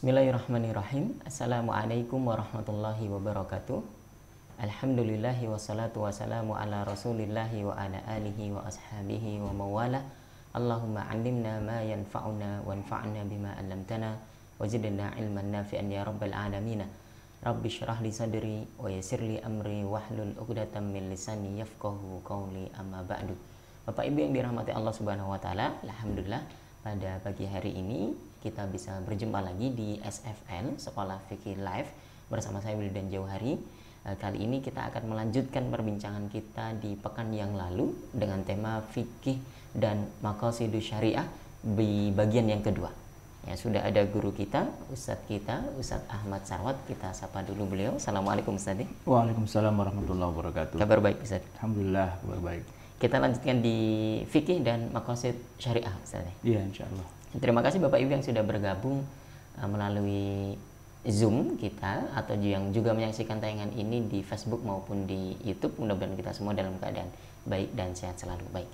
Bismillahirrahmanirrahim. Assalamualaikum warahmatullahi wabarakatuh. Alhamdulillahi wassalatu wassalamu ala rasulillahi wa ala alihi wa ashabihi wa mawala. Allahumma alimna ma yanfa'una wanfa'na bima 'allamtana wazidna ilman nafi'an ya rabbal alamin. Rabbi syrah li sadri wa yassir li amri wahlul 'uqdatam min lisani yafqahu qawli amma ba'du. Bapak Ibu yang dirahmati Allah Subhanahu wa taala, alhamdulillah pada pagi hari ini kita bisa berjumpa lagi di SFN Sekolah Fikih Live bersama saya Wildan Jauhari. Eh, kali ini kita akan melanjutkan perbincangan kita di pekan yang lalu dengan tema fikih dan maqasidus syariah di bagian yang kedua. Ya, sudah ada guru kita, Ustadz kita, Ustadz Ahmad Sarwat. Kita sapa dulu beliau. Assalamualaikum Ustadz. Waalaikumsalam warahmatullahi wabarakatuh. Kabar baik Ustadz. Alhamdulillah kabar baik. Kita lanjutkan di fikih dan maqasid syariah Ustadz. Iya insya Allah. Terima kasih Bapak Ibu yang sudah bergabung uh, melalui Zoom kita atau yang juga menyaksikan tayangan ini di Facebook maupun di YouTube. Mudah-mudahan kita semua dalam keadaan baik dan sehat selalu. Baik.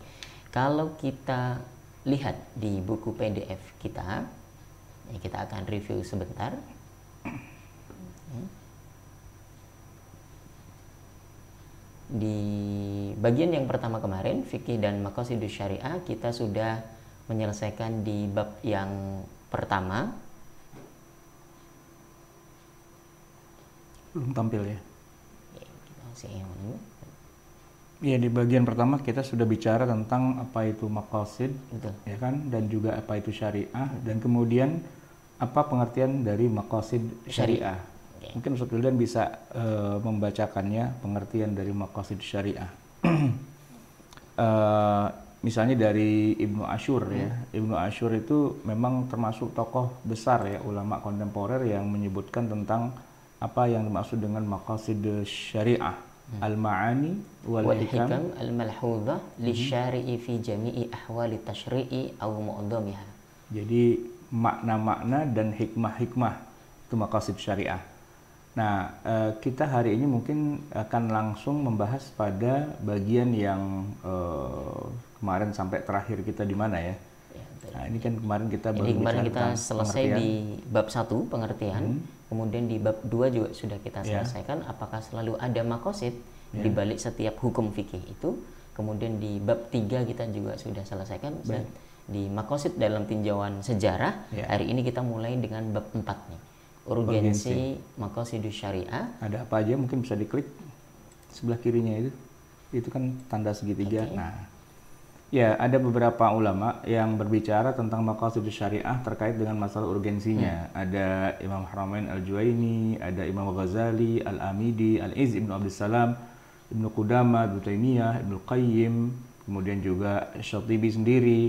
Kalau kita lihat di buku PDF kita, kita akan review sebentar. Di bagian yang pertama kemarin, fikih dan maqasidus syariah, kita sudah menyelesaikan di bab yang pertama. Belum tampil ya? Ya? Iya di bagian pertama kita sudah bicara tentang apa itu maqasid, Betul. ya kan, dan juga apa itu syariah, dan kemudian apa pengertian dari maqasid syariah. Oke. Mungkin Ustaz Wildan bisa eh, membacakannya pengertian dari maqasid syariah. Eh, misalnya dari Ibnu Ashur ya. Ibnu Ashur itu memang termasuk tokoh besar ya ulama kontemporer yang menyebutkan tentang apa yang dimaksud dengan maqasid syariah. Al-ma'ani wal wal hikam al malhudha li syari'i fi jami'i ahwali tashri'i aw mu'dhamiha. Jadi makna-makna dan hikmah-hikmah itu maqasid syariah. Nah, eh, kita hari ini mungkin akan langsung membahas pada bagian yang eh, kemarin sampai terakhir kita di mana ya. Ya, betul. Nah, ini kan kemarin kita baru Jadi kemarin kita selesai pengertian. di bab satu pengertian, kemudian di bab dua juga sudah kita Ya. selesaikan. Apakah selalu ada makosid di balik setiap hukum fikih itu? Kemudian di bab tiga kita juga sudah selesaikan Ustaz. di makosid dalam tinjauan sejarah. Ya. Hari ini kita mulai dengan bab empat nih, urgensi makosidus syariah. Ada apa aja mungkin bisa diklik sebelah kirinya itu. Itu kan tanda segitiga. Nah, ya ada beberapa ulama yang berbicara tentang maqasid syariah terkait dengan masalah urgensinya. Ada Imam Haramain Al-Juwaini, ada Imam Ghazali, Al-Amidi, Al-Iz Ibnu Abdussalam, Ibnu Qudamah, Ibnu Taimiyah, Ibnu Qayyim, kemudian juga Syatibi sendiri,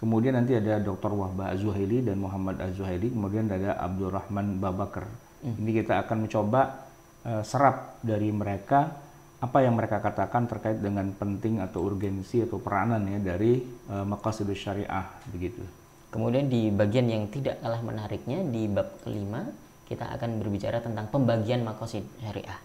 kemudian nanti ada Dr. Wahbah Az-Zuhaili dan Muhammad Az-Zuhaili, kemudian ada Abdurrahman Babakar. Ini kita akan mencoba eh, serap dari mereka apa yang mereka katakan terkait dengan penting atau urgensi atau peranan ya dari uh, maqasidus syariah begitu. Kemudian di bagian yang tidak kalah menariknya di bab kelima kita akan berbicara tentang pembagian makosid syariah.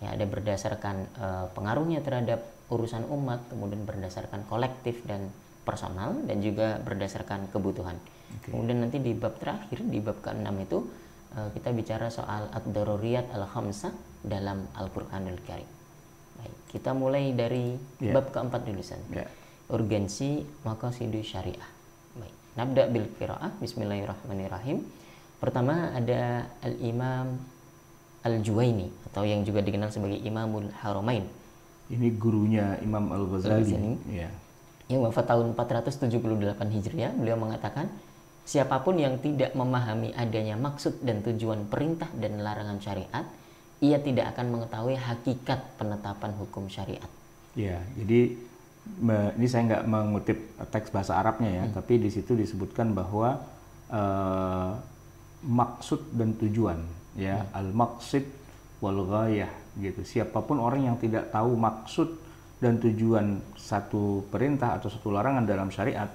Ya, ada berdasarkan eh, pengaruhnya terhadap urusan umat, kemudian berdasarkan kolektif dan personal dan juga berdasarkan kebutuhan. Kemudian nanti di bab terakhir di bab keenam itu eh, kita bicara soal ad-daruriyat al-khamsah dalam Al-Qur'anul Karim. Baik, kita mulai dari Ya. bab keempat dulu San Ya. urgensi syariah. Baik, nabda bil qiraah bismillahirrahmanirrahim. Pertama ada Al-Imam Al-Juwaini atau yang juga dikenal sebagai Imamul Haramain Ini gurunya Imam Al-Ghazali. Al-Ghazali. Ya. yang wafat tahun 478 Hijriah. Beliau mengatakan, siapa pun yang tidak memahami adanya maksud dan tujuan perintah dan larangan syariat, ia tidak akan mengetahui hakikat penetapan hukum syariat. Ya, jadi ini saya nggak mengutip teks bahasa Arabnya ya, tapi di situ disebutkan bahwa eh, maksud dan tujuan ya, al-maqsid wal ghayah gitu. Siapa pun orang yang tidak tahu maksud dan tujuan satu perintah atau satu larangan dalam syariat,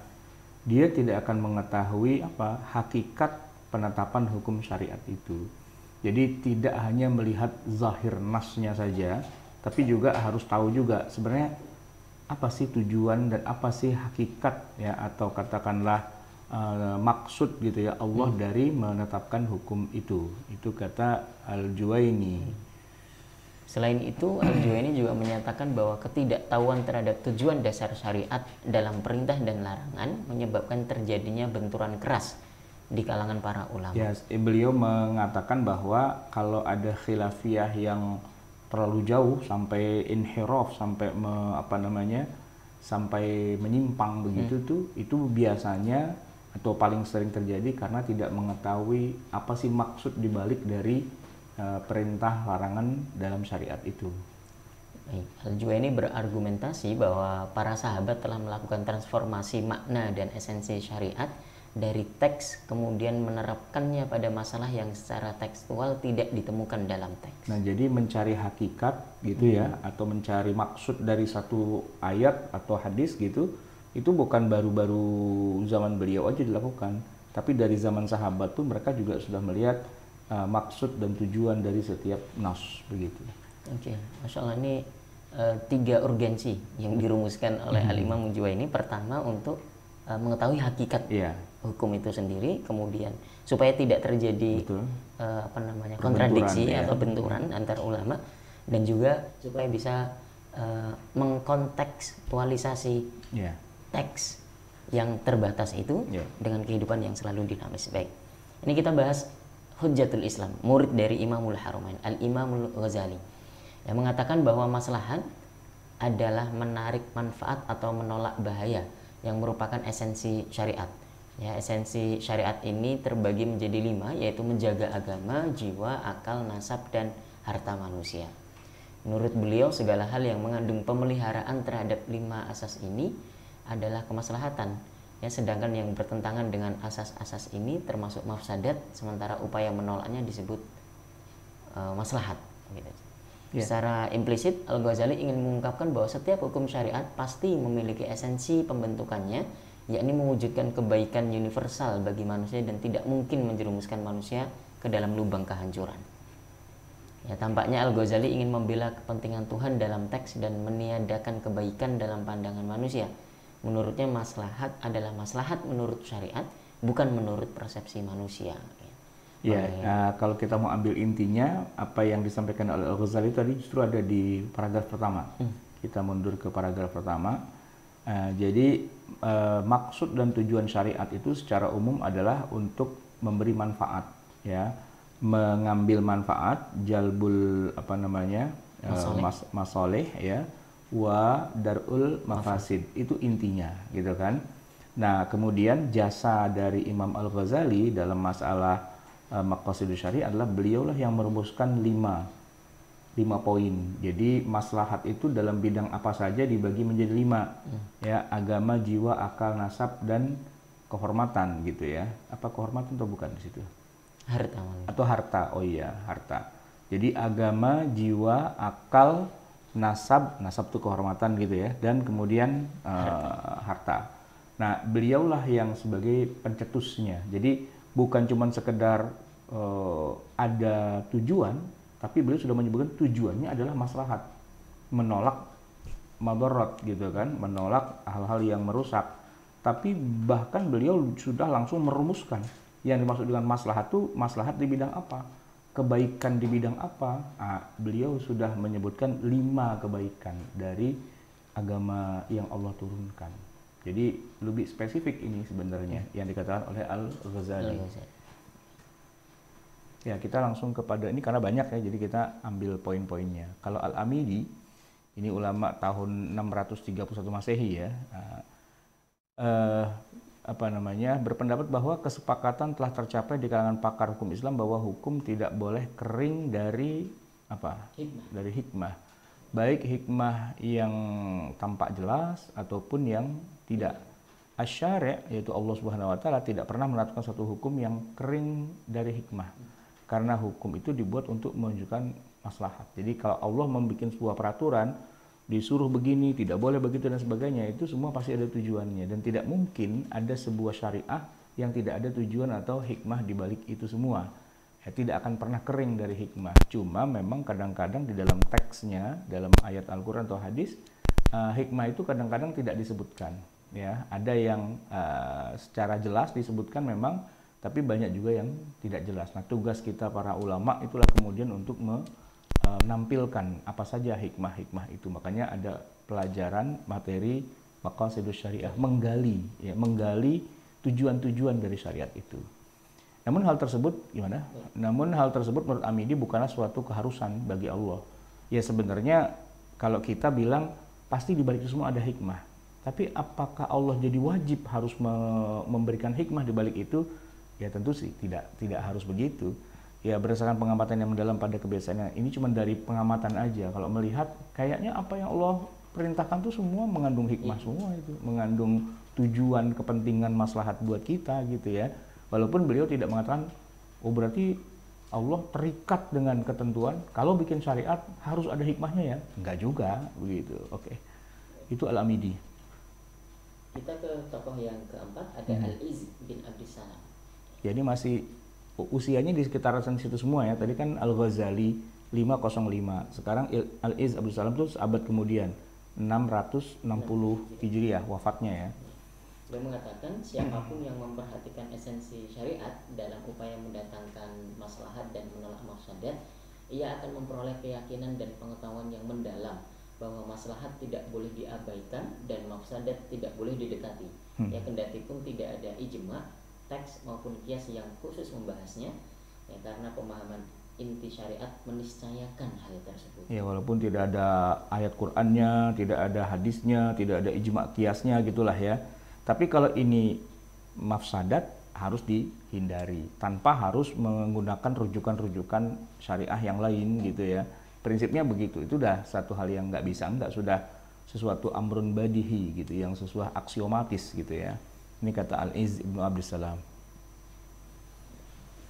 dia tidak akan mengetahui apa hakikat penetapan hukum syariat itu. Jadi tidak hanya melihat zahir nasnya saja, tapi juga harus tahu juga sebenarnya apa sih tujuan dan apa sih hakikat ya atau katakanlah uh, maksud gitu ya Allah hmm. dari menetapkan hukum itu. Itu kata Al-Juwaini. Selain itu, Al-Juwaini juga menyatakan bahwa ketidaktahuan terhadap tujuan dasar syariat dalam perintah dan larangan menyebabkan terjadinya benturan keras di kalangan para ulama. Ya, yes, beliau mengatakan bahwa kalau ada khilafiyah yang terlalu jauh sampai inhiraf sampai me, apa namanya sampai menyimpang begitu hmm. tuh itu biasanya atau paling sering terjadi karena tidak mengetahui apa sih maksud dibalik dari uh, perintah larangan dalam syariat itu. Al-Juwaini berargumentasi bahwa para sahabat telah melakukan transformasi makna dan esensi syariat dari teks kemudian menerapkannya pada masalah yang secara tekstual tidak ditemukan dalam teks. Nah, jadi mencari hakikat gitu ya, hmm. ya atau mencari maksud dari satu ayat atau hadis gitu itu bukan baru-baru zaman beliau aja dilakukan, tapi dari zaman sahabat pun mereka juga sudah melihat uh, maksud dan tujuan dari setiap nas begitu. Oke, okay. masya Allah ini uh, tiga urgensi yang dirumuskan oleh hmm. Alimah Mujwa ini. Pertama untuk uh, mengetahui hakikat yeah. Hukum itu sendiri, kemudian supaya tidak terjadi uh, apa namanya kontradiksi ya. atau benturan antar ulama, dan juga supaya bisa uh, mengkontekstualisasi yeah. teks yang terbatas itu yeah. dengan kehidupan yang selalu dinamis. Baik, ini kita bahas Hujjatul Islam, murid dari Imamul Haramain, Al-Imamul Ghazali, yang mengatakan bahwa maslahat adalah menarik manfaat atau menolak bahaya yang merupakan esensi syariat. Ya, esensi syariat ini terbagi menjadi lima, yaitu menjaga agama, jiwa, akal, nasab, dan harta manusia. Menurut beliau, segala hal yang mengandung pemeliharaan terhadap lima asas ini adalah kemaslahatan ya sedangkan yang bertentangan dengan asas-asas ini termasuk mafsadat sementara upaya menolaknya disebut uh, maslahat gitu. Yeah. Secara implisit Al Ghazali ingin mengungkapkan bahwa setiap hukum syariat pasti memiliki esensi pembentukannya yakni mewujudkan kebaikan universal bagi manusia dan tidak mungkin menjerumuskan manusia ke dalam lubang kehancuran. Ya, tampaknya Al Ghazali ingin membela kepentingan Tuhan dalam teks dan meniadakan kebaikan dalam pandangan manusia menurutnya maslahat adalah maslahat menurut syariat bukan menurut persepsi manusia Ya, nah, kalau kita mau ambil intinya apa yang disampaikan oleh Al Ghazali tadi justru ada di paragraf pertama. Hmm. Kita mundur ke paragraf pertama. Uh, jadi uh, maksud dan tujuan syariat itu secara umum adalah untuk memberi manfaat, ya, mengambil manfaat, jalbul apa namanya, mas masoleh, ya, wa darul mafasid. Itu intinya gitu kan. Nah kemudian jasa dari Imam Al Ghazali dalam masalah uh, maqasidus syari adalah beliaulah yang merumuskan lima lima poin. Jadi maslahat itu dalam bidang apa saja dibagi menjadi lima. Hmm. ya agama jiwa akal nasab dan kehormatan gitu ya. Apa kehormatan atau bukan di situ? Harta atau harta. Oh iya harta. Jadi agama jiwa akal nasab, nasab itu kehormatan gitu ya, dan kemudian uh, harta. Nah, beliaulah yang sebagai pencetusnya. Jadi bukan cuma sekedar uh, ada tujuan, tapi beliau sudah menyebutkan tujuannya adalah maslahat, menolak madarat gitu kan, menolak hal-hal yang merusak. Tapi bahkan beliau sudah langsung merumuskan yang dimaksud dengan maslahat itu maslahat di bidang apa? kebaikan di bidang apa? Nah, beliau sudah menyebutkan lima kebaikan dari agama yang Allah turunkan. Jadi lebih spesifik ini sebenarnya yang dikatakan oleh Al Ghazali. Ya kita langsung kepada ini karena banyak ya, jadi kita ambil poin-poinnya. Kalau Al Amidi ini ulama tahun 631 Masehi ya. Uh, uh, apa namanya berpendapat bahwa kesepakatan telah tercapai di kalangan pakar hukum Islam bahwa hukum tidak boleh kering dari apa hikmah. dari hikmah baik hikmah yang tampak jelas ataupun yang tidak asyari yaitu Allah Subhanahu wa taala tidak pernah menetapkan suatu hukum yang kering dari hikmah karena hukum itu dibuat untuk menunjukkan maslahat jadi kalau Allah membuat sebuah peraturan disuruh begini, tidak boleh begitu dan sebagainya, itu semua pasti ada tujuannya dan tidak mungkin ada sebuah syariah yang tidak ada tujuan atau hikmah di balik itu semua. Ya, tidak akan pernah kering dari hikmah. Cuma memang kadang-kadang di dalam teksnya, dalam ayat Al-Quran atau hadis, uh, hikmah itu kadang-kadang tidak disebutkan. ya ada yang uh, secara jelas disebutkan memang tapi banyak juga yang tidak jelas. Nah tugas kita para ulama itulah kemudian untuk menampilkan apa saja hikmah-hikmah itu. Makanya ada pelajaran materi maqasidus syariah menggali ya menggali tujuan-tujuan dari syariat itu. Namun hal tersebut gimana? Namun hal tersebut menurut Amidi bukanlah suatu keharusan bagi Allah. Ya sebenarnya kalau kita bilang pasti di balik itu semua ada hikmah. Tapi apakah Allah jadi wajib harus memberikan hikmah di balik itu? Ya tentu sih tidak tidak harus begitu. Ya berdasarkan pengamatan yang mendalam pada kebiasaannya, ini cuma dari pengamatan aja. Kalau melihat kayaknya apa yang Allah perintahkan itu semua mengandung hikmah semua itu, mengandung tujuan, kepentingan, maslahat buat kita gitu ya. Walaupun beliau tidak mengatakan, oh berarti Allah terikat dengan ketentuan. Kalau bikin syariat harus ada hikmahnya ya? Enggak juga begitu. Oke, itu al-amidi. Kita ke tokoh yang keempat ada hmm. Al-Iz bin Abdissalam. Ya ini masih usianya di sekitaran situ semua ya. Tadi kan Al-Ghazali 505. Sekarang Al-Iz Abdissalam itu abad kemudian 660 Hijriah wafatnya ya. Beliau mengatakan siapa pun yang memperhatikan esensi syariat dalam upaya mendatangkan maslahat dan menolak mafsadat, ia akan memperoleh keyakinan dan pengetahuan yang mendalam bahwa maslahat tidak boleh diabaikan dan mafsadat tidak boleh didekati. Hmm. Ya kendati pun tidak ada ijma, teks maupun kias yang khusus membahasnya, ya karena pemahaman inti syariat meniscayakan hal tersebut. Ya walaupun tidak ada ayat Qur'annya, tidak ada hadisnya, tidak ada ijma kiasnya gitulah ya. Tapi kalau ini mafsadat harus dihindari tanpa harus menggunakan rujukan-rujukan syariah yang lain gitu ya prinsipnya begitu itu udah satu hal yang nggak bisa nggak sudah sesuatu amrun badihi gitu yang sesuatu aksiomatis gitu ya ini kata Al Iz ibnu Abdussalam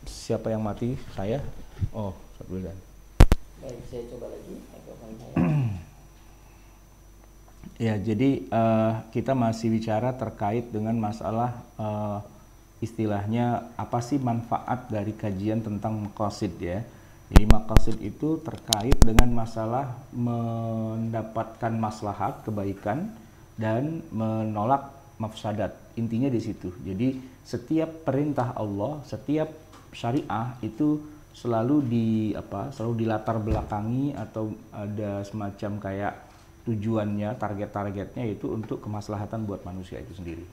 siapa yang mati? Saya? Oh dan. Baik saya coba lagi. Ya jadi uh, kita masih bicara terkait dengan masalah uh, istilahnya apa sih manfaat dari kajian tentang maqasid ya. Jadi maqasid itu terkait dengan masalah mendapatkan maslahat, kebaikan dan menolak mafsadat. Intinya di situ. Jadi setiap perintah Allah, setiap syariah itu selalu di apa? Selalu dilatar belakangi atau ada semacam kayak tujuannya, target-targetnya itu untuk kemaslahatan buat manusia itu sendiri.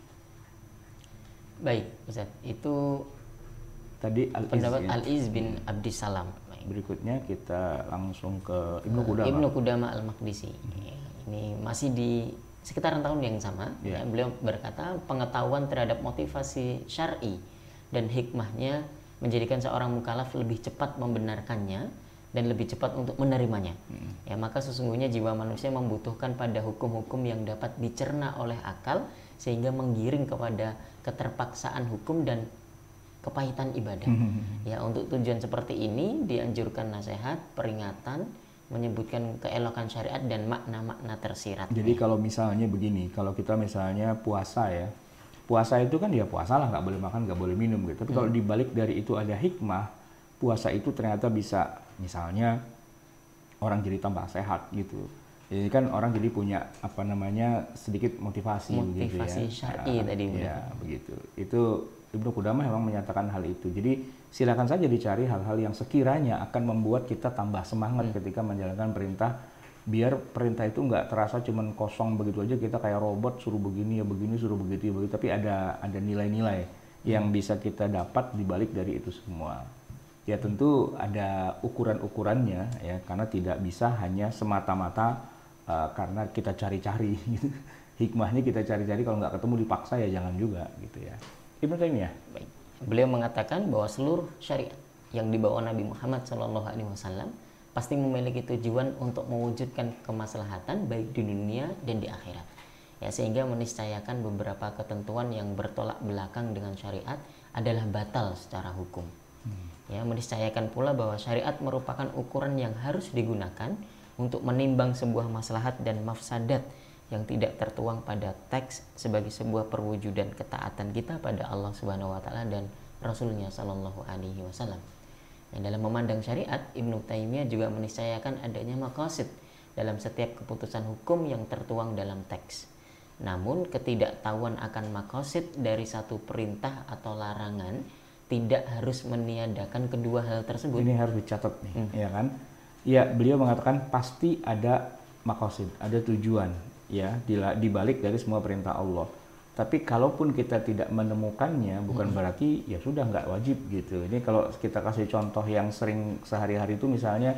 Baik, Ustaz. Itu tadi Al-Iz, pendapat ya? Al-Iz bin Abdissalam berikutnya kita langsung ke Ibnu Qudama. Ibnu Qudama Al-Maqdisi. Ini masih di sekitaran tahun yang sama. Yeah. Ya, beliau berkata pengetahuan terhadap motivasi syar'i dan hikmahnya menjadikan seorang mukallaf lebih cepat membenarkannya dan lebih cepat untuk menerimanya. Hmm. Ya, maka sesungguhnya jiwa manusia membutuhkan pada hukum-hukum yang dapat dicerna oleh akal sehingga menggiring kepada keterpaksaan hukum dan kepahitan ibadah. Hmm. Ya, untuk tujuan seperti ini dianjurkan nasihat, peringatan, menyebutkan keelokan syariat dan makna-makna tersirat. Jadi kalau misalnya begini, kalau kita misalnya puasa ya, puasa itu kan ya puasa lah, nggak boleh makan, nggak boleh minum gitu. Tapi hmm. kalau dibalik dari itu ada hikmah, puasa itu ternyata bisa misalnya orang jadi tambah sehat gitu. Jadi kan orang jadi punya apa namanya sedikit motivasi, motivasi gitu ya. syar'i ya, tadi. Ya, begitu. Itu Ibnu Qudamah memang menyatakan hal itu. Jadi silakan saja dicari hal-hal yang sekiranya akan membuat kita tambah semangat hmm. ketika menjalankan perintah biar perintah itu nggak terasa cuman kosong begitu aja kita kayak robot suruh begini ya begini suruh begitu ya begitu tapi ada ada nilai-nilai yang hmm. bisa kita dapat dibalik dari itu semua ya tentu ada ukuran-ukurannya ya karena tidak bisa hanya semata-mata uh, karena kita cari-cari gitu. hikmahnya kita cari-cari kalau nggak ketemu dipaksa ya jangan juga gitu ya Ibnu Taimiyah. Baik. Beliau mengatakan bahwa seluruh syariat yang dibawa Nabi Muhammad Shallallahu Alaihi Wasallam pasti memiliki tujuan untuk mewujudkan kemaslahatan baik di dunia dan di akhirat. Ya, sehingga meniscayakan beberapa ketentuan yang bertolak belakang dengan syariat adalah batal secara hukum. Hmm. Ya, meniscayakan pula bahwa syariat merupakan ukuran yang harus digunakan untuk menimbang sebuah maslahat dan mafsadat yang tidak tertuang pada teks sebagai sebuah perwujudan ketaatan kita pada Allah Subhanahu wa taala dan Rasulnya Shallallahu alaihi wasallam. Yang dalam memandang syariat, Ibnu Taimiyah juga meniscayakan adanya maqasid dalam setiap keputusan hukum yang tertuang dalam teks. Namun ketidaktahuan akan makosid dari satu perintah atau larangan tidak harus meniadakan kedua hal tersebut. Ini harus dicatat nih, hmm. ya kan? Ya, beliau mengatakan pasti ada makosid, ada tujuan, ya, di balik dari semua perintah Allah. Tapi kalaupun kita tidak menemukannya, bukan hmm. berarti ya sudah nggak wajib gitu. Ini kalau kita kasih contoh yang sering sehari-hari itu misalnya,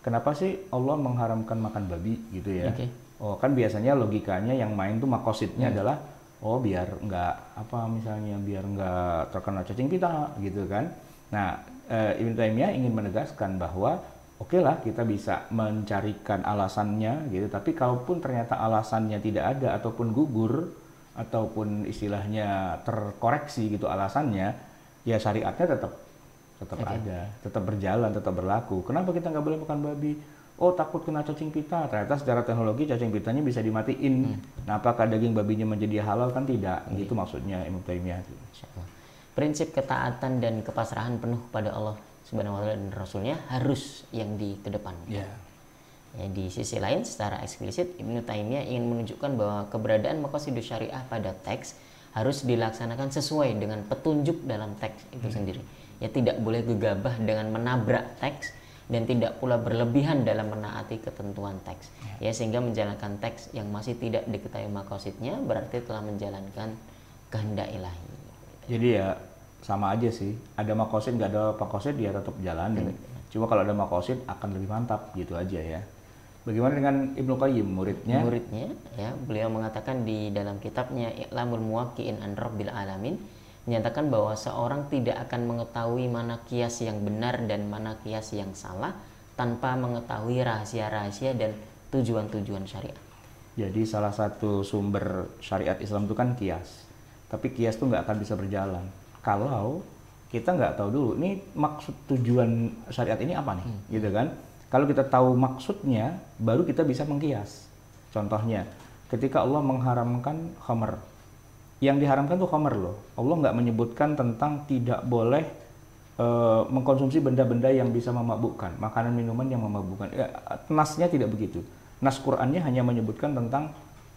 kenapa sih Allah mengharamkan makan babi gitu ya? Okay. Oh kan biasanya logikanya yang main tuh makosidnya hmm. adalah oh biar nggak apa misalnya biar nggak terkena cacing pita gitu kan nah e, Ibn Taimiyah ingin menegaskan bahwa oke okay lah kita bisa mencarikan alasannya gitu tapi kalaupun ternyata alasannya tidak ada ataupun gugur ataupun istilahnya terkoreksi gitu alasannya ya syariatnya tetap tetap okay. ada tetap berjalan tetap berlaku kenapa kita nggak boleh makan babi oh takut kena cacing pita. Ternyata secara teknologi cacing pitanya bisa dimatiin. Hmm. Nah, apakah daging babinya menjadi halal kan tidak? Hmm. Gitu maksudnya Imam Taimiyah. Prinsip ketaatan dan kepasrahan penuh pada Allah Subhanahu wa taala dan Rasulnya harus yang dikedepankan. Yeah. Ya, di sisi lain secara eksplisit Ibnu Taimiyah ingin menunjukkan bahwa keberadaan maqasidus syariah pada teks harus dilaksanakan sesuai dengan petunjuk dalam teks itu hmm. sendiri. Ya tidak boleh gegabah dengan menabrak teks dan tidak pula berlebihan dalam menaati ketentuan teks ya, ya sehingga menjalankan teks yang masih tidak diketahui makosidnya berarti telah menjalankan kehendak ilahi jadi ya sama aja sih ada makosid nggak ada makosid dia tetap jalan hmm. cuma kalau ada makosid akan lebih mantap gitu aja ya Bagaimana dengan Ibnu Qayyim muridnya? Muridnya ya, beliau mengatakan di dalam kitabnya I'lamul Muwaqqi'in an Rabbil Alamin menyatakan bahwa seorang tidak akan mengetahui mana kias yang benar dan mana kias yang salah tanpa mengetahui rahasia-rahasia dan tujuan-tujuan syariat. Jadi salah satu sumber syariat Islam itu kan kias. Tapi kias itu nggak akan bisa berjalan kalau kita nggak tahu dulu ini maksud tujuan syariat ini apa nih, hmm. gitu kan? Kalau kita tahu maksudnya, baru kita bisa mengkias. Contohnya, ketika Allah mengharamkan khamr, yang diharamkan tuh khamar loh. Allah nggak menyebutkan tentang tidak boleh uh, mengkonsumsi benda-benda yang bisa memabukkan, makanan minuman yang memabukkan. Ya, nasnya tidak begitu. Nas Qur'annya hanya menyebutkan tentang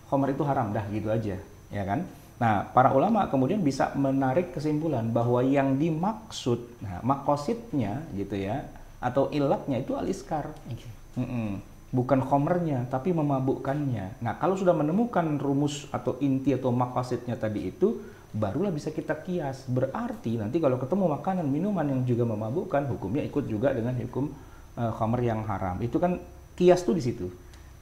khamar itu haram dah gitu aja, ya kan? Nah, para ulama kemudian bisa menarik kesimpulan bahwa yang dimaksud, nah, makosidnya gitu ya, atau ilatnya itu aliskar. Okay. Mm -mm bukan khomernya tapi memabukkannya. Nah, kalau sudah menemukan rumus atau inti atau makasidnya tadi itu, barulah bisa kita kias. Berarti nanti kalau ketemu makanan minuman yang juga memabukkan, hukumnya ikut juga dengan hukum uh, khomer yang haram. Itu kan kias tuh di situ.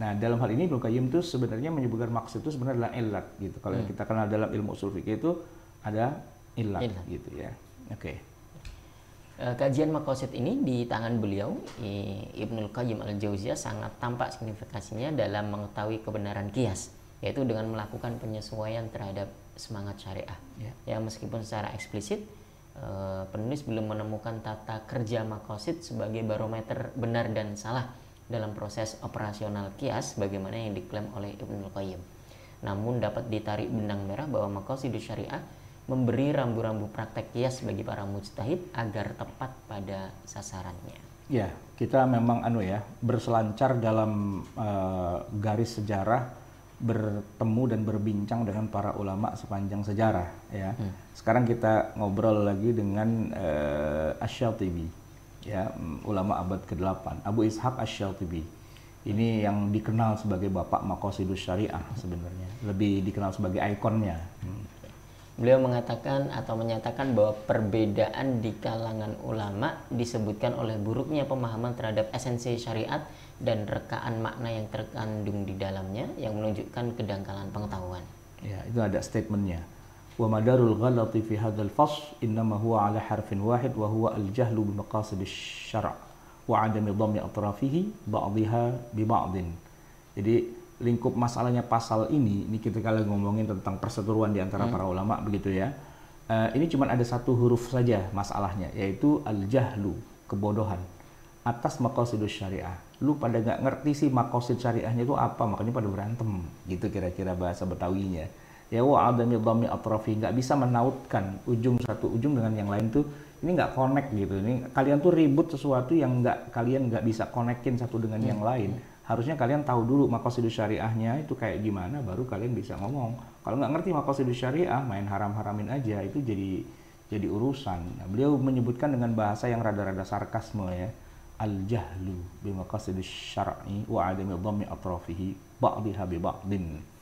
Nah, dalam hal ini Ibnu Qayyim itu sebenarnya menyebutkan maksud itu sebenarnya adalah ilat gitu. Kalau hmm. kita kenal dalam ilmu usul fikih itu ada ilat, ilat. gitu ya. Oke. Okay. Eh, kajian makosid ini di tangan beliau Ibnul Qayyim al-Jauziyah sangat tampak signifikasinya dalam mengetahui kebenaran kias yaitu dengan melakukan penyesuaian terhadap semangat syariah ya, ya meskipun secara eksplisit eh, penulis belum menemukan tata kerja makosid sebagai barometer benar dan salah dalam proses operasional kias bagaimana yang diklaim oleh Ibnul Qayyim namun dapat ditarik benang merah bahwa makosid syariah memberi rambu-rambu praktek kias bagi para mujtahid agar tepat pada sasarannya. Ya, kita memang anu ya berselancar dalam uh, garis sejarah bertemu dan berbincang dengan para ulama sepanjang sejarah ya. Hmm. Sekarang kita ngobrol lagi dengan uh, Asy-Syatibi ya, ulama abad ke-8, Abu Ishaq Asy-Syatibi. Ini yang dikenal sebagai bapak Maqasidus Syariah sebenarnya, lebih dikenal sebagai ikonnya. Hmm Beliau mengatakan atau menyatakan bahwa perbedaan di kalangan ulama disebutkan oleh buruknya pemahaman terhadap esensi syariat dan rekaan makna yang terkandung di dalamnya yang menunjukkan kedangkalan pengetahuan. Ya, itu ada statementnya. Wa madarul ghalati fi hadzal fasl innama huwa ala harfin wahid wa huwa al-jahlu bi maqasid asy-syara' wa 'adami dhammi atrafihi ba'dihha bi ba'din. Jadi lingkup masalahnya pasal ini, ini kita kalau ngomongin tentang perseteruan di antara hmm. para ulama begitu ya. Uh, ini cuma ada satu huruf saja masalahnya, yaitu al-jahlu, kebodohan atas makosidus syariah. Lu pada nggak ngerti sih makosid syariahnya itu apa, makanya pada berantem, gitu kira-kira bahasa Betawinya. Ya wa adami dhammi atrafi, nggak bisa menautkan ujung satu ujung dengan yang lain tuh ini nggak connect gitu. Ini kalian tuh ribut sesuatu yang nggak kalian nggak bisa konekin satu dengan hmm. yang lain. Harusnya kalian tahu dulu makosidus syariahnya itu kayak gimana baru kalian bisa ngomong. Kalau nggak ngerti makosidus syariah main haram-haramin aja itu jadi jadi urusan. Nah, beliau menyebutkan dengan bahasa yang rada-rada sarkasme ya. Al jahlu bi maqasidus syar'i wa adami dhammi atrafihi ba'dha bi ba'din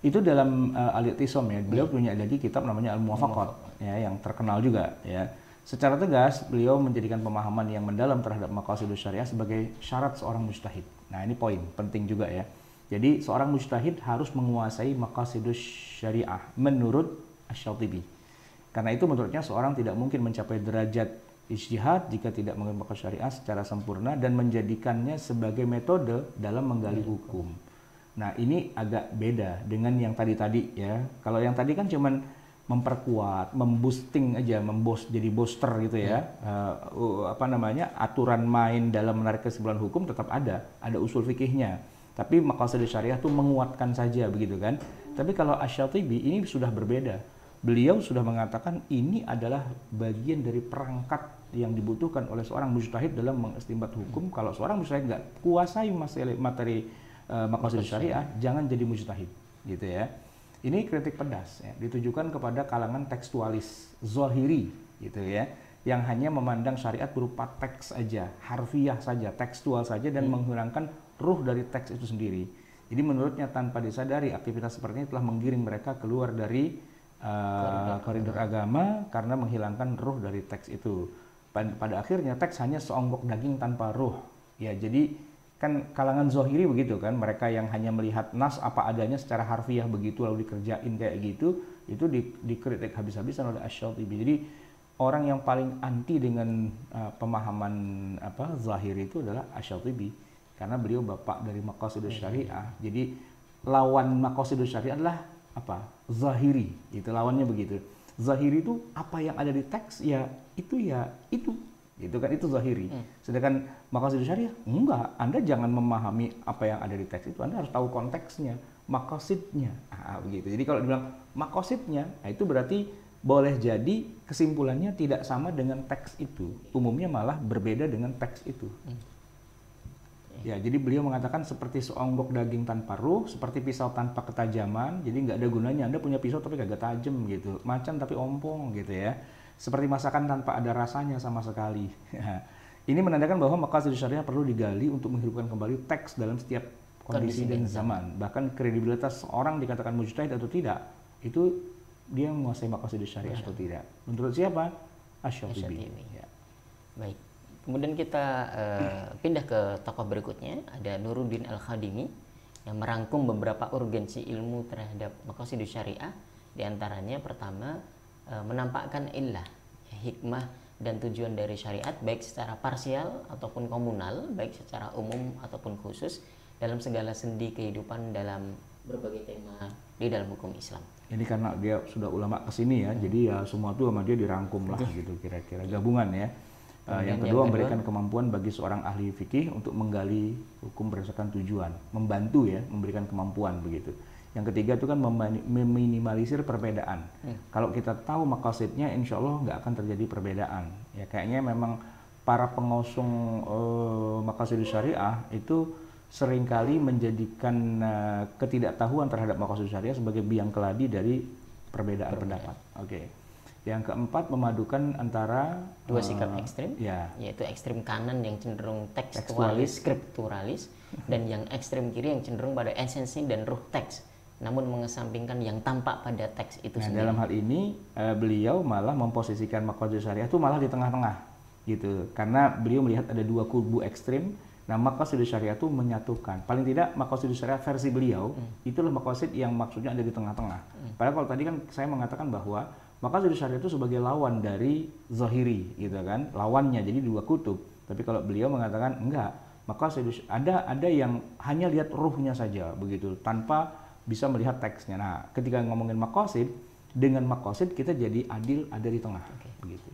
itu dalam uh, al-i'tisam ya beliau hmm. punya lagi kitab namanya al-muwafaqat ya yang terkenal juga ya Secara tegas, beliau menjadikan pemahaman yang mendalam terhadap maqasidus syariah sebagai syarat seorang mujtahid. Nah, ini poin penting juga ya. Jadi, seorang mujtahid harus menguasai maqasidus syariah menurut Asy-Syatibi. Karena itu menurutnya seorang tidak mungkin mencapai derajat ijtihad jika tidak mengenal syariah secara sempurna dan menjadikannya sebagai metode dalam menggali hukum. Nah, ini agak beda dengan yang tadi-tadi ya. Kalau yang tadi kan cuman memperkuat, memboosting aja, membos jadi booster gitu ya. Hmm. Uh, apa namanya? aturan main dalam menarik kesimpulan hukum tetap ada, ada usul fikihnya. Tapi maqasid syariah itu menguatkan saja begitu kan. Tapi kalau Asy-Syatibi ini sudah berbeda. Beliau sudah mengatakan ini adalah bagian dari perangkat yang dibutuhkan oleh seorang mujtahid dalam mengestimbat hukum. Hmm. Kalau seorang mujtahid nggak kuasai materi, materi uh, maqasid syariah, jangan jadi mujtahid gitu ya. Ini kritik pedas ya, ditujukan kepada kalangan tekstualis zohiri gitu ya, yang hanya memandang syariat berupa teks saja, harfiah saja, tekstual saja dan hmm. menghilangkan ruh dari teks itu sendiri. Jadi menurutnya tanpa disadari aktivitas seperti ini telah menggiring mereka keluar dari uh, koridor agama karena menghilangkan ruh dari teks itu. Pada, pada akhirnya teks hanya seonggok daging tanpa ruh. Ya, jadi kan kalangan zohiri begitu kan mereka yang hanya melihat nas apa adanya secara harfiah begitu lalu dikerjain kayak gitu itu di, dikritik habis-habisan oleh Asy-Syatibi jadi orang yang paling anti dengan uh, pemahaman apa zahir itu adalah Asy-Syatibi karena beliau bapak dari maqasidus iya. syariah. Jadi lawan maqasidus syariah adalah apa? Zahiri. Itu lawannya begitu. Zahiri itu apa yang ada di teks ya itu ya itu itu kan itu zahiri. Hmm. Sedangkan maqasid syariah enggak. Anda jangan memahami apa yang ada di teks itu. Anda harus tahu konteksnya, maqasidnya. Ah, begitu. Jadi kalau dibilang maqasidnya, nah itu berarti boleh jadi kesimpulannya tidak sama dengan teks itu. Umumnya malah berbeda dengan teks itu. Hmm. Ya, jadi beliau mengatakan seperti seonggok daging tanpa ruh, seperti pisau tanpa ketajaman, jadi nggak ada gunanya. Anda punya pisau tapi gak tajam gitu, macan tapi ompong gitu ya seperti masakan tanpa ada rasanya sama sekali. Ini menandakan bahwa maqasid syariah perlu digali untuk menghidupkan kembali teks dalam setiap kondisi, kondisi dan zaman. Bahkan kredibilitas seorang dikatakan mujtahid atau tidak, itu dia menguasai maqasid syariah atau tidak. Menurut siapa? Asy-Syatibi. Ya. Baik. Kemudian kita uh, pindah ke tokoh berikutnya, ada Nuruddin Al-Khadimi yang merangkum beberapa urgensi ilmu terhadap maqasid syariah. Di antaranya pertama menampakkan illah, ya, hikmah dan tujuan dari syariat baik secara parsial ataupun komunal, baik secara umum ataupun khusus dalam segala sendi kehidupan dalam berbagai tema di dalam hukum Islam. Ini karena dia sudah ulama ke sini ya, hmm. jadi ya semua itu sama dia dirangkum lah gitu kira-kira gabungan ya. Uh, yang kedua yang memberikan kemampuan bagi seorang ahli fikih untuk menggali hukum berdasarkan tujuan, membantu ya, memberikan kemampuan begitu. Yang ketiga itu kan meminimalisir perbedaan. Hmm. Kalau kita tahu makasidnya, insya Allah nggak akan terjadi perbedaan. Ya kayaknya memang para pengusung uh, makasid syariah itu sering kali menjadikan uh, ketidaktahuan terhadap makasid syariah sebagai biang keladi dari perbedaan, perbedaan. pendapat. Oke. Okay. Yang keempat memadukan antara dua sikap uh, ekstrim, ya. yaitu ekstrim kanan yang cenderung tekstualis, skripturalis, dan yang ekstrim kiri yang cenderung pada esensi dan ruh teks namun mengesampingkan yang tampak pada teks itu nah, sendiri. Dalam hal ini uh, beliau malah memposisikan maqasid syariah itu malah di tengah-tengah gitu. Karena beliau melihat ada dua kubu ekstrim. Nah, maqasid syariah itu menyatukan. Paling tidak maqasid syariah versi beliau hmm. itulah maqasid yang maksudnya ada di tengah-tengah. Hmm. Padahal kalau tadi kan saya mengatakan bahwa maqasid syariah itu sebagai lawan dari zahiri gitu kan, lawannya jadi dua kutub. Tapi kalau beliau mengatakan enggak, maka ada ada yang hanya lihat ruhnya saja begitu tanpa bisa melihat teksnya. Nah, ketika ngomongin makosid, dengan makosid kita jadi adil ada di tengah. Okay. Begitu.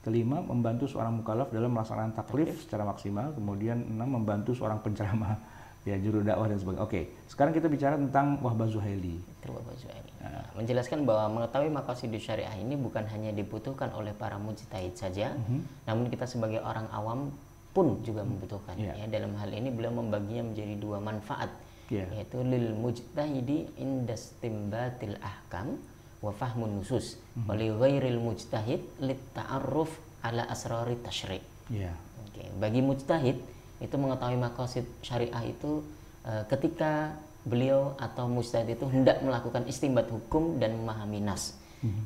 Kelima, membantu seorang mukallaf dalam melaksanakan taklif okay. secara maksimal. Kemudian enam, membantu seorang penceramah ya juru dakwah dan sebagainya. Oke, sekarang kita bicara tentang Wahbah Zuhaili. Wahbah Zuhaili. Nah. Menjelaskan bahwa mengetahui makosid syariah ini bukan hanya dibutuhkan oleh para mujtahid saja, mm -hmm. namun kita sebagai orang awam pun juga membutuhkan. Yeah. Ya, dalam hal ini beliau membaginya menjadi dua manfaat, Yeah. yaitu lil mujtahidi indastimbatil ahkam wa fahmun nusus, wa li ghairil mujtahid lit ta'arruf ala asrari tasyri'. Iya. Oke, bagi mujtahid itu mengetahui makosid syariah itu eh, ketika beliau atau mujtahid itu hendak melakukan istimbat hukum dan memahami nas.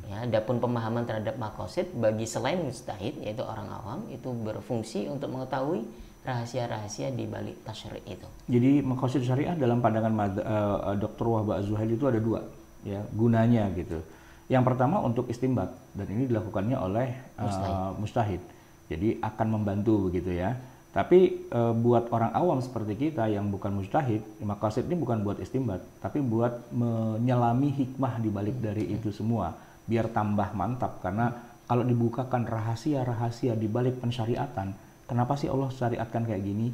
Ya, adapun pemahaman terhadap makosid bagi selain mujtahid yaitu orang awam itu berfungsi untuk mengetahui rahasia-rahasia di balik tasyri' itu. Jadi makosid syariah dalam pandangan mad- eh, Dr. Wahba Az-Zuhaili itu ada dua ya gunanya gitu. Yang pertama untuk istimbat dan ini dilakukannya oleh eh, Mustahid. mustahid. Jadi akan membantu begitu ya. Tapi eh, buat orang awam seperti kita yang bukan mujtahid, makosid ini bukan buat istimbat, tapi buat menyelami hikmah di balik dari itu semua biar tambah mantap karena kalau dibukakan rahasia-rahasia di balik pensyariatan, kenapa sih Allah syariatkan kayak gini?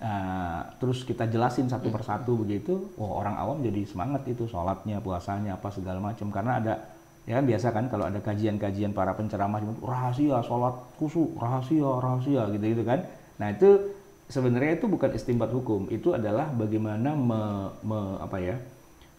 Uh, terus kita jelasin satu persatu begitu, wah orang awam jadi semangat itu sholatnya, puasanya, apa segala macam karena ada ya kan biasa kan kalau ada kajian-kajian para penceramah rahasia sholat khusyuk, rahasia, rahasia gitu-gitu kan. Nah itu sebenarnya itu bukan istimbat hukum, itu adalah bagaimana me, me- apa ya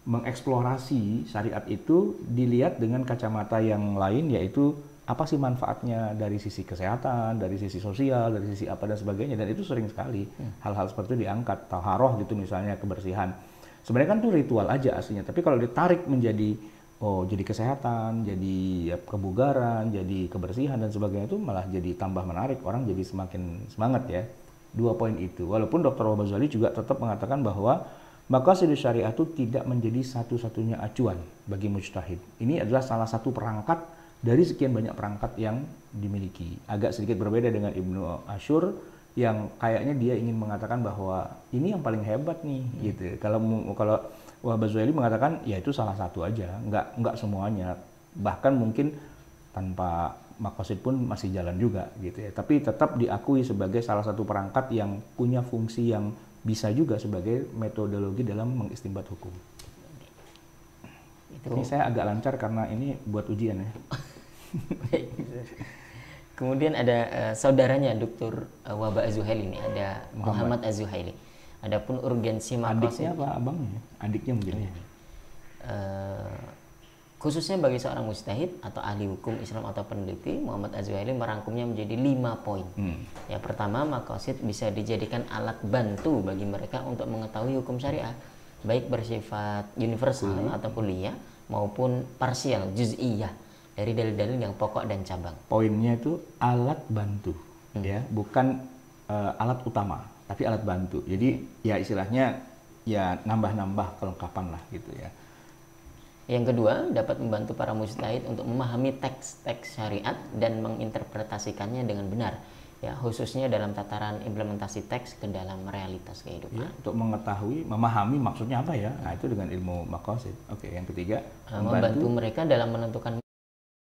mengeksplorasi syariat itu dilihat dengan kacamata yang lain yaitu apa sih manfaatnya dari sisi kesehatan, dari sisi sosial, dari sisi apa dan sebagainya dan itu sering sekali hal-hal seperti itu diangkat taharoh gitu misalnya kebersihan. Sebenarnya kan itu ritual aja aslinya, tapi kalau ditarik menjadi oh jadi kesehatan, jadi ya, kebugaran, jadi kebersihan dan sebagainya itu malah jadi tambah menarik, orang jadi semakin semangat ya. Dua poin itu. Walaupun Dr. Wahab Ghazali juga tetap mengatakan bahwa maka syariah itu tidak menjadi satu-satunya acuan bagi mujtahid. Ini adalah salah satu perangkat dari sekian banyak perangkat yang dimiliki. Agak sedikit berbeda dengan Ibnu Ashur yang kayaknya dia ingin mengatakan bahwa ini yang paling hebat nih gitu. Kalau kalau Wahab Zuhaili mengatakan ya itu salah satu aja, nggak nggak semuanya. Bahkan mungkin tanpa makosid pun masih jalan juga gitu ya. Tapi tetap diakui sebagai salah satu perangkat yang punya fungsi yang bisa juga sebagai metodologi dalam mengistimbat hukum. Itu Ini saya agak lancar karena ini buat ujian ya. Kemudian ada eh, saudaranya Dr. Waba Azuhaili ini, ada Muhammad, Azuhaili. Adapun urgensi makosid Adiknya apa abangnya? Adiknya mungkin. ya. eh, khususnya bagi seorang mustahid atau ahli hukum Islam atau peneliti, Muhammad Azuhaili merangkumnya menjadi lima poin. Hmm. Ya pertama makosid bisa dijadikan alat bantu bagi mereka untuk mengetahui hukum syariah, baik bersifat universal atau kuliah maupun parsial, juz'iyah dari dalil-dalil yang pokok dan cabang. Poinnya itu alat bantu, ya, bukan eh, alat utama, tapi alat bantu. Jadi ya istilahnya ya nambah-nambah kelengkapan lah gitu ya. Yang kedua, dapat membantu para mujtahid untuk memahami teks-teks syariat dan menginterpretasikannya dengan benar. Ya, khususnya dalam tataran implementasi teks ke dalam realitas kehidupan. Ya, untuk mengetahui, memahami maksudnya apa ya. Nah, itu dengan ilmu makosid. Oke, yang ketiga, Uh, membantu mereka dalam menentukan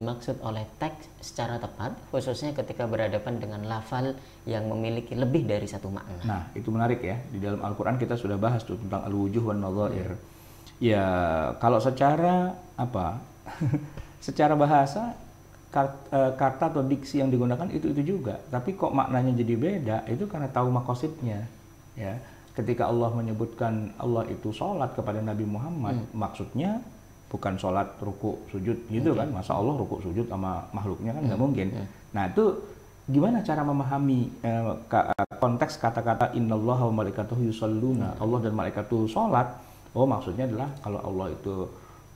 maksud oleh teks secara tepat, khususnya ketika berhadapan dengan lafal yang memiliki lebih dari satu makna. Nah, itu menarik ya. Di dalam Al-Qur'an kita sudah bahas tuh tentang al-wujuh wan nadhair. Ya, kalau secara apa? secara bahasa kar- eh, kata atau diksi yang digunakan itu itu juga. Tapi kok maknanya jadi beda? Itu karena tahu makosidnya. Ya. Ketika Allah menyebutkan Allah itu sholat kepada Nabi Muhammad, maksudnya bukan sholat ruku sujud gitu kan? Masa Allah ruku sujud sama makhluknya kan? Nggak mungkin. Nah itu gimana cara memahami eh, ka- konteks kata-kata innallaha wa malaikatahu yusalluna? Allah dan malaikat itu sholat. Oh maksudnya adalah kalau Allah itu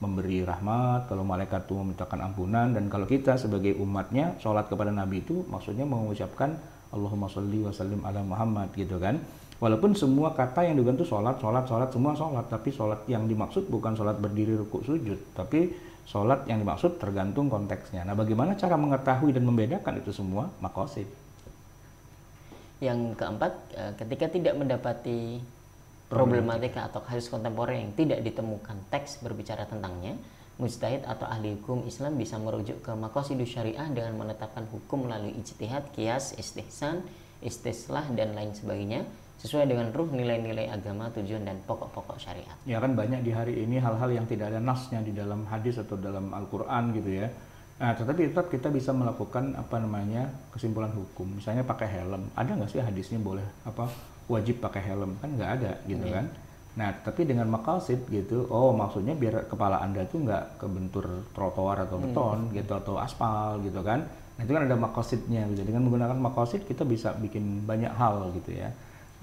memberi rahmat kalau malaikat itu memintakan ampunan dan kalau kita sebagai umatnya sholat kepada Nabi itu maksudnya mengucapkan Allahumma sholli wa sallim ala Muhammad gitu kan walaupun semua kata yang digunakan itu sholat sholat sholat semua sholat. Tapi sholat yang dimaksud bukan sholat berdiri rukuk sujud. Tapi sholat yang dimaksud tergantung konteksnya. Nah bagaimana cara mengetahui dan membedakan itu semua? Makosid. Yang keempat, eh, ketika tidak mendapati problematika atau kasus kontemporer yang tidak ditemukan teks berbicara tentangnya, mujtahid atau ahli hukum Islam bisa merujuk ke makosidus syariah dengan menetapkan hukum melalui ijtihad, kias, istihsan, istislah dan lain sebagainya sesuai dengan ruh nilai-nilai agama, tujuan dan pokok-pokok syariat. Ya kan banyak di hari ini hal-hal yang tidak ada nasnya di dalam hadis atau dalam Al-Quran gitu ya. Nah, tetapi tetap kita bisa melakukan apa namanya kesimpulan hukum. Misalnya pakai helm. Ada nggak sih hadisnya boleh apa wajib pakai helm? Kan nggak ada gitu Iya. kan. Nah, tapi dengan makasid gitu, oh maksudnya biar kepala anda tuh nggak kebentur trotoar atau beton gitu atau aspal gitu kan. Nah itu kan ada makosidnya gitu. Dengan menggunakan makosid kita bisa bikin banyak hal gitu ya.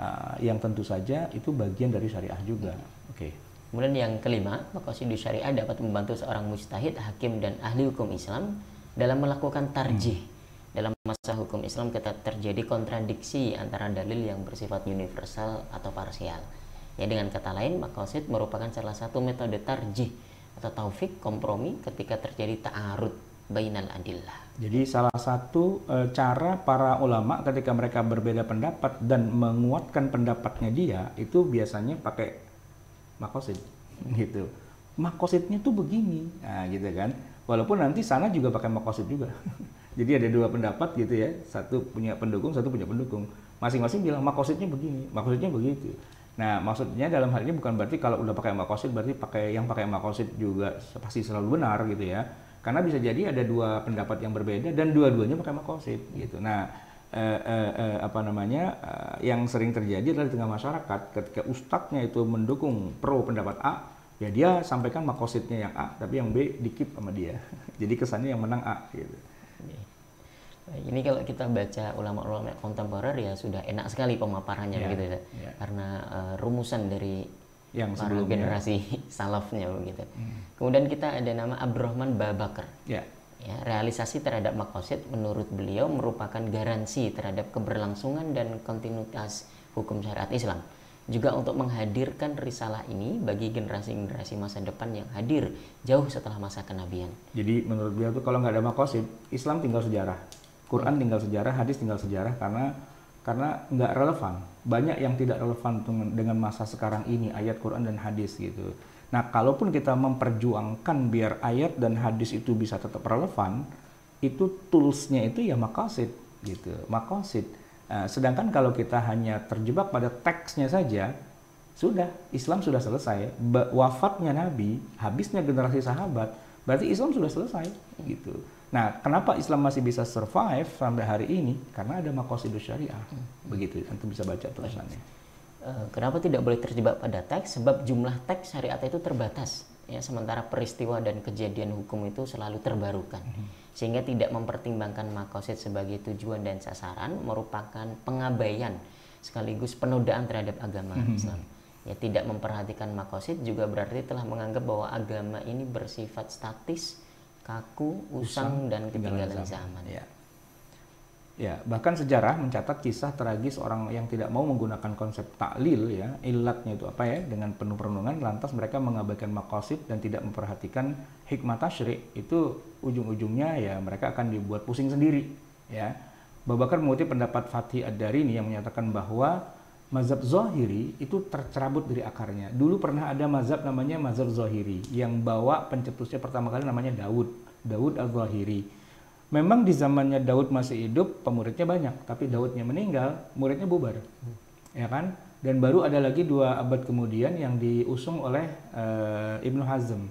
Ah, yang tentu saja itu bagian dari syariah juga. Oke. Kemudian yang kelima, maqasidus syariah dapat membantu seorang mujtahid, hakim dan ahli hukum Islam dalam melakukan tarjih. Dalam masa hukum Islam kita terjadi kontradiksi antara dalil yang bersifat universal atau parsial. Ya dengan kata lain, maqasid merupakan salah satu metode tarjih atau taufik kompromi ketika terjadi ta'arud bainal adillah. Jadi salah satu eh, cara para ulama ketika mereka berbeda pendapat dan menguatkan pendapatnya dia itu biasanya pakai makosid gitu. Makosidnya tuh begini, nah gitu kan. Walaupun nanti sana juga pakai makosid juga. Jadi ada dua pendapat gitu ya, satu punya pendukung, satu punya pendukung. Masing-masing bilang makosidnya begini, makosidnya begitu. Nah maksudnya dalam hal ini bukan berarti kalau udah pakai makosid berarti pakai yang pakai makosid juga pasti selalu benar gitu ya. Karena bisa jadi ada dua pendapat yang berbeda dan dua-duanya pakai makosid gitu. Nah eh, eh, eh, apa namanya eh, yang sering terjadi adalah di tengah masyarakat ketika ustadznya itu mendukung pro pendapat A ya dia sampaikan makosidnya yang A tapi yang B dikip sama dia jadi kesannya yang menang A gitu Ini kalau kita baca ulama-ulama kontemporer ya sudah enak sekali pemaparannya Ya, begitu ya. ya. Karena eh, rumusan dari yang para sebelumnya generasi salafnya begitu. Kemudian kita ada nama Abdurrahman Babakar. ya Ya, realisasi terhadap makosid menurut beliau merupakan garansi terhadap keberlangsungan dan kontinuitas hukum syariat Islam. Juga untuk menghadirkan risalah ini bagi generasi-generasi masa depan yang hadir jauh setelah masa kenabian. jadi menurut beliau tuh kalau nggak ada makosid Islam tinggal sejarah Quran tinggal sejarah hadis tinggal sejarah karena karena nggak relevan banyak yang tidak relevan dengan, masa sekarang ini ayat Quran dan hadis gitu. Nah kalaupun kita memperjuangkan biar ayat dan hadis itu bisa tetap relevan itu toolsnya itu ya makosid gitu makosid Eh, sedangkan kalau kita hanya terjebak pada teksnya saja sudah Islam sudah selesai. Wafatnya Nabi habisnya generasi sahabat berarti Islam sudah selesai gitu nah kenapa Islam masih bisa survive sampai hari ini karena ada makosidus syariah begitu antum bisa baca tulisannya Eh, Kenapa tidak boleh terjebak pada teks? Sebab jumlah teks syariat itu terbatas. Ya, sementara peristiwa dan kejadian hukum itu selalu terbarukan. Sehingga tidak mempertimbangkan makosid sebagai tujuan dan sasaran merupakan pengabaian sekaligus penodaan terhadap agama Islam. Ya, tidak memperhatikan makosid juga berarti telah menganggap bahwa agama ini bersifat statis, kaku, usang, dan ketinggalan zaman. Ya. Ya, bahkan sejarah mencatat kisah tragis orang yang tidak mau menggunakan konsep taklil ya, ilatnya itu apa ya, dengan penuh perenungan lantas mereka mengabaikan makosid dan tidak memperhatikan hikmah tasyrik, itu ujung-ujungnya ya mereka akan dibuat pusing sendiri ya. Babakar mengutip pendapat Fatih Ad-Darini yang menyatakan bahwa mazhab Zohiri itu tercerabut dari akarnya. Dulu pernah ada mazhab namanya mazhab Zohiri yang bawa pencetusnya pertama kali namanya Daud, Daud Al-Zohiri. Memang di zamannya Daud masih hidup, pemuridnya banyak, tapi Daudnya meninggal, muridnya bubar. Ya kan? Dan baru ada lagi dua abad kemudian yang diusung oleh eh, Ibnu Hazm.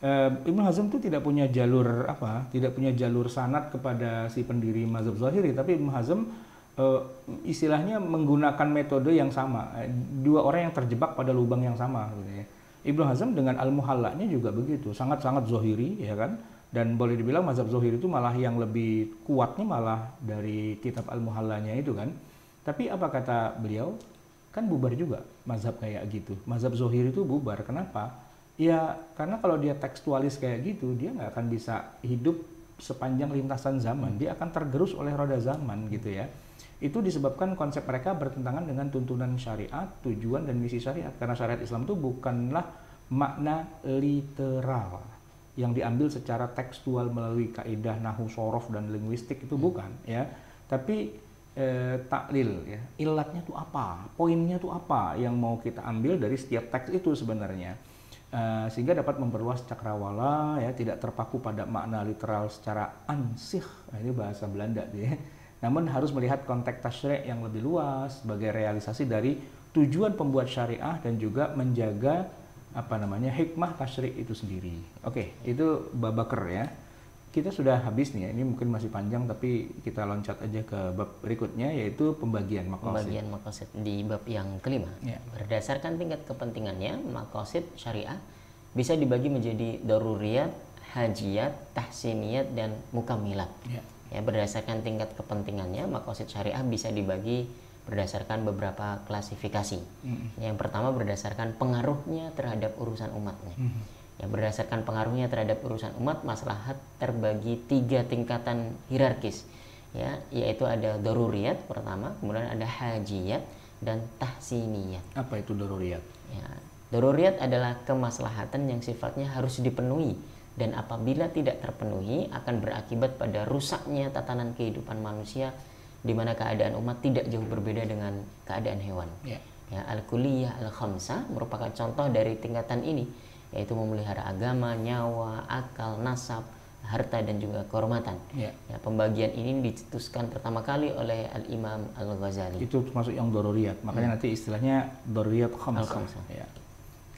Eh, Ibnu Hazm itu tidak punya jalur apa? Tidak punya jalur sanat kepada si pendiri mazhab Zahiri, tapi Ibnu Hazm eh, istilahnya menggunakan metode yang sama. Eh, Dua orang yang terjebak pada lubang yang sama gitu ya. Ibnu Hazm dengan Al-Muhallanya juga begitu, sangat-sangat Zohiri ya kan? Dan boleh dibilang mazhab Zohiri itu malah yang lebih kuatnya malah dari kitab Al-Muhallanya itu kan. Tapi apa kata beliau? Kan bubar juga mazhab kayak gitu. Mazhab Zohiri itu bubar. Kenapa? Ya karena kalau dia tekstualis kayak gitu, dia nggak akan bisa hidup sepanjang lintasan zaman. Dia akan tergerus oleh roda zaman gitu ya. Itu disebabkan konsep mereka bertentangan dengan tuntunan syariat, tujuan dan misi syariat. Karena syariat Islam itu bukanlah makna literal. Yang diambil secara tekstual melalui kaidah nahu sorof dan linguistik itu bukan ya. Tapi eh, taklil ya. Ilatnya tuh apa? Poinnya tuh apa yang mau kita ambil dari setiap teks itu sebenarnya? Eh, sehingga dapat memperluas cakrawala ya. Tidak terpaku pada makna literal secara ansih. Nah, ini bahasa Belanda tuh ya namun harus melihat konteks tasyrik yang lebih luas sebagai realisasi dari tujuan pembuat syariah dan juga menjaga apa namanya hikmah tasyrik itu sendiri. Oke, itu Babakar ya. kita sudah habis nih ya. Ini mungkin masih panjang tapi kita loncat aja ke bab berikutnya yaitu pembagian makosid. Pembagian makosid di bab yang kelima. Ya. Berdasarkan tingkat kepentingannya, makosid syariah bisa dibagi menjadi daruriyat, hajiyat, tahsiniyat, dan mukamilat. Ya. Ya, berdasarkan tingkat kepentingannya, makosid syariah bisa dibagi berdasarkan beberapa klasifikasi. Mm. Yang pertama berdasarkan pengaruhnya terhadap urusan umatnya. Mm. Ya, berdasarkan pengaruhnya terhadap urusan umat, maslahat terbagi tiga tingkatan hierarkis. Ya, yaitu ada daruriyat pertama, kemudian ada hajiyat dan tahsiniyat. Apa itu daruriyat? Ya, daruriyat adalah kemaslahatan yang sifatnya harus dipenuhi dan apabila tidak terpenuhi akan berakibat pada rusaknya tatanan kehidupan manusia di mana keadaan umat tidak jauh berbeda dengan keadaan hewan. Ya. Ya, al-kulliyah al-khamsah merupakan contoh dari tingkatan ini yaitu memelihara agama, nyawa, akal, nasab, harta dan juga kehormatan. Ya. Ya, pembagian ini dicetuskan pertama kali oleh Al-Imam Al-Ghazali. Itu termasuk yang daruriyat. Makanya nanti istilahnya daruriyat khamsah. Al-khamsah. Ya.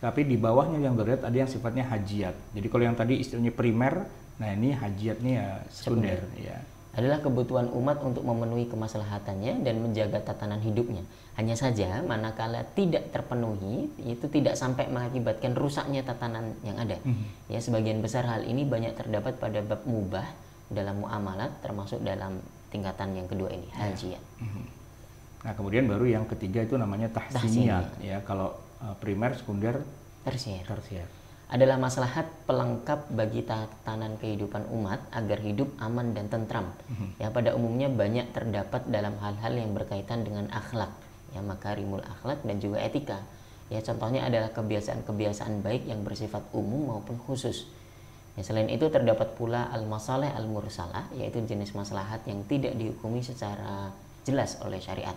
Tapi di bawahnya yang daruriyat ada yang sifatnya hajiat. Jadi kalau yang tadi istilahnya primer, nah ini hajiatnya ya sekunder. Ya. adalah kebutuhan umat untuk memenuhi kemaslahatannya dan menjaga tatanan hidupnya. Hanya saja manakala tidak terpenuhi itu tidak sampai mengakibatkan rusaknya tatanan yang ada. Mhm. Ya sebagian besar hal ini banyak terdapat pada bab mubah dalam muamalat termasuk dalam tingkatan yang kedua ini hajiyat. Mhm. Nah kemudian baru yang ketiga itu namanya tahsiniyat. Ya kalau uh, primer, sekunder, Tersier tersier. adalah maslahat pelengkap bagi tatanan kehidupan umat agar hidup aman dan tentram. Ya pada umumnya banyak terdapat dalam hal-hal yang berkaitan dengan akhlak, ya makarimul akhlak dan juga etika. Ya contohnya adalah kebiasaan-kebiasaan baik yang bersifat umum maupun khusus. Ya, selain itu terdapat pula al-masalih al-mursalah yaitu jenis maslahat yang tidak dihukumi secara jelas oleh syariat.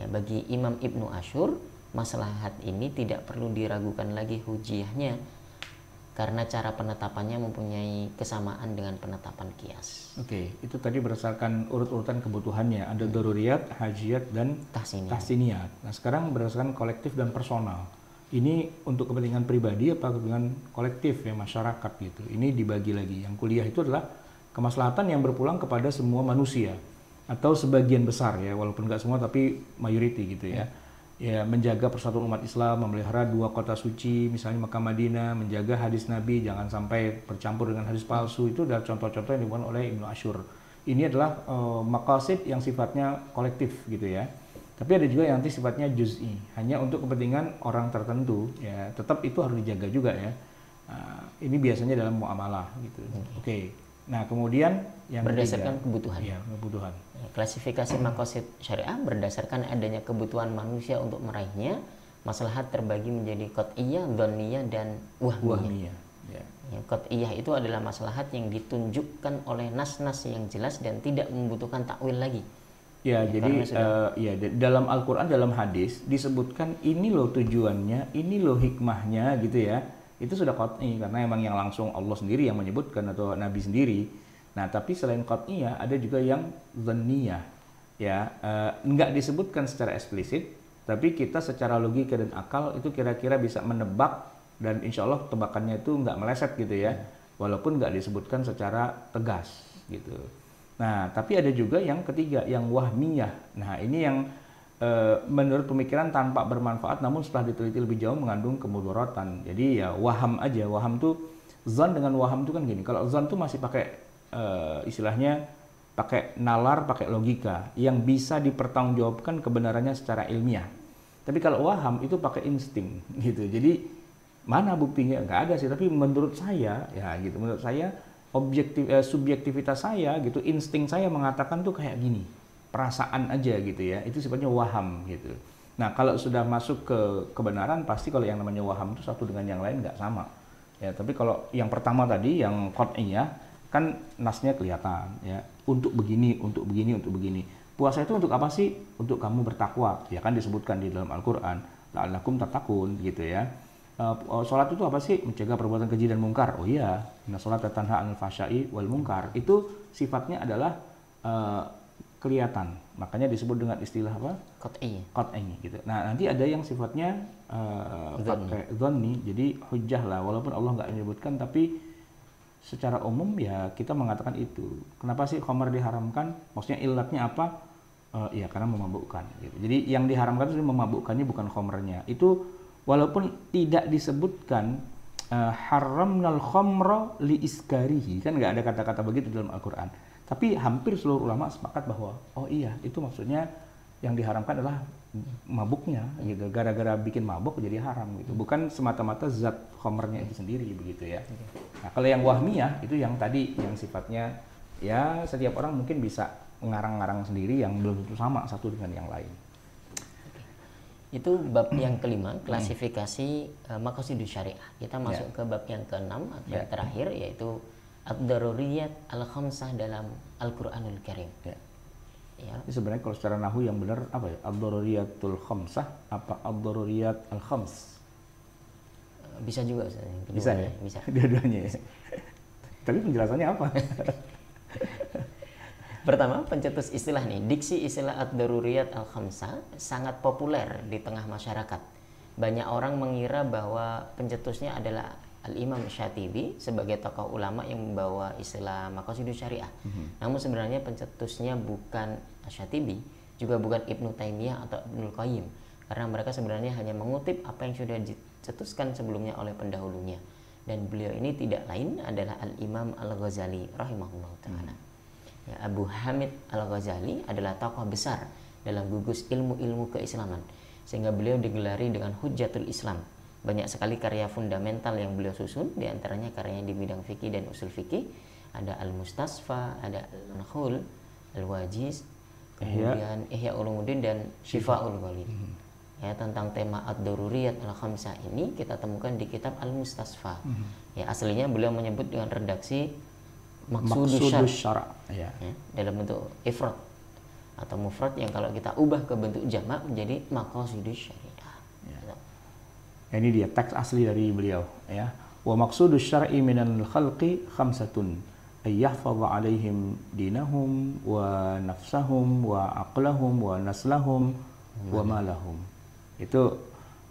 Ya, bagi Imam Ibnu Ashur, maslahat ini tidak perlu diragukan lagi hujiyahnya karena cara penetapannya mempunyai kesamaan dengan penetapan kias. Oke, itu tadi berdasarkan urut-urutan kebutuhannya. Ada daruriyat, hajiat, dan Tahsiniyat. tahsiniyat. Nah sekarang berdasarkan kolektif dan personal. Ini untuk kepentingan pribadi apa kepentingan kolektif ya masyarakat gitu. Ini dibagi lagi. Yang kuliah itu adalah kemaslahatan yang berpulang kepada semua manusia atau sebagian besar ya, walaupun nggak semua tapi mayoriti gitu ya. Ya menjaga persatuan umat Islam, memelihara dua kota suci, misalnya Mekah Madinah, menjaga hadis Nabi jangan sampai bercampur dengan hadis palsu itu adalah contoh-contoh yang dibuat oleh Ibnu Ashur. Ini adalah eh, maqasid yang sifatnya kolektif gitu ya. Tapi ada juga yang nanti sifatnya juz'i, hanya untuk kepentingan orang tertentu. Ya, tetap itu harus dijaga juga ya. Nah, ini biasanya dalam muamalah gitu. Oke. Nah, kemudian yang Berdasarkan ketiga, kebutuhan. ya, kebutuhan. Klasifikasi makosid syariah berdasarkan adanya kebutuhan manusia untuk meraihnya, maslahat terbagi menjadi qat'iyah, dhanniyah, dan wahmiyah. Wahmiyah. Ya. Ya, qat'iyah itu adalah maslahat yang ditunjukkan oleh nas-nas yang jelas dan tidak membutuhkan takwil lagi. Ya, Ya, jadi sudah- eh, ya dalam Al-Qur'an dalam hadis disebutkan ini loh tujuannya, ini loh hikmahnya gitu ya. Itu sudah qat'i karena emang yang langsung Allah sendiri yang menyebutkan atau nabi sendiri. Nah, tapi selain qat'iyah ada juga yang dhanniyah. Ya, eh, nggak disebutkan secara eksplisit, tapi kita secara logika dan akal itu kira-kira bisa menebak dan insya Allah tebakannya itu nggak meleset gitu ya, walaupun nggak disebutkan secara tegas gitu. Nah, tapi ada juga yang ketiga, yang wahmiyah. Nah, ini yang menurut pemikiran tanpa bermanfaat, namun setelah diteliti lebih jauh mengandung kemudaratan. Jadi ya waham aja. Waham tuh zon dengan waham tuh kan gini. Kalau zon tuh masih pakai eh, istilahnya pakai nalar, pakai logika yang bisa dipertanggungjawabkan kebenarannya secara ilmiah. Tapi kalau waham itu pakai insting gitu. Jadi mana buktinya? Nggak ada sih. Tapi menurut saya ya gitu. Menurut saya objektif eh, subjektivitas saya gitu, insting saya mengatakan tuh kayak gini. Perasaan aja gitu ya. Itu sifatnya waham gitu. Nah, kalau sudah masuk ke kebenaran pasti kalau yang namanya waham itu satu dengan yang lain nggak sama. Ya, tapi kalau yang pertama tadi yang qat'iyah kan nasnya kelihatan ya. Untuk begini, untuk begini, untuk begini. Puasa itu untuk apa sih? Untuk kamu bertakwa. Ya kan disebutkan di dalam Al-Qur'an, la'allakum tatakun gitu ya. Uh, sholat itu apa sih? Mencegah perbuatan keji dan mungkar. Oh iya, nah sholat tanha anil fahsya'i wal mungkar. Itu sifatnya adalah uh, kelihatan. Makanya disebut dengan istilah apa? Qat'iyah. Qat'i gitu. Nah, nanti ada yang sifatnya uh, Dhanni. pakai dhanni, jadi hujah lah walaupun Allah nggak menyebutkan tapi secara umum ya kita mengatakan itu. Kenapa sih khamar diharamkan? Maksudnya ilatnya apa? Uh, ya karena memabukkan. Gitu. Jadi yang diharamkan itu memabukkannya bukan khamarnya. Itu walaupun tidak disebutkan uh, haramnal khamra li iskarihi kan nggak ada kata-kata begitu dalam Al-Qur'an. Tapi hampir seluruh ulama sepakat bahwa oh iya itu maksudnya yang diharamkan adalah mabuknya gitu. Gara-gara bikin mabuk jadi haram gitu. Bukan semata-mata zat khamrnya itu sendiri begitu ya. Nah, kalau yang wahmiyah itu yang tadi yang sifatnya ya setiap orang mungkin bisa ngarang-ngarang sendiri yang belum tentu sama satu dengan yang lain. Itu bab yang kelima, klasifikasi uh, maqasidus syariah. Kita masuk yeah. ke bab yang keenam atau yeah. yang terakhir yaitu ad-daruriyat al-khamsah dalam Al-Qur'anul Karim. Yeah. Ya. Ini sebenarnya kalau secara nahu yang benar apa ya? Ad-daruriyatul khamsah apa ad-daruriyat al-khams? Bisa juga Ustaz. Bisa ya? Bisa. Dua-duanya ya. Tapi penjelasannya apa? Pertama, pencetus istilah nih, diksi istilah ad-daruriyat al-khamsa sangat populer di tengah masyarakat. Banyak orang mengira bahwa pencetusnya adalah Al-Imam Syatibi sebagai tokoh ulama yang membawa istilah maqasidus syariah. Mm -hmm. Namun sebenarnya pencetusnya bukan Syatibi, juga bukan Ibnu Taimiyah atau Ibnu Qayyim karena mereka sebenarnya hanya mengutip apa yang sudah dicetuskan sebelumnya oleh pendahulunya. Dan beliau ini tidak lain adalah Al-Imam Al-Ghazali rahimahullah taala. Mm Ya, Abu Hamid Al-Ghazali adalah tokoh besar dalam gugus ilmu-ilmu keislaman sehingga beliau digelari dengan Hujjatul Islam banyak sekali karya fundamental yang beliau susun, di antaranya karyanya di bidang fikih dan usul fikih. Ada Al-Mustasfa, ada Al-Nakhul, Al-Wajiz, kemudian Ihya Ulumuddin dan Ul Ghalib. Hmm. Ya, tentang tema Ad-Daruriyat Al-Khamsah ini kita temukan di kitab Al-Mustasfa. Hmm. Ya, aslinya beliau menyebut dengan redaksi Maksudus Syara. Ya. ya, dalam bentuk ifrat atau mufrad yang kalau kita ubah ke bentuk jamak menjadi maqasidus syariah. Ya, ini dia teks asli dari beliau ya. Wa maqsudus syar'i minal khalqi khamsatun ay yahfadha alaihim dinahum wa nafsahum wa aqlahum wa naslahum wa malahum. Itu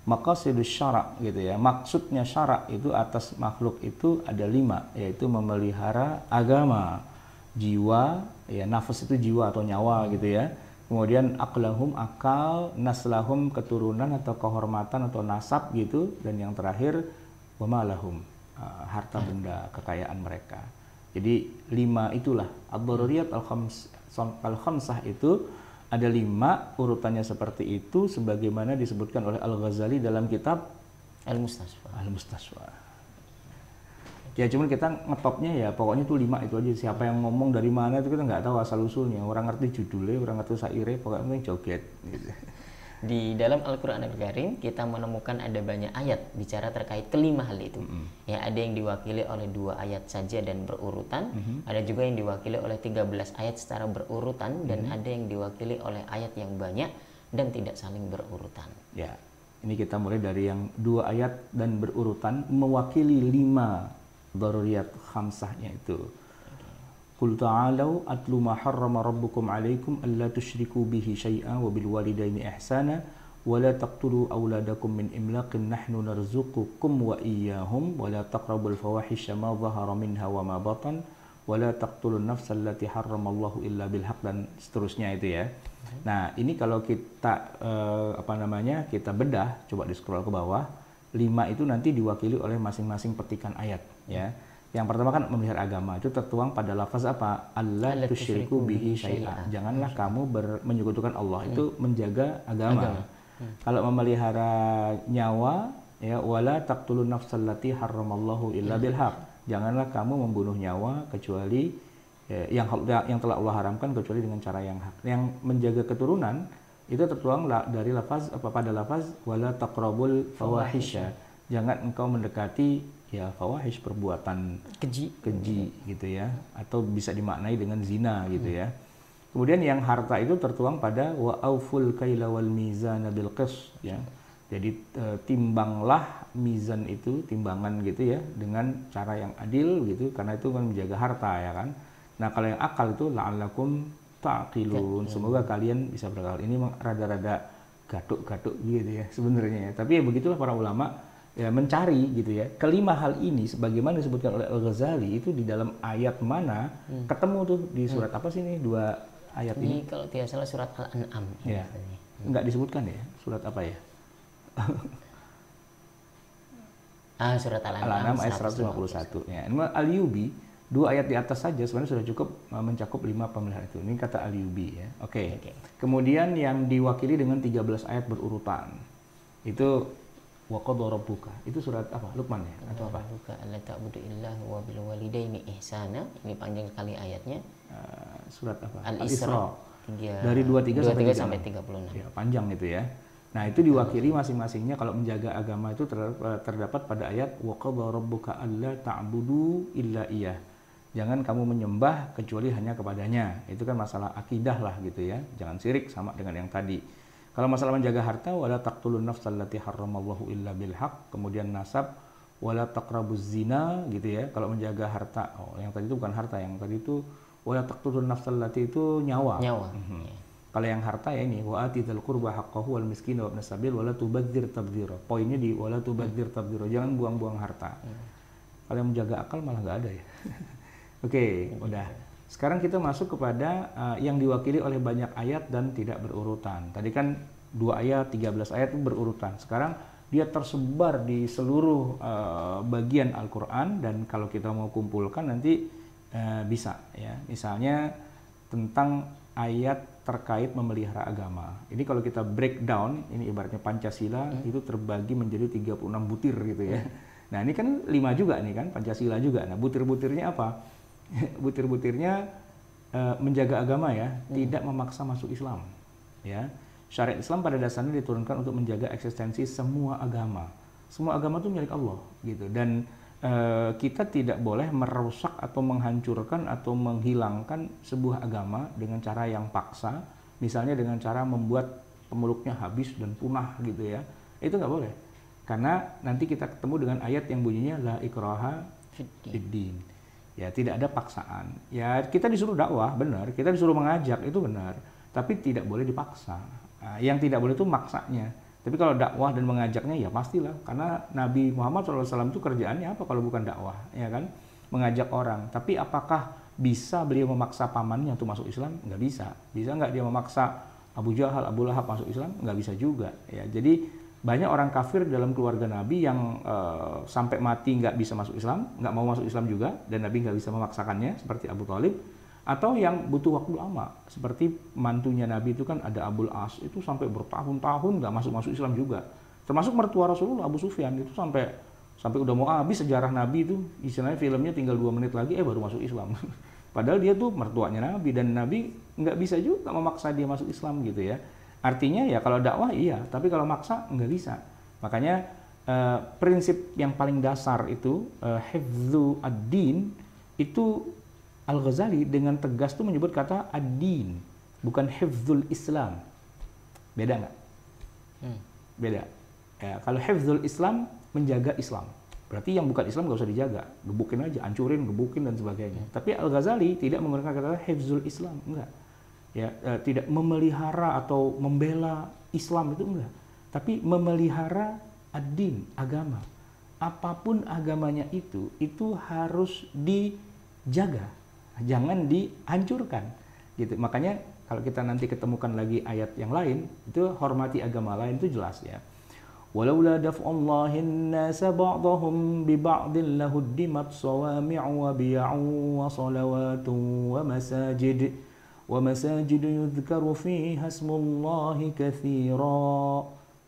maqasidus syara' gitu ya. Maksudnya syara' itu atas makhluk itu ada lima yaitu memelihara agama, jiwa, ya nafas itu jiwa atau nyawa gitu ya kemudian aklahum akal, naslahum keturunan atau kehormatan atau nasab gitu, dan yang terakhir wamalahum uh, harta benda kekayaan mereka. Jadi lima itulah ad-daruriyat al-khamsah itu ada lima urutannya seperti itu sebagaimana disebutkan oleh Al-Ghazali dalam kitab Al-Mustasfa. Al-Mustasfa ya cuman kita ngetopnya ya pokoknya itu lima itu aja siapa yang ngomong dari mana itu kita nggak tahu asal usulnya orang ngerti judulnya orang ngerti saire pokoknya joget gitu. di dalam Al-Quran Al-Karim kita menemukan ada banyak ayat bicara terkait kelima hal itu. Mm -hmm. Ya ada yang diwakili oleh dua ayat saja dan berurutan, mm -hmm. ada juga yang diwakili oleh 13 ayat secara berurutan mm -hmm. dan ada yang diwakili oleh ayat yang banyak dan tidak saling berurutan. Ya, ini kita mulai dari yang dua ayat dan berurutan mewakili lima daruriyat khamsahnya itu. Qul ta'alu atlu ma harrama rabbukum alaikum alla tusyriku bihi syai'a wa bil walidaini ihsana wa la taqtulu awladakum min imlaqin nahnu narzuqukum wa iyyahum wa la taqrabul fawahisha ma dhahara minha wa ma batan wa la taqtulun nafsa allati harramallahu illa bil dan seterusnya itu ya. Nah, ini kalau kita uh, apa namanya? kita bedah, coba di scroll ke bawah lima itu nanti diwakili oleh masing-masing petikan ayat ya. Yang pertama kan memelihara agama itu tertuang pada lafaz apa? Allah tusyriku bihi syai'a. Janganlah kamu ber, menyekutukan Allah itu hmm. menjaga agama. agama. Hmm. Kalau memelihara nyawa ya wala taqtulun nafsallati harramallahu illa hmm. bilhaq. Janganlah kamu membunuh nyawa kecuali ya, yang yang telah Allah haramkan kecuali dengan cara yang hak. Yang menjaga keturunan itu tertuang dari lafaz apa pada lafaz wala taqrabul fawahisha. Jangan engkau mendekati ya fawahish perbuatan keji keji gitu ya atau bisa dimaknai dengan zina gitu ya. Kemudian yang harta itu tertuang pada wa auful kaila wal mizan bil qis ya. Jadi e, timbanglah mizan itu timbangan gitu ya dengan cara yang adil gitu karena itu kan menjaga harta ya kan. Nah, kalau yang akal itu la'allakum taqilun. Semoga kalian bisa berakal. Ini rada-rada gatuk-gatuk gitu ya sebenarnya ya. Tapi ya begitulah para ulama ya mencari gitu ya. Kelima hal ini sebagaimana disebutkan oleh Al Ghazali itu di dalam ayat mana? Hmm. ketemu tuh di surat apa sih ini? Dua ayat ini Ini? kalau tidak salah surat Al-An'am. ya. Nggak disebutkan ya? Surat apa ya? Ah, surat Al-An'am. Al-An'am ayat 151 ya. Ini Al-Yubi dua ayat di atas saja sebenarnya sudah cukup uh, mencakup lima pemeliharaan itu. Ini kata Al-Yubi ya. Oke. Oke. kemudian yang diwakili dengan 13 ayat berurutan. Itu waqadha rabbuka. Itu surat apa? Luqman ya? Atau apa? Buka alla ta'budu illa wa bil walidaini ihsana. Ini panjang sekali ayatnya. Uh, surat apa? Al-Isra. Tiga- dari 23 sampai 23 sampai 36. ya panjang itu ya. Nah itu diwakili masing-masingnya kalau menjaga agama itu ter- eh, terdapat pada ayat waqadha rabbuka alla ta'budu illa iya. Jangan kamu menyembah kecuali hanya kepadanya. Itu kan masalah akidah lah gitu ya. Jangan sirik sama dengan yang tadi kalau masalah menjaga harta wala taqtulun nafsal lati harramallahu illa bil haq kemudian nasab wala taqrabuz zina gitu ya kalau menjaga harta oh yang tadi itu bukan harta yang tadi itu wala taqtulun nafsal lati itu nyawa Nyawa. Mhm. Ya. kalau yang harta ya ini wa atidal qurba haqqahu wal miskin wa ibnas sabil wala tubadzir tabdzira. Poinnya di wala tubadzir tabdzira. Jangan buang-buang harta. Kalau yang menjaga akal malah nggak ada ya. Oke, udah. Sekarang kita masuk kepada uh, yang diwakili oleh banyak ayat dan tidak berurutan. Tadi kan dua ayat, 13 ayat itu berurutan. Sekarang dia tersebar di seluruh uh, bagian Al-Qur'an dan kalau kita mau kumpulkan nanti uh, bisa ya. Misalnya tentang ayat terkait memelihara agama. Ini kalau kita breakdown, ini ibaratnya Pancasila itu terbagi menjadi 36 butir gitu ya. Nah, ini kan lima juga nih kan Pancasila juga. Nah, butir-butirnya apa? Butir-butirnya eh, menjaga agama ya, tidak memaksa masuk Islam. Ya. Syariat Islam pada dasarnya diturunkan untuk menjaga eksistensi semua agama. Semua agama itu milik Allah gitu dan eh, kita tidak boleh merusak atau menghancurkan atau menghilangkan sebuah agama dengan cara yang paksa, misalnya dengan cara membuat pemeluknya habis dan punah gitu ya. Itu nggak boleh. Karena nanti kita ketemu dengan ayat yang bunyinya la ikraha Fiddin. Ya, tidak ada paksaan. Ya, kita disuruh dakwah, benar. Kita disuruh mengajak, itu benar. Tapi tidak boleh dipaksa. Nah, yang tidak boleh itu maksanya. Tapi kalau dakwah dan mengajaknya ya pastilah. Karena Nabi Muhammad SAW itu kerjaannya apa kalau bukan dakwah, ya kan? Mengajak orang. Tapi apakah bisa beliau memaksa pamannya untuk masuk Islam? Nggak bisa. Bisa nggak dia memaksa Abu Jahal, Abu Lahab masuk Islam? Nggak bisa juga. Ya, jadi banyak orang kafir dalam keluarga Nabi yang eh, sampai mati nggak bisa masuk Islam, nggak mau masuk Islam juga, dan Nabi nggak bisa memaksakannya seperti Abu Talib, atau yang butuh waktu lama seperti mantunya Nabi itu kan ada Abul As itu sampai bertahun-tahun nggak masuk masuk Islam juga, termasuk mertua Rasulullah Abu Sufyan itu sampai sampai udah mau habis sejarah Nabi itu istilahnya filmnya tinggal dua menit lagi eh baru masuk Islam. Padahal dia tuh mertuanya Nabi dan Nabi nggak bisa juga memaksa dia masuk Islam gitu ya. Artinya ya kalau dakwah iya, tapi kalau maksa nggak bisa. Makanya eh, prinsip yang paling dasar itu eh, hifdzu ad-din itu Al-Ghazali dengan tegas tuh menyebut kata ad-din, bukan hifdzul Islam. Beda nggak? Hmm. Beda. Ya, kalau hifdzul Islam menjaga Islam. Berarti yang bukan Islam nggak usah dijaga, gebukin aja, hancurin, gebukin dan sebagainya. Tapi Al Ghazali tidak menggunakan kata hifdzul Islam, enggak ya e, tidak memelihara atau membela Islam itu enggak. Tapi memelihara adin agama. Apa pun agamanya itu itu harus dijaga. Jangan dihancurkan. Gitu. Makanya kalau kita nanti ketemukan lagi ayat yang lain itu hormati agama lain itu jelas ya. Walaula daf'ullahin nasa ba'dahum bi ba'din lahuddimat sawami'u wa bi'u wa salawatu wa masajid. ومساجد يذكر فيها اسم الله كثيرا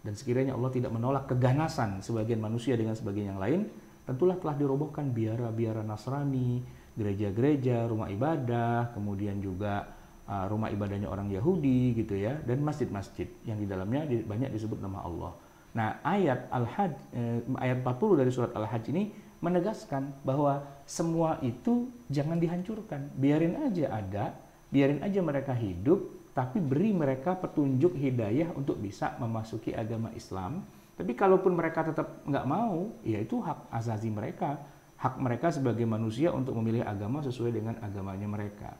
dan sekiranya Allah tidak menolak keganasan sebagian manusia dengan sebagian yang lain tentulah telah dirobohkan biara-biara Nasrani gereja-gereja rumah ibadah kemudian juga uh, rumah ibadahnya orang Yahudi gitu ya dan masjid-masjid yang di dalamnya di- banyak disebut nama Allah Nah, ayat Al-Hajj eh, ayat 40 dari surat Al-Hajj ini menegaskan bahwa semua itu jangan dihancurkan. Biarin aja ada, biarin aja mereka hidup, tapi beri mereka petunjuk hidayah untuk bisa memasuki agama Islam. Tapi kalaupun mereka tetap nggak mau, ya itu hak azazi mereka, hak mereka sebagai manusia untuk memilih agama sesuai dengan agamanya mereka.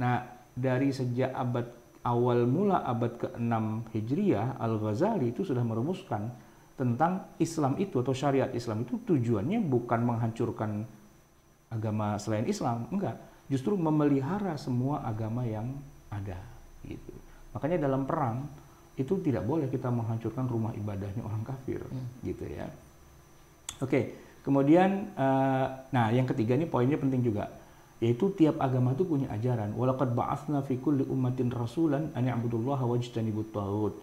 Nah, dari sejak abad awal mula abad ke-6 Hijriah, Al-Ghazali itu sudah merumuskan tentang Islam itu atau syariat Islam itu tujuannya bukan menghancurkan agama selain Islam, enggak, justru memelihara semua agama yang ada gitu. Makanya dalam perang itu tidak boleh kita menghancurkan rumah ibadahnya orang kafir hmm. gitu ya. Oke, kemudian uh, nah yang ketiga ini poinnya penting juga yaitu tiap agama itu punya ajaran. Walaqad ba'atsna fi kulli ummatin rasulan an ya'budullaha wajtanibut taghut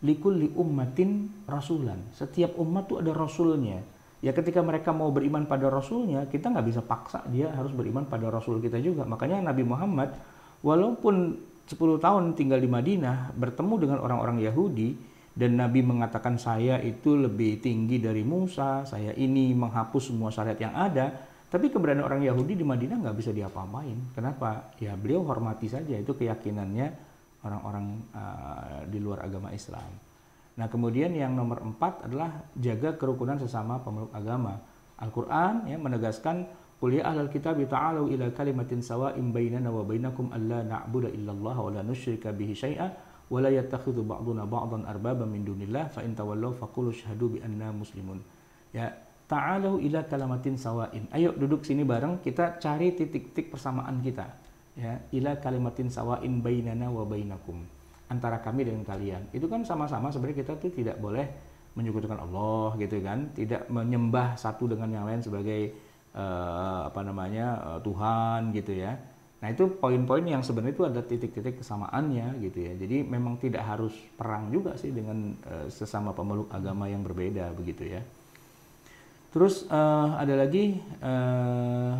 likulli ummatin rasulan. Setiap umat tuh ada rasulnya. Ya ketika mereka mau beriman pada rasulnya, kita nggak bisa paksa dia harus beriman pada rasul kita juga. Makanya Nabi Muhammad walaupun 10 tahun tinggal di Madinah, bertemu dengan orang-orang Yahudi dan Nabi mengatakan saya itu lebih tinggi dari Musa, saya ini menghapus semua syariat yang ada, tapi keberadaan orang Yahudi di Madinah nggak bisa diapa-apain. Kenapa? Ya beliau hormati saja itu keyakinannya orang-orang uh, di luar agama Islam. Nah kemudian yang nomor empat adalah jaga kerukunan sesama pemeluk agama. Al-Quran ya, menegaskan Qul ya ahlal kitab ta'alu ila kalimatin sawa'in bainana wa bainakum alla na'budu illallah wa la nusyrika bihi syai'a wa la yattakhidhu ba'duna ba'dan arbaba min dunillah fa in tawallaw faqulu syahadu bi anna muslimun. Ya, ta'alu ila kalimatin sawa'in. Ayo duduk sini bareng kita cari titik-titik persamaan kita ya ila kalimatin sawain bainana wa bainakum antara kami dengan kalian. Itu kan sama-sama sebenarnya kita tuh tidak boleh menyekutukan Allah gitu kan. Tidak menyembah satu dengan yang lain sebagai uh, apa namanya uh, Tuhan gitu ya. Nah itu poin-poin yang sebenarnya itu ada titik-titik kesamaannya gitu ya. Jadi memang tidak harus perang juga sih dengan uh, sesama pemeluk agama yang berbeda begitu ya. Terus uh, ada lagi uh,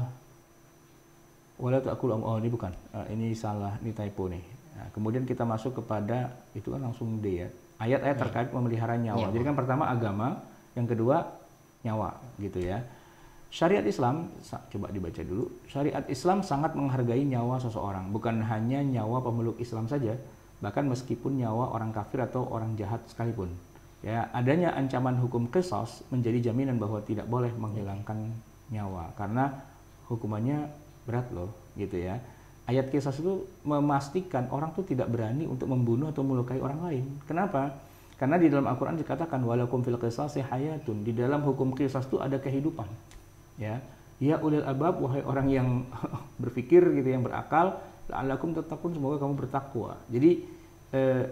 wala ta'kulu oh ini bukan. Uh, ini salah ini typo nih nah, kemudian kita masuk kepada itu kan langsung D ya ayat-ayat ya. terkait memelihara nyawa. nyawa. Jadi kan pertama agama yang kedua nyawa gitu ya. Syariat Islam coba dibaca dulu. Syariat Islam sangat menghargai nyawa seseorang. Bukan hanya nyawa pemeluk Islam saja bahkan meskipun nyawa orang kafir atau orang jahat sekalipun. Ya adanya ancaman hukum kisos menjadi jaminan bahwa tidak boleh menghilangkan nyawa. Karena hukumannya berat loh gitu ya ayat kisah itu memastikan orang tuh tidak berani untuk membunuh atau melukai orang lain. Kenapa? Karena di dalam Al-Quran dikatakan walakum fil qisasi hayatun. Di dalam hukum kisah itu ada kehidupan ya. Ya ulil albab wahai orang yang berpikir gitu yang berakal la'allakum tattaqun semoga kamu bertakwa. Jadi eh,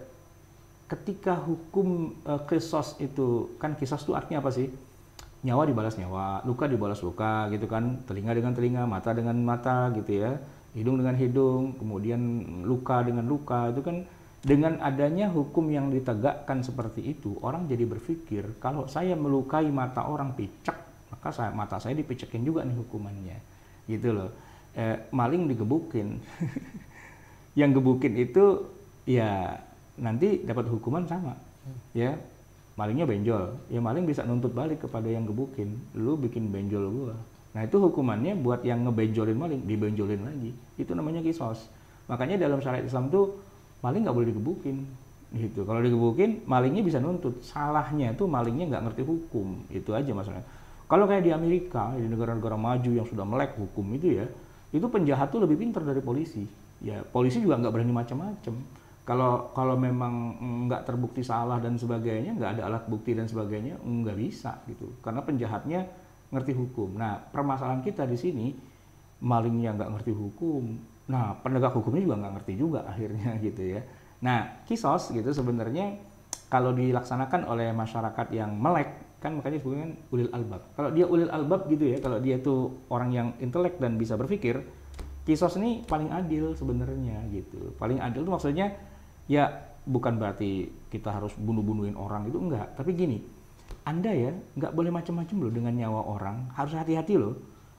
ketika hukum eh, kisos itu kan kisos itu artinya apa sih? Nyawa dibalas nyawa, luka dibalas luka gitu kan, telinga dengan telinga, mata dengan mata gitu ya, hidung dengan hidung, kemudian luka dengan luka itu kan dengan adanya hukum yang ditegakkan seperti itu, orang jadi berpikir kalau saya melukai mata orang picek, maka saya, mata saya dipicekin juga nih hukumannya, gitu loh. Eh, maling digebukin, yang gebukin itu ya nanti dapat hukuman sama, ya. Malingnya benjol. Ya maling bisa nuntut balik kepada yang gebukin. Lu bikin benjol gua nah itu hukumannya buat yang ngebenjolin maling dibenjolin lagi. Itu namanya kisos. Makanya dalam syariat Islam tuh maling nggak boleh digebukin gitu. Kalau digebukin malingnya bisa nuntut. Salahnya tuh malingnya nggak ngerti hukum. Itu aja maksudnya. Kalau kayak di Amerika di negara-negara maju yang sudah melek hukum itu ya itu penjahat tuh lebih pintar dari polisi. Ya polisi juga nggak berani macam-macam kalau kalau memang nggak terbukti salah dan sebagainya nggak ada alat bukti dan sebagainya nggak bisa gitu. Karena penjahatnya ngerti hukum. Nah permasalahan kita di sini malingnya nggak ngerti hukum. Nah penegak hukumnya juga nggak ngerti juga akhirnya gitu ya. Nah kisos gitu sebenarnya kalau dilaksanakan oleh masyarakat yang melek kan makanya disebutkan ulil albab. Kalau dia ulil albab gitu ya kalau dia tuh orang yang intelek dan bisa berpikir kisos ini paling adil sebenarnya gitu. Paling adil tuh maksudnya ya bukan berarti kita harus bunuh-bunuhin orang itu enggak. Tapi gini anda ya nggak boleh macam-macam loh dengan nyawa orang. Harus hati-hati loh.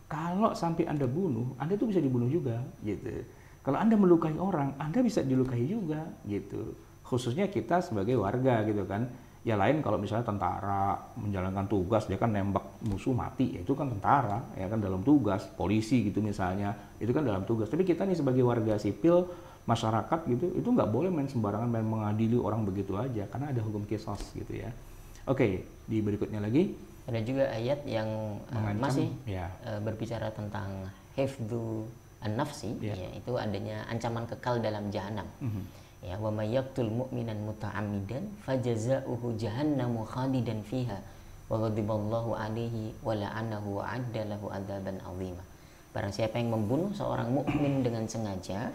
Kalau sampai anda bunuh anda tuh bisa dibunuh juga gitu. Kalau anda melukai orang anda bisa dilukai juga gitu. Khususnya kita sebagai warga gitu kan. Ya lain kalau misalnya tentara menjalankan tugas dia kan nembak musuh mati ya itu kan tentara ya kan dalam tugas. Polisi gitu misalnya itu kan dalam tugas. Tapi kita nih sebagai warga sipil masyarakat gitu itu nggak boleh main sembarangan main mengadili orang begitu aja karena ada hukum kisos gitu ya oke di berikutnya lagi ada juga ayat yang uh, masih ya. uh, berbicara tentang hifdu an-nafsi ya. ya itu adanya ancaman kekal dalam jahanam mm -hmm. ya wa may yaqtul mu'minan muta'ammidan fajaza'uhu jahannamu khalidan fiha wa ghadiballahu alaihi wa la'anahu wa adda lahu adzaban 'azima barang siapa yang membunuh seorang mukmin dengan sengaja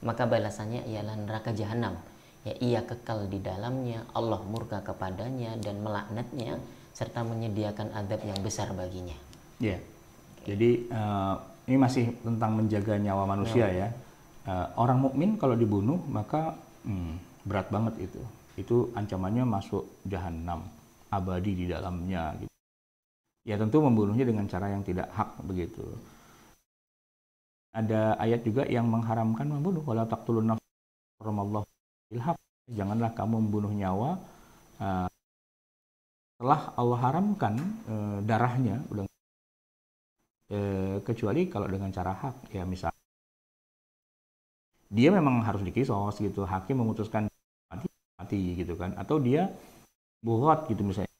maka balasannya ialah neraka jahanam ya ia kekal di dalamnya Allah murka kepadanya dan melaknatnya serta menyediakan adab yang besar baginya. Ya yeah. jadi uh, ini masih tentang menjaga nyawa manusia ya. Uh, orang mukmin kalau dibunuh maka hmm, berat banget itu. Itu ancamannya masuk jahanam abadi di dalamnya gitu. ya tentu membunuhnya dengan cara yang tidak hak begitu. Ada ayat juga yang mengharamkan membunuh. Wala taqtulun nafsallahu ilhaq janganlah kamu membunuh nyawa uh, setelah Allah haramkan uh, darahnya udah uh, kecuali kalau dengan cara hak. Ya misal dia memang harus dikisos gitu hakim memutuskan mati mati gitu kan. Atau dia buat gitu misalnya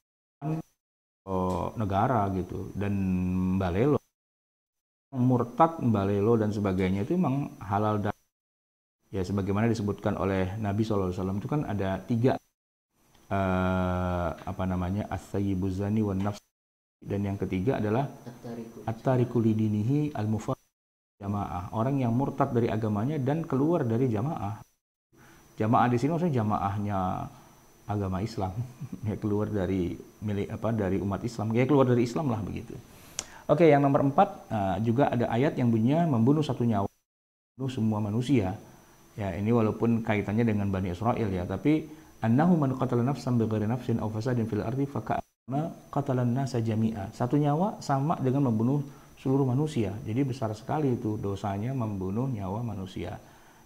negara gitu. Dan balelo murtad balelo dan sebagainya itu memang halal dan ya sebagaimana disebutkan oleh Nabi SAW itu kan ada tiga uh, apa namanya as-sayyibuzani wan nafs dan yang ketiga adalah at-tariku lidinihi al-mufad jamaah, orang yang murtad dari agamanya dan keluar dari jamaah. Jamaah di sini maksudnya jamaahnya agama Islam, ya keluar dari milik apa dari umat Islam, ya keluar dari Islam lah begitu. Oke, yang nomor empat uh, juga ada ayat yang bunyinya membunuh satu nyawa, membunuh semua manusia. Ya ini walaupun kaitannya dengan Bani Israel ya, tapi annahu man qatala nafsan bighairi nafsin aw fasadin fil ardi faka'anna qatala nasa jami'a. Satu nyawa sama dengan membunuh seluruh manusia. Jadi besar sekali itu dosanya membunuh nyawa manusia.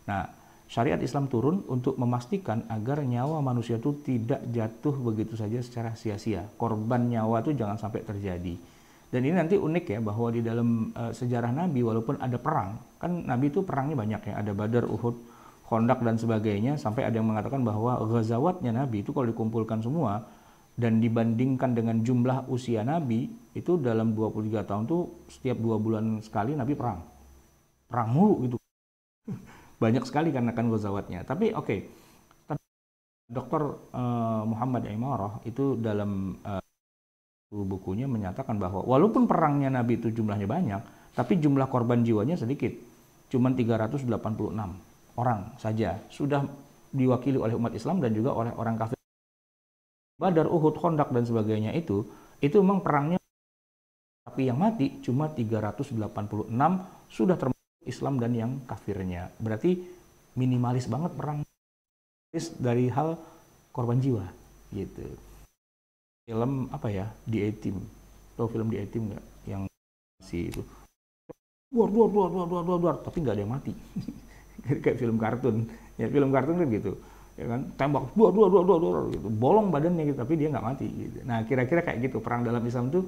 Nah, syariat Islam turun untuk memastikan agar nyawa manusia itu tidak jatuh begitu saja secara sia-sia. Korban nyawa itu jangan sampai terjadi. Dan ini nanti unik ya bahwa di dalam uh, sejarah Nabi walaupun ada perang, kan Nabi itu perangnya banyak ya, ada Badar, Uhud, Khandaq dan sebagainya sampai ada yang mengatakan bahwa ghazawatnya Nabi itu kalau dikumpulkan semua dan dibandingkan dengan jumlah usia Nabi itu dalam 23 tahun tuh setiap dua bulan sekali Nabi perang perang mulu gitu banyak sekali karena kan gozawatnya tapi oke okay. Dr. Uh, Muhammad Imarah itu dalam uh, bukunya menyatakan bahwa walaupun perangnya Nabi itu jumlahnya banyak tapi jumlah korban jiwanya sedikit cuma 386 orang saja sudah diwakili oleh umat Islam dan juga oleh orang kafir Badar, Uhud, Khandaq dan sebagainya itu itu memang perangnya tapi yang mati cuma 386 sudah termasuk Islam dan yang kafirnya. Berarti minimalis banget perang dari hal korban jiwa gitu. Film apa ya? Di A-Team. Tahu film di A-Team nggak? Yang si itu. Duar, duar, duar, duar, duar, duar, duar. Tapi nggak ada yang mati. Kayak film kartun. Ya film kartun kan gitu. Ya kan tembak dua dua dua dua dua gitu. Bolong badannya gitu tapi dia nggak mati gitu. Nah kira-kira kayak gitu perang dalam Islam itu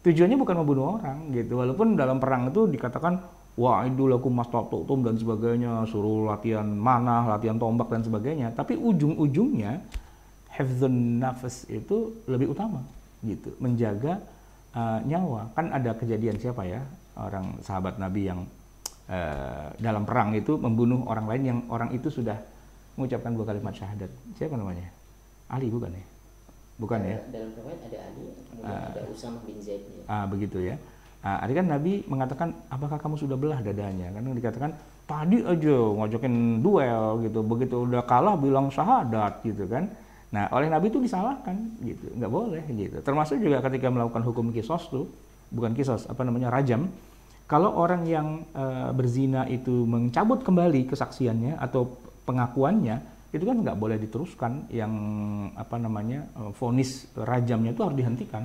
tujuannya bukan membunuh orang gitu. Walaupun dalam perang itu dikatakan wah itu laku mas tum dan sebagainya suruh latihan mana latihan tombak dan sebagainya. Tapi ujung-ujungnya hafzun nafas itu lebih utama gitu. Menjaga uh, nyawa. Kan ada kejadian siapa ya orang sahabat Nabi yang uh, dalam perang itu membunuh orang lain yang orang itu sudah mengucapkan dua kalimat syahadat. Siapa namanya? Ali bukan ya? Bukan ya? Dalam riwayat ada Ali, kemudian uh, ada Usama bin Zaid. Ya. Ah, begitu ya. Ah, ada kan Nabi mengatakan, apakah kamu sudah belah dadanya? Karena dikatakan tadi aja ngajakin duel gitu, begitu udah kalah bilang syahadat gitu kan. Nah, oleh Nabi itu disalahkan gitu, nggak boleh gitu. Termasuk juga ketika melakukan hukum kisos tuh, bukan kisos, apa namanya rajam. Kalau orang yang uh, berzina itu mencabut kembali kesaksiannya atau pengakuannya itu kan nggak boleh diteruskan yang apa namanya eh, vonis rajamnya itu harus dihentikan.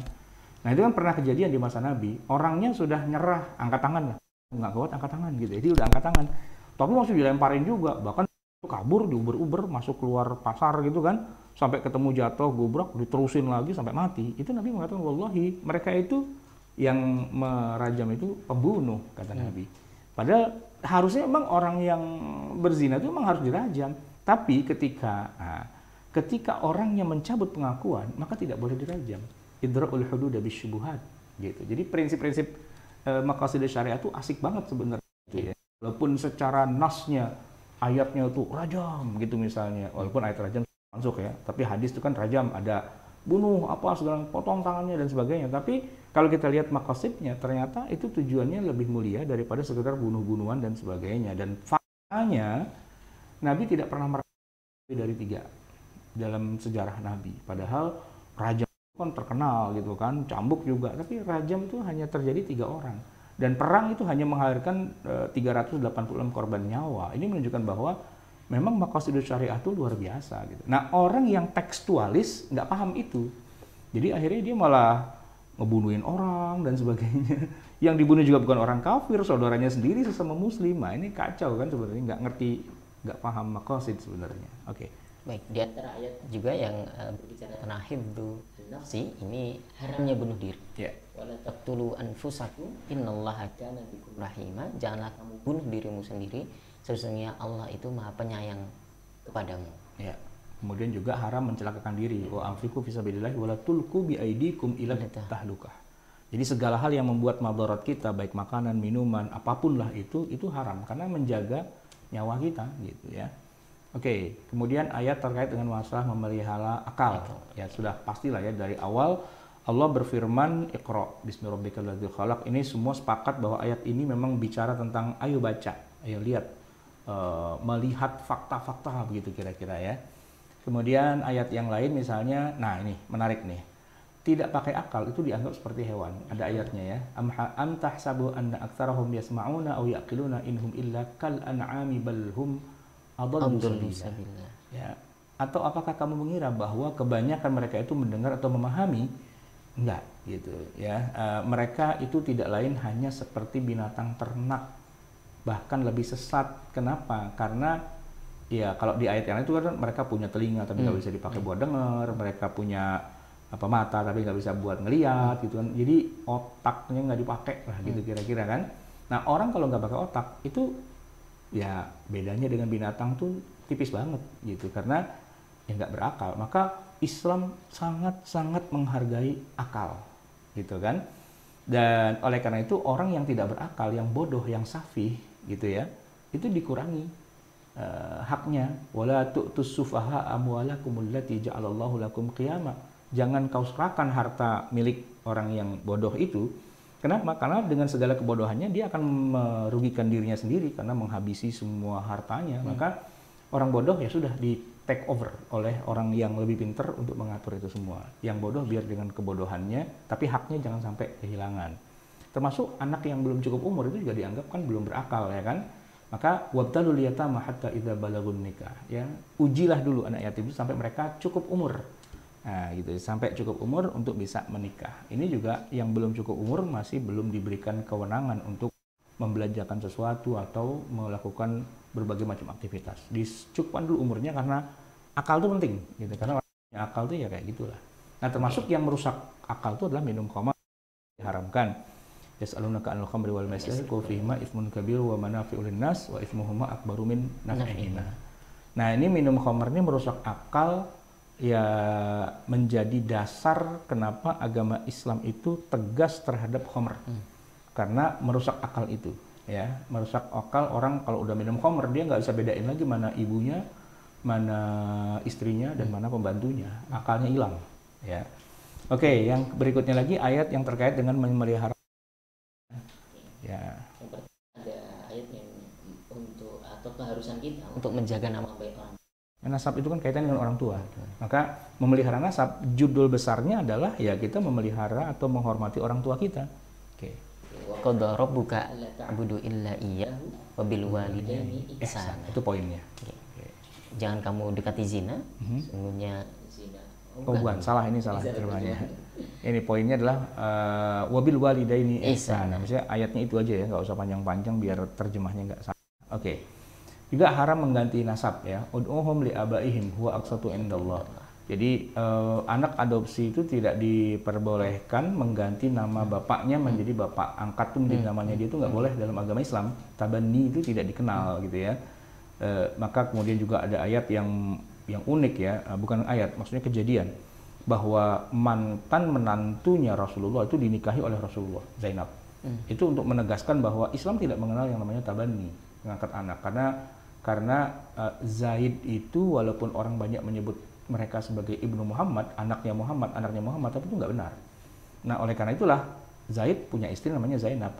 Nah itu kan pernah kejadian di masa Nabi orangnya sudah nyerah angkat tangan lah. Nggak kuat angkat tangan gitu. Jadi udah angkat tangan. Tapi masih dilemparin juga. Bahkan kabur diuber-uber masuk keluar pasar gitu kan. Sampai ketemu jatuh gubrak diterusin lagi sampai mati. Itu Nabi mengatakan wallahi mereka itu yang merajam itu pembunuh kata hmm. Nabi padahal harusnya memang orang yang berzina itu memang harus dirajam. Tapi ketika nah, ketika orang yang mencabut pengakuan, maka tidak boleh dirajam. Idra'ul hudud syubuhat gitu. Jadi prinsip-prinsip eh, maqasid syariat itu asik banget sebenarnya gitu ya. Walaupun secara nasnya ayatnya itu rajam gitu misalnya walaupun ayat rajam masuk ya tapi hadis itu kan rajam ada bunuh apa segala potong tangannya dan sebagainya tapi kalau kita lihat makasibnya ternyata itu tujuannya lebih mulia daripada sekedar bunuh-bunuhan dan sebagainya dan faktanya Nabi tidak pernah merajam dari tiga dalam sejarah Nabi padahal rajam kan terkenal gitu kan cambuk juga tapi rajam itu hanya terjadi tiga orang dan perang itu hanya menghadirkan e, 386 korban nyawa. Ini menunjukkan bahwa memang maqasidus syariah itu luar biasa gitu. Nah, orang yang tekstualis nggak paham itu. Jadi akhirnya dia malah ngebunuhin orang dan sebagainya. Yang dibunuh juga bukan orang kafir, saudaranya sendiri sesama muslim. Nah, ini kacau kan sebenarnya nggak ngerti, nggak paham maqasid sebenarnya. Oke. Okay. Baik, di antara ayat juga yang uh, berbicara tentang hibdu nafsi, ini haramnya bunuh diri. Ya. Yeah wala taqtulu anfusakum innallaha kana bikum rahima janganlah kamu bunuh dirimu sendiri sesungguhnya Allah itu maha penyayang kepadamu ya kemudian juga haram mencelakakan diri wa anfiqu fisabilillah wala tulqu bi aidikum ila tahlukah jadi segala hal yang membuat madarat kita baik makanan minuman apa pun lah itu itu haram karena menjaga nyawa kita gitu ya Oke, kemudian ayat terkait dengan masalah memelihara akal. Ya sudah pastilah ya dari awal Allah berfirman Iqra bismillahirrahmanirrahim khalaq. Ini semua sepakat bahwa ayat ini memang bicara tentang ayo baca, ayo lihat uh, melihat fakta-fakta begitu kira-kira ya. Kemudian ayat yang lain misalnya, nah ini menarik nih. Tidak pakai akal itu dianggap seperti hewan. Ada ayatnya ya. Am, am tahsabu anna aktsarahum yasma'una aw yaqiluna inhum illa kal an'ami bal hum adallu sabila. Ya. Atau apakah kamu mengira bahwa kebanyakan mereka itu mendengar atau memahami enggak gitu ya uh, mereka itu tidak lain hanya seperti binatang ternak bahkan lebih sesat kenapa karena ya kalau di ayat yang lain itu kan mereka punya telinga tapi nggak hmm. bisa dipakai buat dengar mereka punya apa mata tapi nggak bisa buat ngeliat gitu kan jadi otaknya nggak dipakai lah gitu hmm. kira-kira kan nah orang kalau nggak pakai otak itu ya bedanya dengan binatang tuh tipis banget gitu karena ya nggak berakal maka Islam sangat-sangat menghargai akal, gitu kan? Dan oleh karena itu orang yang tidak berakal, yang bodoh, yang safi, gitu ya, itu dikurangi uh, haknya. Wala tu'tus sufaha amwalakum allati ja'alallahu lakum qiyama. Jangan kau serahkan harta milik orang yang bodoh itu. Kenapa? Karena dengan segala kebodohannya dia akan merugikan dirinya sendiri karena menghabisi semua hartanya. Hmm. Maka orang bodoh ya sudah di take over oleh orang yang lebih pinter untuk mengatur itu semua. Yang bodoh biar dengan kebodohannya, tapi haknya jangan sampai kehilangan. Termasuk anak yang belum cukup umur itu juga dianggap kan belum berakal ya kan. Maka wabtalul yatama hatta idza balagun nikah ya. Ujilah dulu anak yatim itu sampai mereka cukup umur. Nah, gitu sampai cukup umur untuk bisa menikah. Ini juga yang belum cukup umur masih belum diberikan kewenangan untuk membelanjakan sesuatu atau melakukan berbagai macam aktivitas. Dicukupkan dulu umurnya karena akal itu penting, gitu. Karena akal itu ya kayak gitulah. Nah, termasuk yang merusak akal itu adalah minum khamar diharamkan. Yas'alunaka 'anil khamri wal maisir qul fihima itsmun kabir wa manafi'ul linnas wa itsmuhuma akbaru min naf'ihima. Nah, ini minum khamar ini merusak akal ya menjadi dasar kenapa agama Islam itu tegas terhadap khamr. Hmm. Karena merusak akal itu ya. Merusak akal orang kalau udah minum khamr dia nggak bisa bedain lagi mana ibunya mana istrinya dan mana pembantunya. Akalnya hilang ya. Oke yang berikutnya lagi ayat yang terkait dengan memelihara ya ada ayat yang untuk atau keharusan kita untuk menjaga nama baik orang nasab itu kan kaitan dengan orang tua maka memelihara nasab judul besarnya adalah ya kita memelihara atau menghormati orang tua kita oke okay qadha rabbuka ta'budu illa iyyahu wa bil walidaini ihsana. Itu poinnya. Okay. Jangan kamu dekati zina, mm-hmm. sungguhnya zina. Oh, bukan, salah ini salah terjemahannya. Ini poinnya adalah uh, wabil walidaini ihsana. Maksudnya ayatnya itu aja ya, nggak usah panjang-panjang biar terjemahnya nggak salah. Oke. Okay. Juga haram mengganti nasab ya. Ud'uhum li abaihim huwa aqsatu indallah. Jadi eh, anak adopsi itu tidak diperbolehkan mengganti nama bapaknya menjadi bapak angkat tuh menjadi hmm. namanya dia itu nggak boleh dalam agama Islam. Tabani itu tidak dikenal gitu ya. Eh, maka kemudian juga ada ayat yang yang unik ya, eh, bukan ayat, maksudnya kejadian bahwa mantan menantunya Rasulullah itu dinikahi oleh Rasulullah Zainab. Hmm. Itu untuk menegaskan bahwa Islam tidak mengenal yang namanya tabani, mengangkat anak karena karena uh, Zaid itu walaupun orang banyak menyebut mereka sebagai ibnu Muhammad, anaknya Muhammad, anaknya Muhammad, tapi itu nggak benar. Nah oleh karena itulah Zaid punya istri namanya Zainab,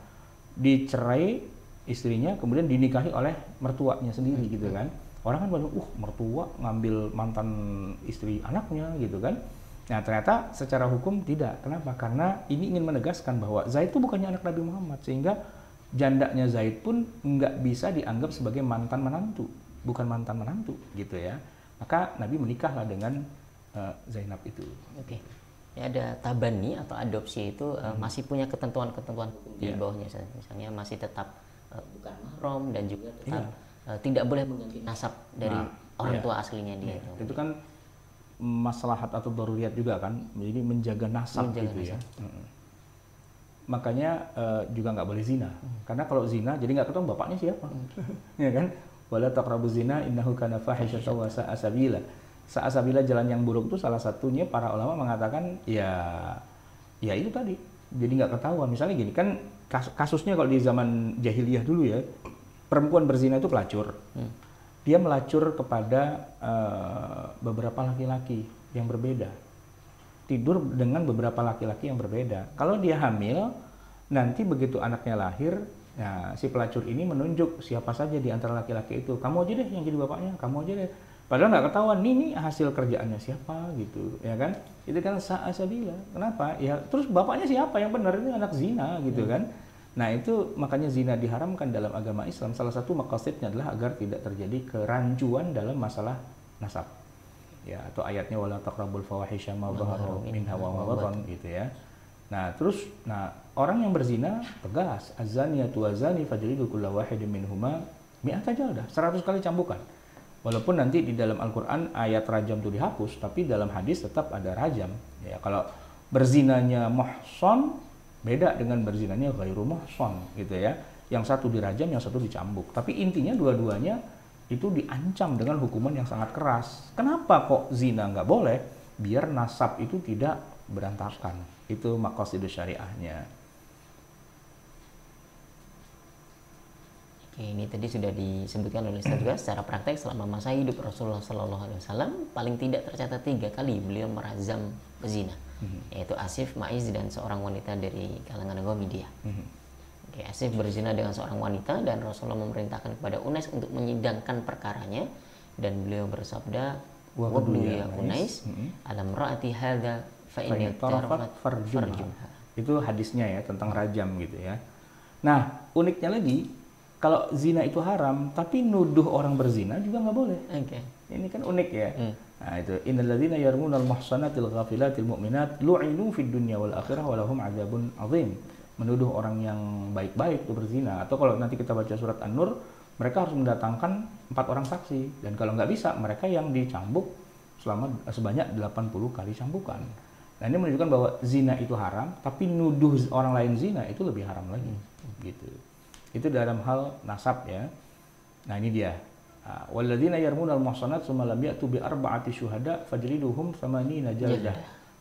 dicerai istrinya kemudian dinikahi oleh mertuanya sendiri gitu kan. Orang kan baru, uh mertua ngambil mantan istri anaknya gitu kan. Nah ternyata secara hukum tidak. Kenapa? Karena ini ingin menegaskan bahwa Zaid itu bukannya anak Nabi Muhammad sehingga jandanya Zaid pun nggak bisa dianggap sebagai mantan menantu, bukan mantan menantu gitu ya. Maka Nabi menikahlah dengan uh, Zainab itu. Oke. Ya, ada tabani atau adopsi itu uh, Hmm. masih punya ketentuan-ketentuan di Iya. bawahnya misalnya masih tetap uh, bukan mahram dan juga tetap Iya. uh, tidak boleh mengganti nasab dari Nah, orang iya. tua aslinya dia itu. itu kan maslahat atau daruriyat juga kan, jadi menjaga nasab Menjaga gitu ya. nasab. Mm. Makanya eh, juga nggak boleh zina, Hmm. karena kalau zina jadi nggak ketemu bapaknya siapa, ya kan? Wala taqrabu zina innahu kana fahishatan wa sa'a sabila. Sa'a sabila jalan yang buruk itu salah satunya para ulama mengatakan ya ya itu tadi. Jadi nggak ketahuan. Misalnya gini kan kas- kasusnya kalau di zaman jahiliyah dulu ya, perempuan berzina itu pelacur Hmm. Dia melacur kepada eh, beberapa laki-laki yang berbeda. Tidur dengan beberapa laki-laki yang berbeda. Kalau dia hamil, nanti begitu anaknya lahir, nah, si pelacur ini menunjuk siapa saja di antara laki-laki itu. Kamu aja deh yang jadi bapaknya, kamu aja deh. Padahal nggak ketahuan, nih, nih hasil kerjaannya siapa gitu, ya kan? Itu kan sa'asabila. Kenapa? Ya terus bapaknya siapa yang benar ini anak zina gitu kan? Nah itu makanya zina diharamkan dalam agama Islam. Salah satu maqasidnya adalah agar tidak terjadi kerancuan dalam masalah nasab. Ya atau ayatnya wala taqrabul fawahisha ma dhahara minha wa ma gitu ya. Nah terus nah orang yang berzina tegas azaniyatu wazani fajridu kulla wahidin minhuma mi'ata jaldah 100 kali cambukan. Walaupun nanti di dalam Al-Qur'an ayat rajam itu dihapus, tapi dalam hadis tetap ada rajam. Ya kalau berzinanya muhson beda dengan berzinanya ghairu muhson gitu ya. Yang satu dirajam, yang satu dicambuk. Tapi intinya dua-duanya itu diancam dengan hukuman yang sangat keras. Kenapa kok zina nggak boleh? Biar nasab itu tidak berantakan. Itu maqasid syariahnya. Oke, ini tadi sudah disebutkan oleh Ustaz juga secara praktek selama masa hidup Rasulullah Shallallahu Alaihi Wasallam paling tidak tercatat tiga kali beliau merazam pezina, yaitu Asif, Maiz dan seorang wanita dari kalangan Ghamidiyah. Mhm. Oke, Asif berzina dengan seorang wanita dan Rasulullah memerintahkan kepada Unais untuk menyidangkan perkaranya dan beliau bersabda Wa Wablu ya ya Unais mhm. alam ra'ati hadza fa Fa in inni farjumha. Itu hadisnya ya tentang rajam gitu ya. Nah, uniknya lagi kalau zina itu haram, tapi nuduh orang berzina juga nggak boleh. Oke. Ini kan unik ya. Hmm. Nah, itu innalladzina yarmunal muhsanatil ghafilatil mu'minat lu'inu fid dunya wal akhirah wa lahum adzabun azim. Menuduh orang yang baik-baik itu berzina atau kalau nanti kita baca surat An-Nur mereka harus mendatangkan empat orang saksi dan kalau nggak bisa mereka yang dicambuk selama sebanyak 80 kali cambukan. Nah, ini menunjukkan bahwa zina itu haram, tapi nuduh orang lain zina itu lebih haram lagi. Gitu. Itu dalam hal nasab ya. Nah, ini dia. Walladzina yarmunal muhsanat tsumma lam ya'tu bi arba'ati syuhada fajriduhum thamanina jaldah.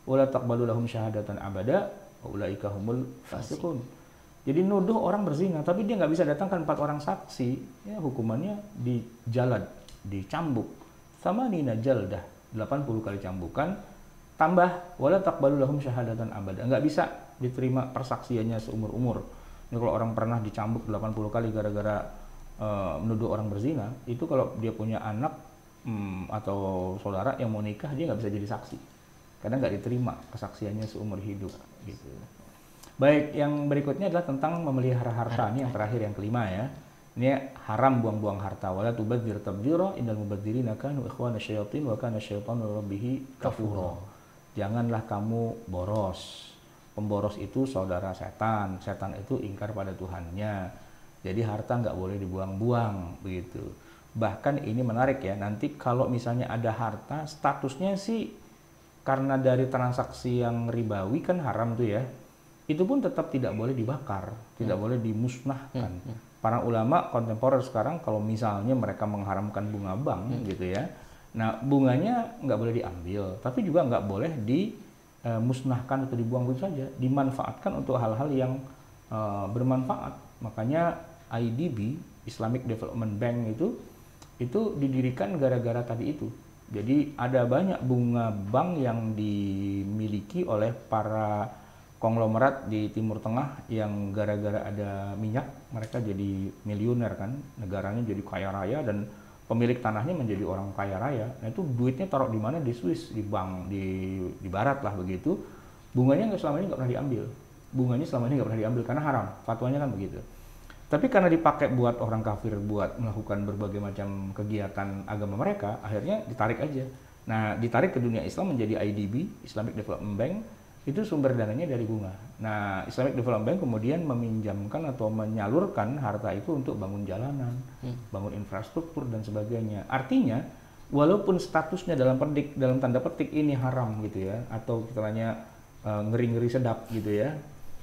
Wa la taqbalu lahum syahadatan abada wa ulaika humul fasiqun. Jadi nuduh orang berzina tapi dia nggak bisa datangkan empat orang saksi, ya hukumannya dijalad, dicambuk. Thamanina jaldah, 80 kali cambukan tambah wala taqbalu lahum syahadatan abada. Nggak bisa diterima persaksiannya seumur-umur. Ini kalau orang pernah dicambuk 80 kali gara-gara eh, menuduh orang berzina, itu kalau dia punya anak hmm, atau saudara yang mau nikah dia nggak bisa jadi saksi. Karena nggak diterima kesaksiannya seumur hidup gitu. Baik, yang berikutnya adalah tentang memelihara harta. Ini yang terakhir yang kelima ya. Ini haram buang-buang harta. Wala tubadzir tabdzira innal mubadzirina kanu ikhwana syayatin wa kana syaitanu rabbihi kafura. Janganlah kamu boros. Pemboros itu saudara setan. Setan itu ingkar pada Tuhannya. Jadi harta nggak boleh dibuang-buang begitu. Bahkan ini menarik ya. Nanti kalau misalnya ada harta, statusnya sih karena dari transaksi yang ribawi kan haram tuh ya itu pun tetap tidak boleh dibakar, tidak boleh dimusnahkan. Para ulama kontemporer sekarang kalau misalnya mereka mengharamkan bunga bank gitu ya, nah bunganya nggak boleh diambil, tapi juga nggak boleh dimusnahkan atau dibuang begitu saja, dimanfaatkan untuk hal-hal yang eh, bermanfaat. Makanya IDB Islamic Development Bank itu itu didirikan gara-gara tadi itu. Jadi ada banyak bunga bank yang dimiliki oleh para konglomerat di Timur Tengah yang gara-gara ada minyak mereka jadi miliuner kan, negaranya jadi kaya raya dan pemilik tanahnya menjadi orang kaya raya. Nah itu duitnya taruh di mana di Swiss, di bank di di Barat lah begitu. Bunganya nggak selama ini nggak pernah diambil. Bunganya selama ini nggak pernah diambil karena haram. Fatwanya kan begitu. Tapi karena dipakai buat orang kafir buat melakukan berbagai macam kegiatan agama mereka, akhirnya ditarik aja. Nah, ditarik ke dunia Islam menjadi IDB, Islamic Development Bank, itu sumber dananya dari bunga. Nah, Islamic Development Bank kemudian meminjamkan atau menyalurkan harta itu untuk bangun jalanan, hmm. bangun infrastruktur dan sebagainya. Artinya, walaupun statusnya dalam petik dalam tanda petik ini haram gitu ya, atau kita tanya uh, ngeri-ngeri sedap gitu ya,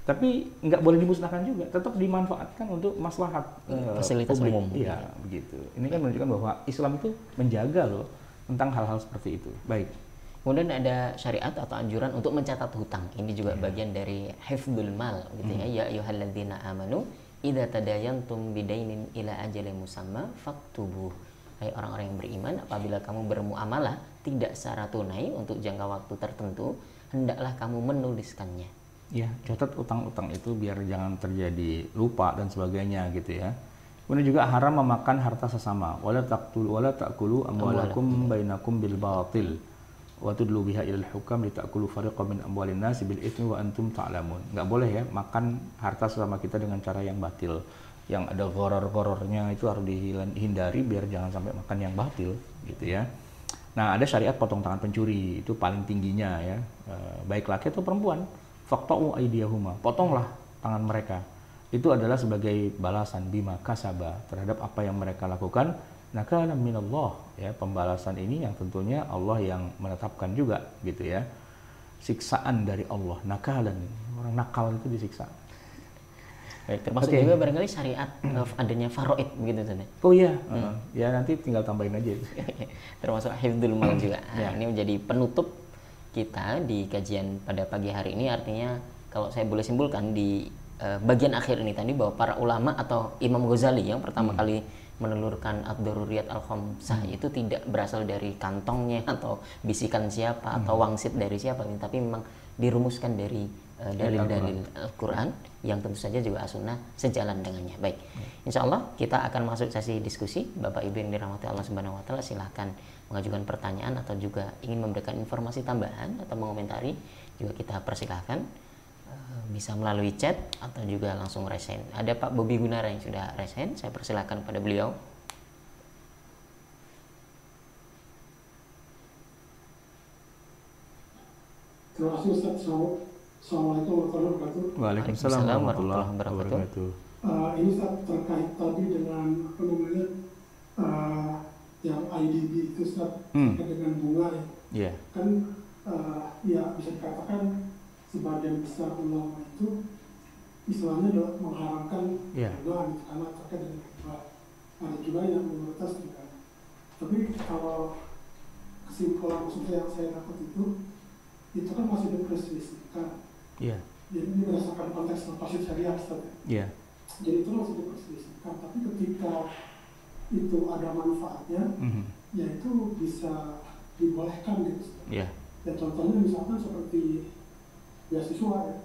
tapi nggak boleh dimusnahkan juga, tetap dimanfaatkan untuk maslahat uh, fasilitas publik. umum. Iya, begitu. Ini kan menunjukkan bahwa Islam itu menjaga loh tentang hal-hal seperti itu. Baik. Kemudian ada syariat atau anjuran untuk mencatat hutang. Ini juga yeah. bagian dari hifdzul mal gitu ya. hmm. ya. Ya ayyuhalladzina amanu idza tadayantum bidainin ila ajalin musamma faktubuh. Hai orang-orang yang beriman, apabila kamu bermuamalah tidak secara tunai untuk jangka waktu tertentu, hendaklah kamu menuliskannya. Ya, catat utang-utang itu biar jangan terjadi lupa dan sebagainya gitu ya. Kemudian juga haram memakan harta sesama. Wala taqtulu wala taqulu amwalakum bainakum bil batil wa tudlu biha ilal hukam litakulu fariqan min amwalin nasi bil itsmi wa antum ta'lamun. Enggak boleh ya makan harta sesama kita dengan cara yang batil. Yang ada goror-gorornya itu harus dihindari biar jangan sampai makan yang batil gitu ya. Nah, ada syariat potong tangan pencuri, itu paling tingginya ya. E, baik laki atau perempuan. Faqta'u aydiyahuma, potonglah tangan mereka. Itu adalah sebagai balasan bima kasaba terhadap apa yang mereka lakukan nakalan minallah ya pembalasan ini yang tentunya Allah yang menetapkan juga gitu ya siksaan dari Allah nakalan orang nakal itu disiksa Baik, termasuk okay. juga barangkali syariat adanya faroid begitu tadi. Oh iya, hmm. ya nanti tinggal tambahin aja. termasuk hifdul mal juga. Nah, ya. Ini menjadi penutup kita di kajian pada pagi hari ini. Artinya kalau saya boleh simpulkan di uh, bagian akhir ini tadi bahwa para ulama atau Imam Ghazali yang pertama hmm. kali menelurkan ad-daruriyat al-khamsah hmm. itu tidak berasal dari kantongnya atau bisikan siapa hmm. atau wangsit dari siapa tapi memang dirumuskan dari uh, dalil-dalil Al-Quran yang tentu saja juga as-sunnah sejalan dengannya. Baik, hmm. insya Allah kita akan masuk sesi diskusi. Bapak Ibu yang dirahmati Allah Subhanahu Wa Taala silahkan mengajukan pertanyaan atau juga ingin memberikan informasi tambahan atau mengomentari juga kita persilahkan bisa melalui chat atau juga langsung resen. Ada Pak Bobi Gunara yang sudah resen, saya persilahkan pada beliau. Terima kasih Ustaz. Assalamualaikum warahmatullahi wabarakatuh. Waalaikumsalam warahmatullahi wabarakatuh. Uh, ini Ustaz terkait tadi dengan apa namanya uh, yang IDB itu Ustaz hmm. dengan bunga ya. Yeah. Kan uh, ya bisa dikatakan sebagian besar ulama itu istilahnya adalah mengharamkan yeah. gitu, karena terkait dengan riba. Ada juga yang minoritas juga. Tapi kalau kesimpulan maksudnya yang saya dapat itu itu kan masih diperselisihkan. Yeah. Jadi ini berdasarkan konteks lepasin syariah Ustaz. Yeah. Jadi itu masih diperselisihkan. Tapi ketika itu ada manfaatnya, mm -hmm. ya itu bisa dibolehkan gitu. Yeah. Ya contohnya misalkan seperti beasiswa ya.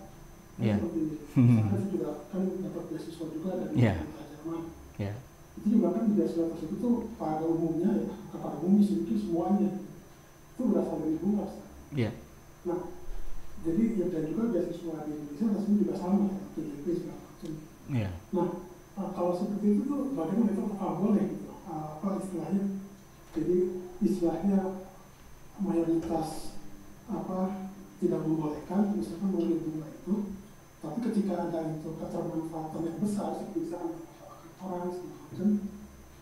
Yeah. Seperti saya juga kan dapat beasiswa juga dari yeah. Jerman. Yeah. Itu juga kan di beasiswa tersebut tuh pada umumnya ya, kepada umumnya sedikit semuanya itu berasal dari bunga. Yeah. Nah, jadi ya dan juga beasiswa di Indonesia rasanya juga sama ya, PDP segala macam. Yeah. Nah, nah, kalau seperti itu tuh bagaimana itu apa boleh gitu? Apa istilahnya? Jadi istilahnya mayoritas apa tidak membolehkan misalkan membeli bunga itu tapi ketika ada itu ketermanfaatan yang besar seperti misalkan orang segala macam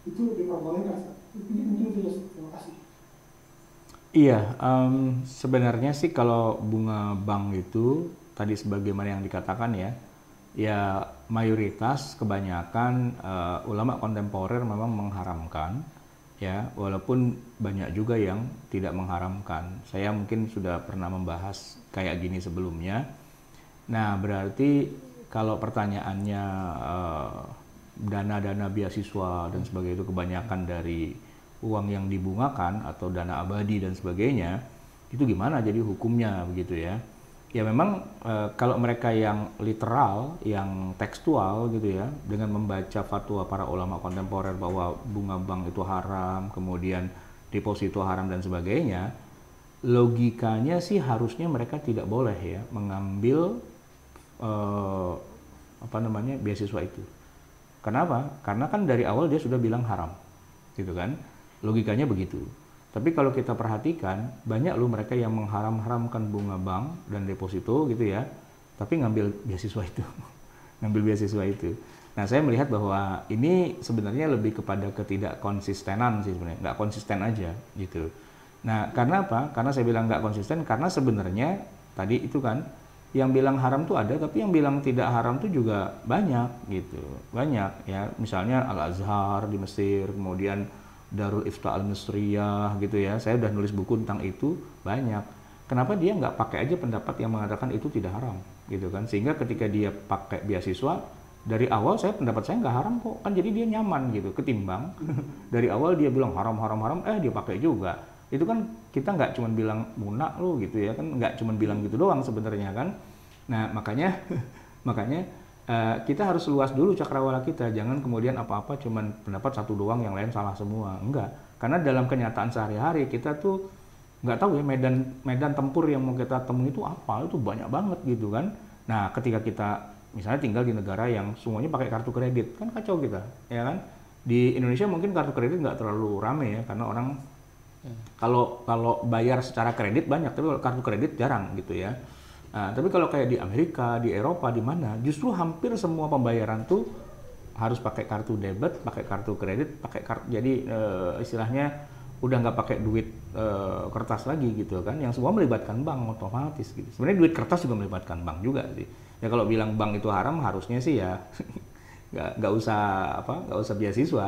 itu diperbolehkan ini mungkin jelas terima kasih Iya, um, sebenarnya sih kalau bunga bank itu tadi sebagaimana yang dikatakan ya, ya mayoritas kebanyakan uh, ulama kontemporer memang mengharamkan ya walaupun banyak juga yang tidak mengharamkan. Saya mungkin sudah pernah membahas kayak gini sebelumnya. Nah berarti kalau pertanyaannya eh, dana-dana beasiswa dan sebagainya itu kebanyakan dari uang yang dibungakan atau dana abadi dan sebagainya itu gimana jadi hukumnya begitu ya ya memang e, kalau mereka yang literal, yang tekstual gitu ya, dengan membaca fatwa para ulama kontemporer bahwa bunga bank itu haram, kemudian deposito haram dan sebagainya, logikanya sih harusnya mereka tidak boleh ya mengambil e, apa namanya beasiswa itu. Kenapa? Karena kan dari awal dia sudah bilang haram, gitu kan? Logikanya begitu. Tapi kalau kita perhatikan, banyak loh mereka yang mengharam-haramkan bunga bank dan deposito gitu ya, tapi ngambil beasiswa itu. ngambil beasiswa itu. Nah, saya melihat bahwa ini sebenarnya lebih kepada ketidakkonsistenan sih sebenarnya, nggak konsisten aja gitu. Nah, karena apa? Karena saya bilang nggak konsisten karena sebenarnya tadi itu kan yang bilang haram tuh ada, tapi yang bilang tidak haram tuh juga banyak gitu, banyak ya. Misalnya Al Azhar di Mesir, kemudian Darul Ifta al Misriyah gitu ya. Saya udah nulis buku tentang itu banyak. Kenapa dia nggak pakai aja pendapat yang mengatakan itu tidak haram gitu kan? Sehingga ketika dia pakai beasiswa dari awal saya pendapat saya nggak haram kok kan jadi dia nyaman gitu ketimbang dari awal dia bilang haram haram haram eh dia pakai juga itu kan kita nggak cuma bilang munak lo gitu ya kan nggak cuma bilang gitu doang sebenarnya kan nah makanya makanya Eh, kita harus luas dulu cakrawala kita. Jangan kemudian apa-apa cuman pendapat satu doang yang lain salah semua. Enggak. Karena dalam kenyataan sehari-hari kita tuh nggak tahu ya medan medan tempur yang mau kita temui itu apa. Itu banyak banget gitu kan. Nah ketika kita misalnya tinggal di negara yang semuanya pakai kartu kredit kan kacau kita ya kan? Di Indonesia mungkin kartu kredit nggak terlalu rame ya karena orang hmm. kalau kalau bayar secara kredit banyak tapi kalau kartu kredit jarang gitu ya Nah, tapi kalau kayak di Amerika, di Eropa, di mana, justru hampir semua pembayaran tuh harus pakai kartu debit, pakai kartu kredit, pakai kartu. Jadi uh, istilahnya udah nggak pakai duit uh, kertas lagi gitu kan, yang semua melibatkan bank otomatis gitu. Sebenarnya duit kertas juga melibatkan bank juga sih. Ya kalau bilang bank itu haram, harusnya sih ya nggak usah apa, nggak usah beasiswa.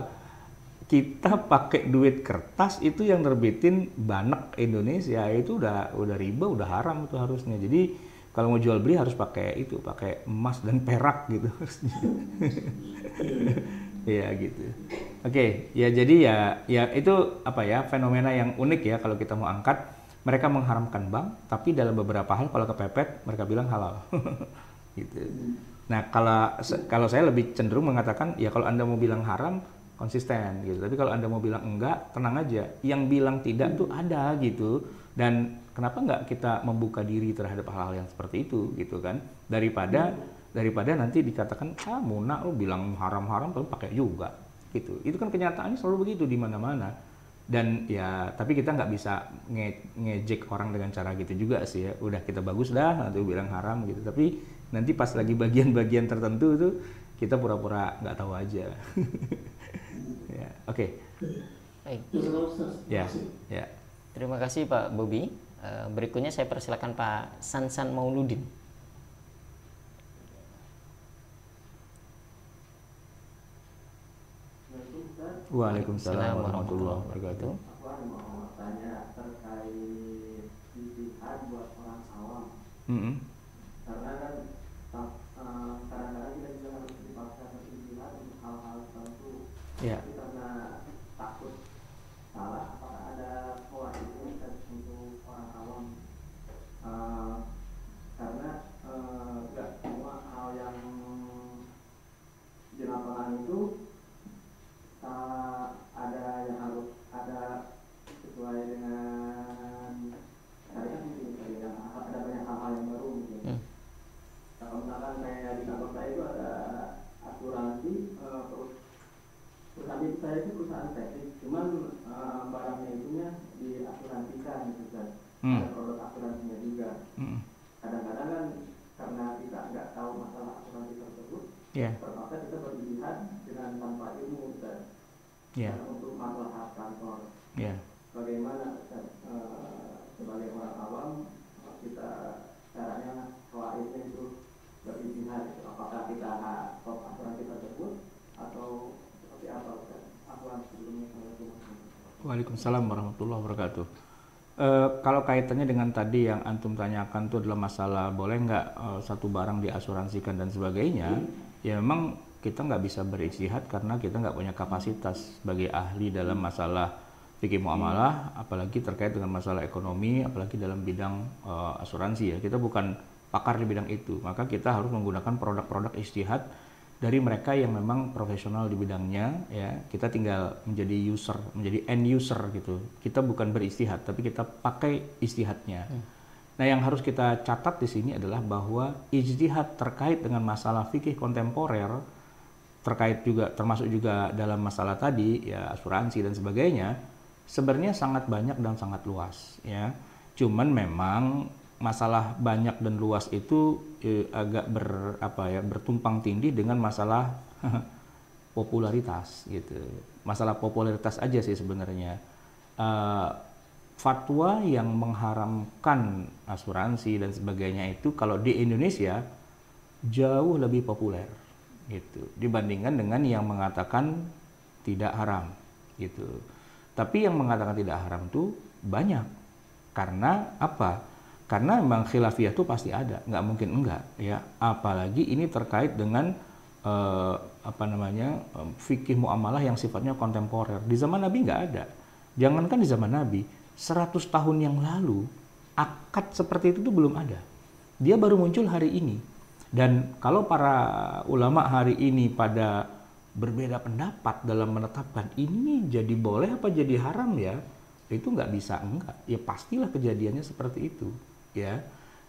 Kita pakai duit kertas itu yang terbitin banak Indonesia itu udah udah riba, udah haram itu harusnya. Jadi kalau mau jual beli harus pakai itu pakai emas dan perak gitu Iya gitu. Oke, okay, ya jadi ya ya itu apa ya fenomena yang unik ya kalau kita mau angkat. Mereka mengharamkan bank, tapi dalam beberapa hal kalau kepepet mereka bilang halal. gitu. Nah kalau kalau saya lebih cenderung mengatakan ya kalau anda mau bilang haram konsisten gitu. Tapi kalau anda mau bilang enggak, tenang aja. Yang bilang tidak tuh ada gitu. Dan kenapa nggak kita membuka diri terhadap hal-hal yang seperti itu gitu kan? Daripada daripada nanti dikatakan ah Muna lo bilang haram-haram tapi pakai juga gitu. Itu kan kenyataannya selalu begitu di mana-mana. Dan ya tapi kita nggak bisa nge ngejek orang dengan cara gitu juga sih ya. Udah kita bagus dah nanti bilang haram gitu. Tapi nanti pas lagi bagian-bagian tertentu itu kita pura-pura nggak tahu aja. Ya oke. Okay. ya ya. Terima kasih Pak Bobi berikutnya saya persilakan Pak Sansan Mauludin. Waalaikumsalam warahmatullahi wabarakatuh. Mm -hmm. Karena kan eh, kadang-kadang kita juga harus dipaksa berjihad untuk hal-hal tertentu. Yeah. Karena takut salah uh, karena nggak uh, semua hal yang di lapangan itu uh, ada yang harus ada sesuai dengan syariat mungkin ya ada banyak hal-hal yang baru mungkin hmm. kalau misalkan kayak di kantor saya itu ada asuransi uh, perusahaan itu saya itu perusahaan teknik cuman uh, barangnya itunya diasuransikan gitu kan hmm. ada produk asuransinya juga hmm. kadang-kadang kan karena kita nggak tahu masalah asuransi tersebut yeah. terpaksa kita berjihad dengan tanpa ilmu dan yeah. untuk masalah kantor yeah. bagaimana Ustaz, uh, sebagai orang awam kita caranya ini itu berjihad apakah kita stop asuransi tersebut atau seperti apa Ustaz? sebelumnya Waalaikumsalam warahmatullahi wabarakatuh. Uh, kalau kaitannya dengan tadi yang antum tanyakan itu adalah masalah boleh nggak uh, satu barang diasuransikan dan sebagainya, hmm. ya memang kita nggak bisa beristihad karena kita nggak punya kapasitas sebagai ahli dalam masalah fikih muamalah, apalagi terkait dengan masalah ekonomi, apalagi dalam bidang uh, asuransi ya. Kita bukan pakar di bidang itu, maka kita harus menggunakan produk-produk istihad dari mereka yang memang profesional di bidangnya ya kita tinggal menjadi user menjadi end user gitu kita bukan beristihad tapi kita pakai istihadnya hmm. nah yang harus kita catat di sini adalah bahwa ijtihad terkait dengan masalah fikih kontemporer terkait juga termasuk juga dalam masalah tadi ya asuransi dan sebagainya sebenarnya sangat banyak dan sangat luas ya cuman memang masalah banyak dan luas itu eh, agak ber apa ya bertumpang tindih dengan masalah popularitas gitu. Masalah popularitas aja sih sebenarnya. Uh, fatwa yang mengharamkan asuransi dan sebagainya itu kalau di Indonesia jauh lebih populer gitu dibandingkan dengan yang mengatakan tidak haram gitu. Tapi yang mengatakan tidak haram itu banyak. Karena apa? Karena memang khilafiyah itu pasti ada, nggak mungkin enggak ya. Apalagi ini terkait dengan uh, apa namanya um, fikih muamalah yang sifatnya kontemporer. Di zaman Nabi nggak ada. Jangankan di zaman Nabi, 100 tahun yang lalu akad seperti itu tuh belum ada. Dia baru muncul hari ini. Dan kalau para ulama hari ini pada berbeda pendapat dalam menetapkan ini jadi boleh apa jadi haram ya, itu nggak bisa enggak. Ya pastilah kejadiannya seperti itu ya.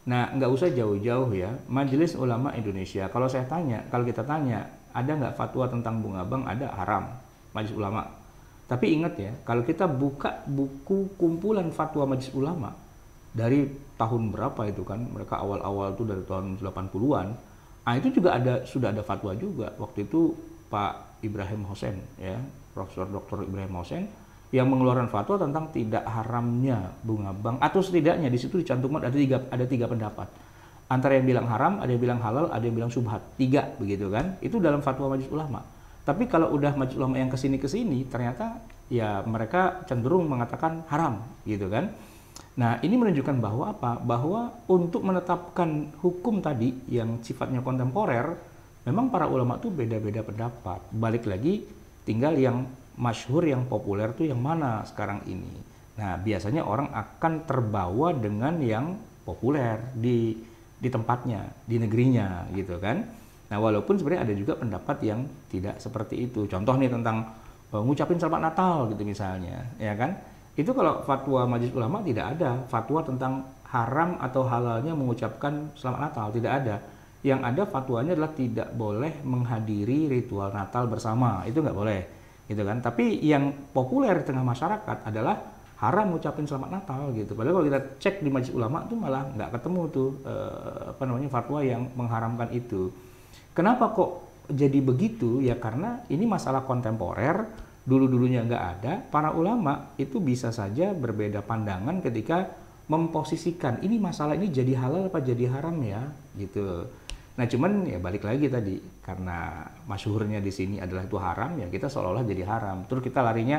Nah, nggak usah jauh-jauh ya. Majelis Ulama Indonesia, kalau saya tanya, kalau kita tanya, ada nggak fatwa tentang bunga bank? Ada haram. Majelis Ulama. Tapi ingat ya, kalau kita buka buku kumpulan fatwa Majelis Ulama dari tahun berapa itu kan, mereka awal-awal itu dari tahun 80-an, ah itu juga ada sudah ada fatwa juga. Waktu itu Pak Ibrahim Hosen ya, Profesor Dr. Ibrahim Hosen yang mengeluarkan fatwa tentang tidak haramnya bunga bank. Atau setidaknya di situ dicantumkan ada tiga ada tiga pendapat. Antara yang bilang haram ada yang bilang halal ada yang bilang subhat. Tiga begitu kan? Itu dalam fatwa majelis ulama. Tapi kalau udah majelis ulama yang ke sini ke sini ternyata ya mereka cenderung mengatakan haram gitu kan? Nah ini menunjukkan bahwa apa? Bahwa untuk menetapkan hukum tadi yang sifatnya kontemporer memang para ulama tuh beda-beda pendapat balik lagi tinggal yang masyhur yang populer tuh yang mana sekarang ini. Nah, biasanya orang akan terbawa dengan yang populer di di tempatnya, di negerinya gitu kan. Nah, walaupun sebenarnya ada juga pendapat yang tidak seperti itu. Contoh nih tentang uh, ngucapin selamat Natal gitu misalnya, ya kan? Itu kalau fatwa Majelis Ulama tidak ada fatwa tentang haram atau halalnya mengucapkan selamat Natal, tidak ada. Yang ada fatwanya adalah tidak boleh menghadiri ritual Natal bersama, itu nggak boleh gitu kan? Tapi yang populer di tengah masyarakat adalah haram ngucapin selamat Natal gitu. Padahal kalau kita cek di majelis ulama tuh malah nggak ketemu tuh eh, apa namanya fatwa yang mengharamkan itu. Kenapa kok jadi begitu? Ya karena ini masalah kontemporer dulu dulunya nggak ada para ulama itu bisa saja berbeda pandangan ketika memposisikan ini masalah ini jadi halal apa jadi haram ya? Gitu Nah cuman ya balik lagi tadi karena masyhurnya di sini adalah itu haram ya kita seolah-olah jadi haram. Terus kita larinya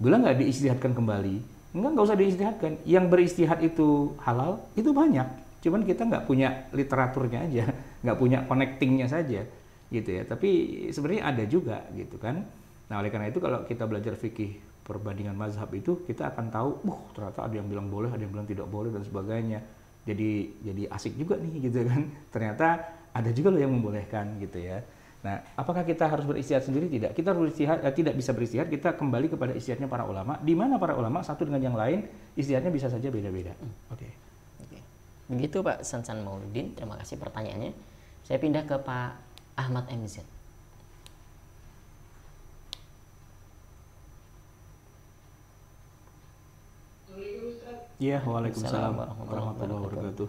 bilang nggak diistihadkan kembali. Enggak nggak usah diistihadkan. Yang beristihad itu halal itu banyak. Cuman kita nggak punya literaturnya aja, nggak punya connectingnya saja gitu ya. Tapi sebenarnya ada juga gitu kan. Nah oleh karena itu kalau kita belajar fikih perbandingan mazhab itu kita akan tahu, uh ternyata ada yang bilang boleh, ada yang bilang tidak boleh dan sebagainya. Jadi jadi asik juga nih gitu kan. Ternyata ada juga loh yang membolehkan gitu ya. Nah, apakah kita harus beristihad sendiri? Tidak. Kita beristihad, eh, tidak bisa beristihad. Kita kembali kepada istihadnya para ulama. Di mana para ulama satu dengan yang lain istihadnya bisa saja beda-beda. Hmm. Oke. Okay. Okay. Begitu Pak Sansan Mauludin. Terima kasih pertanyaannya. Saya pindah ke Pak Ahmad MZ. Iya, waalaikumsalam warahmatullahi wabarakatuh.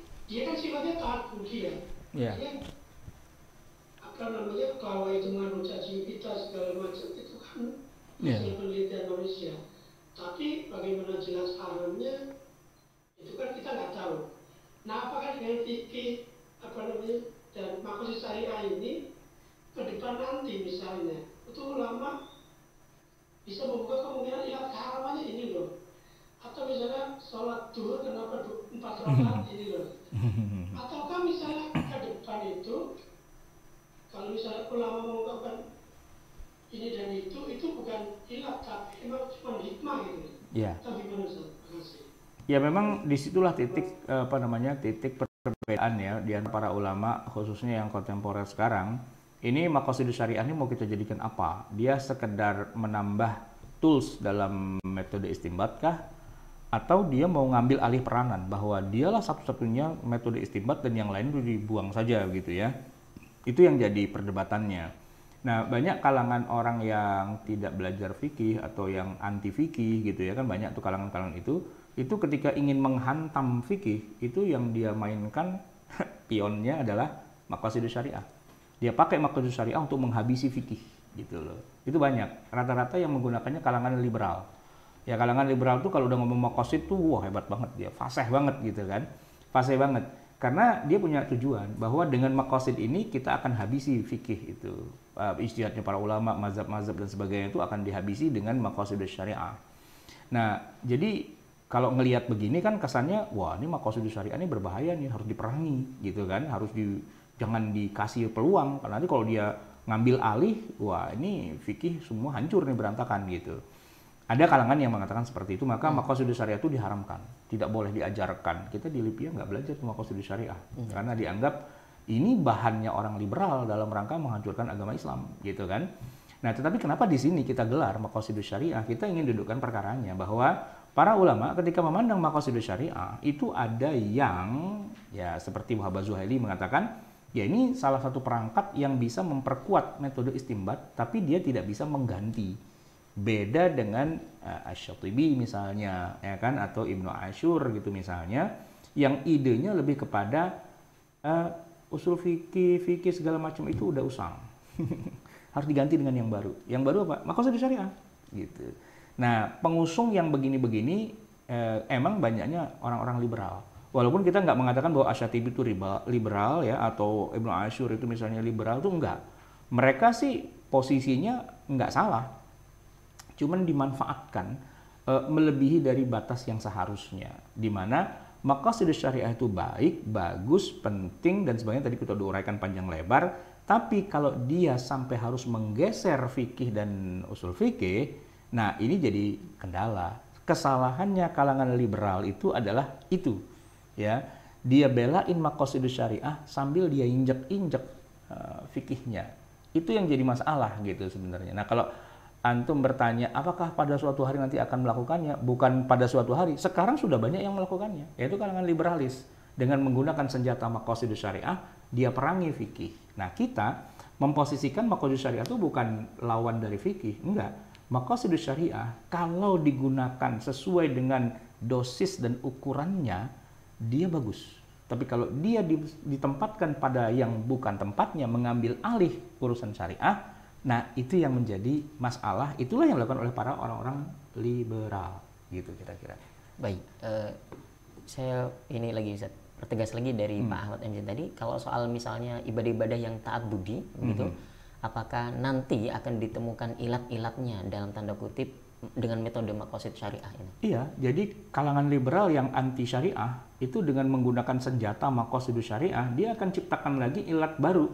dia kan sifatnya taat budi ya. Yeah. apa namanya kalau itu manusia kita segala macam itu yeah. penelitian manusia. Tapi bagaimana jelas haramnya itu kan kita nggak tahu. Nah apakah dengan fikih apa namanya dan makosid syariah ini ke depan nanti misalnya itu ulama bisa membuka kemungkinan ya keharamannya ini loh atau misalnya sholat duhur kenapa empat rakaat ini loh. Ataukah misalnya ke depan itu kalau misalnya ulama mengungkapkan ini dan itu itu bukan ilat tapi memang cuma hikmah gitu. Ya tapi Ustaz? ya memang di situlah titik apa namanya titik perbedaan ya di antara para ulama khususnya yang kontemporer sekarang. Ini makosidus syariah ini mau kita jadikan apa? Dia sekedar menambah tools dalam metode istimbat kah atau dia mau ngambil alih peranan bahwa dialah satu-satunya metode istimbat dan yang lain itu dibuang saja gitu ya itu yang jadi perdebatannya Nah, banyak kalangan orang yang tidak belajar fikih atau yang anti fikih gitu ya kan banyak tuh kalangan-kalangan itu itu ketika ingin menghantam fikih itu yang dia mainkan pionnya adalah maqasidus syariah. Dia pakai maqasidus syariah untuk menghabisi fikih gitu loh. Itu banyak. Rata-rata yang menggunakannya kalangan liberal. Ya kalangan liberal tuh kalau udah ngomong maqasid tuh wah hebat banget dia, fasih banget gitu kan. Fasih banget. Karena dia punya tujuan bahwa dengan maqasid ini kita akan habisi fikih itu. Uh, istihadnya para ulama, mazhab-mazhab dan sebagainya itu akan dihabisi dengan maqasidus syariah. Nah, jadi kalau ngelihat begini kan kesannya wah ini makosidus syariah ini berbahaya nih harus diperangi gitu kan harus di jangan dikasih peluang karena nanti kalau dia ngambil alih wah ini fikih semua hancur nih berantakan gitu ada kalangan yang mengatakan seperti itu maka hmm. makosidus syariah itu diharamkan tidak boleh diajarkan kita di Libya nggak belajar makosidus syariah hmm. karena dianggap ini bahannya orang liberal dalam rangka menghancurkan agama Islam gitu kan nah tetapi kenapa di sini kita gelar makosidus syariah kita ingin dudukkan perkaranya bahwa Para ulama ketika memandang maqasidus syariah itu ada yang ya seperti Wahab Zuhaili mengatakan ya ini salah satu perangkat yang bisa memperkuat metode istimbat tapi dia tidak bisa mengganti. Beda dengan uh, Asy-Syatibi misalnya ya kan atau Ibnu Ashur gitu misalnya yang idenya lebih kepada uh, usul fikih, fikih segala macam itu udah usang. Harus diganti dengan yang baru. Yang baru apa? Maqasidus syariah gitu. Nah, pengusung yang begini-begini eh, emang banyaknya orang-orang liberal. Walaupun kita nggak mengatakan bahwa Asyatibi itu liberal ya atau Ibnu Ashur itu misalnya liberal itu enggak. Mereka sih posisinya nggak salah. Cuman dimanfaatkan eh, melebihi dari batas yang seharusnya. Di mana maka syariah itu baik, bagus, penting dan sebagainya tadi kita uraikan panjang lebar. Tapi kalau dia sampai harus menggeser fikih dan usul fikih, Nah, ini jadi kendala. Kesalahannya kalangan liberal itu adalah itu. Ya, dia belain makosidus syariah sambil dia injek-injek uh, fikihnya. Itu yang jadi masalah gitu sebenarnya. Nah, kalau antum bertanya apakah pada suatu hari nanti akan melakukannya? Bukan pada suatu hari. Sekarang sudah banyak yang melakukannya, yaitu kalangan liberalis dengan menggunakan senjata makosidus syariah, dia perangi fikih. Nah, kita memposisikan makosidus syariah itu bukan lawan dari fikih, enggak maka sudah syariah kalau digunakan sesuai dengan dosis dan ukurannya dia bagus. Tapi kalau dia ditempatkan pada yang bukan tempatnya mengambil alih urusan syariah, nah itu yang menjadi masalah. Itulah yang dilakukan oleh para orang-orang liberal gitu kira-kira. Baik, uh, saya ini lagi bisa pertegas lagi dari hmm. Pak Ahmad MJ tadi kalau soal misalnya ibadah-ibadah yang taat budi hmm. gitu apakah nanti akan ditemukan ilat-ilatnya dalam tanda kutip dengan metode makosid syariah ini? Iya, jadi kalangan liberal yang anti syariah itu dengan menggunakan senjata makosid syariah, dia akan ciptakan lagi ilat baru.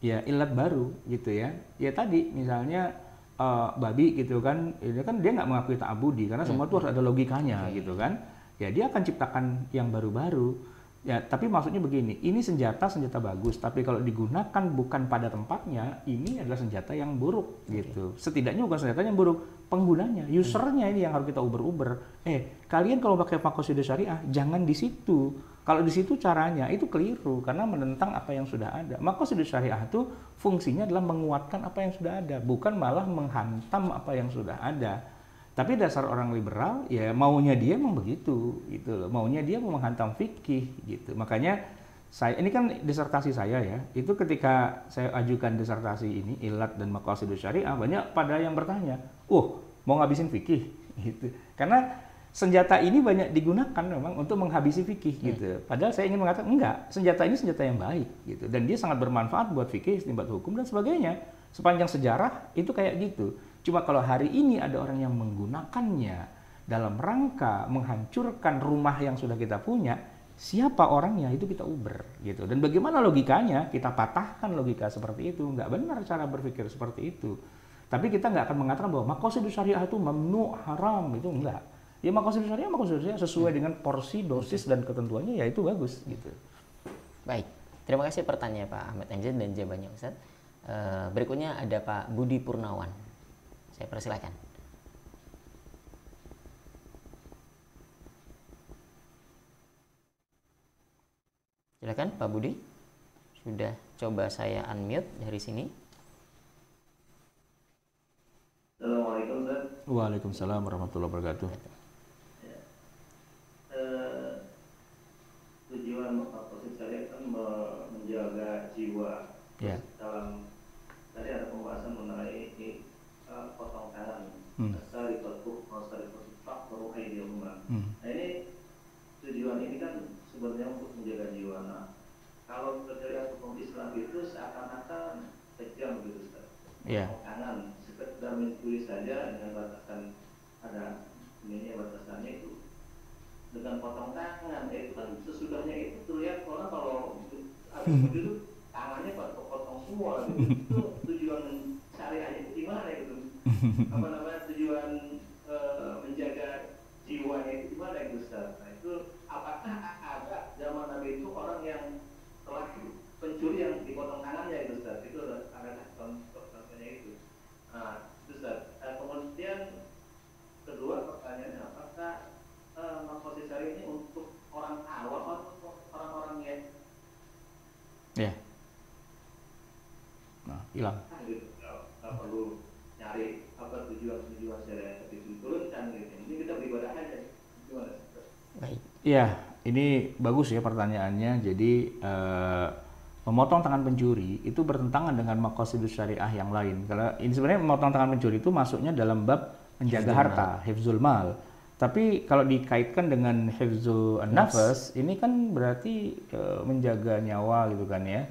Ya, ilat baru gitu ya. Ya tadi misalnya uh, babi gitu kan, ini kan dia nggak mengakui ta'abudi karena semua itu harus ada logikanya gitu kan. Ya dia akan ciptakan yang baru-baru Ya, tapi maksudnya begini, ini senjata senjata bagus, tapi kalau digunakan bukan pada tempatnya, ini adalah senjata yang buruk okay. gitu. Setidaknya bukan senjata yang buruk, penggunanya, usernya ini yang harus kita uber-uber. Eh, kalian kalau pakai fakosido syariah, jangan di situ. Kalau di situ caranya itu keliru karena menentang apa yang sudah ada. Maka sudah syariah itu fungsinya adalah menguatkan apa yang sudah ada, bukan malah menghantam apa yang sudah ada. Tapi dasar orang liberal ya maunya dia memang begitu gitu loh. Maunya dia mau menghantam fikih gitu. Makanya saya ini kan disertasi saya ya. Itu ketika saya ajukan disertasi ini ilat dan maqasidus syariah banyak pada yang bertanya, "Oh, mau ngabisin fikih?" gitu. Karena senjata ini banyak digunakan memang untuk menghabisi fikih hmm. gitu. Padahal saya ingin mengatakan enggak, senjata ini senjata yang baik gitu dan dia sangat bermanfaat buat fikih, istinbat hukum dan sebagainya. Sepanjang sejarah itu kayak gitu. Cuma kalau hari ini ada orang yang menggunakannya dalam rangka menghancurkan rumah yang sudah kita punya, siapa orangnya itu kita uber gitu dan bagaimana logikanya kita patahkan logika seperti itu nggak benar cara berpikir seperti itu tapi kita nggak akan mengatakan bahwa makosid syariah itu memnu haram itu enggak ya makosid syariah makosid syariah sesuai dengan porsi dosis dan ketentuannya ya itu bagus gitu baik terima kasih pertanyaan Pak Ahmad Anjir dan jawabannya Ustaz uh, berikutnya ada Pak Budi Purnawan saya persilakan Silakan Pak Budi. Sudah coba saya unmute dari sini. Assalamualaikum Ustaz. Waalaikumsalam warahmatullahi wabarakatuh. Uh, tujuan posisi saya kan menjaga jiwa. Ya. Dalam tadi ada pembahasan mengenai uh, potong tangan. Hmm. Asal dipotong, tak perlu Hmm. Nah ini tujuan ini kan sebenarnya untuk menjaga jiwa. Nah, kalau kriteria hukum Islam itu seakan-akan kejam gitu Ustaz. Iya. Kanan sekedar mencuri saja dengan batasan ada ini batasannya itu dengan potong tangan itu kan sesudahnya itu terlihat orang kalau ada itu tangannya potong, potong semua gitu. itu tujuan syariahnya itu gimana gitu? Apa namanya tujuan e, menjaga jiwanya itu gimana itu Ustaz? Nah itu apakah ada zaman Nabi itu orang yang telah pencuri yang dipotong tangannya itu Ustaz itu ada contoh contohnya itu nah itu Ustaz nah, kemudian kedua pertanyaannya apakah uh, maksud ini untuk orang awam atau orang-orang yang ya yeah. nah hilang nah, gitu. nggak perlu nyari apa gitu ini kita beribadah aja gimana baik Iya, ini bagus ya pertanyaannya. Jadi eh, memotong tangan pencuri itu bertentangan dengan makosidus syariah yang lain. Kalau ini sebenarnya memotong tangan pencuri itu masuknya dalam bab menjaga harta, hifzul mal. Tapi kalau dikaitkan dengan hifzul nafas, ini kan berarti e, menjaga nyawa gitu kan ya.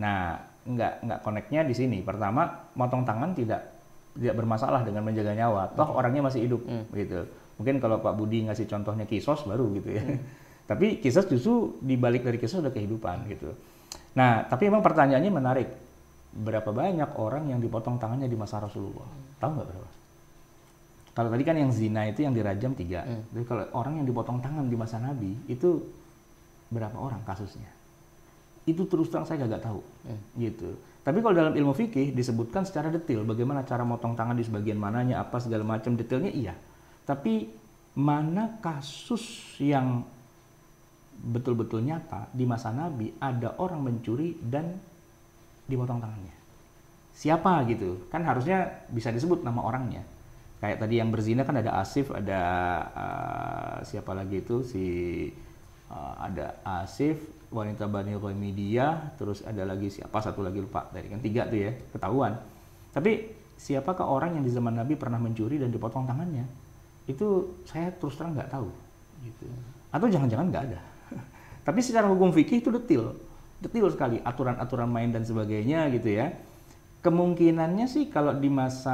Nah, nggak nggak koneknya di sini. Pertama, motong tangan tidak tidak bermasalah dengan menjaga nyawa. Toh orangnya masih hidup hmm. gitu. Mungkin kalau Pak Budi ngasih contohnya kisos baru gitu ya. Hmm. tapi kisos justru dibalik dari kisos ada kehidupan gitu. Nah, tapi memang pertanyaannya menarik. Berapa banyak orang yang dipotong tangannya di masa Rasulullah? Tahu nggak berapa? Kalau tadi kan yang zina itu yang dirajam tiga. Hmm. Tapi kalau orang yang dipotong tangan di masa Nabi itu berapa orang kasusnya? Itu terus terang saya gak tahu. Hmm. Gitu. Tapi kalau dalam ilmu fikih disebutkan secara detail bagaimana cara motong tangan di sebagian mananya, apa segala macam detailnya iya. Tapi mana kasus yang betul-betul nyata di masa Nabi ada orang mencuri dan dipotong tangannya. Siapa gitu? Kan harusnya bisa disebut nama orangnya. Kayak tadi yang berzina kan ada Asif, ada uh, siapa lagi itu si uh, ada Asif, wanita Bani Media, terus ada lagi siapa? Satu lagi lupa tadi kan. Tiga tuh ya ketahuan. Tapi siapakah orang yang di zaman Nabi pernah mencuri dan dipotong tangannya? itu saya terus terang nggak tahu gitu. Atau jangan-jangan nggak ada. Tapi secara hukum fikih itu detil. Detil sekali aturan-aturan main dan sebagainya gitu ya. Kemungkinannya sih kalau di masa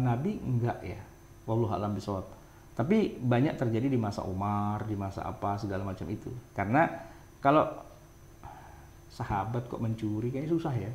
Nabi enggak ya. Wallahu alam bisawab tapi banyak terjadi di masa Umar di masa apa segala macam itu karena kalau sahabat kok mencuri kayaknya susah ya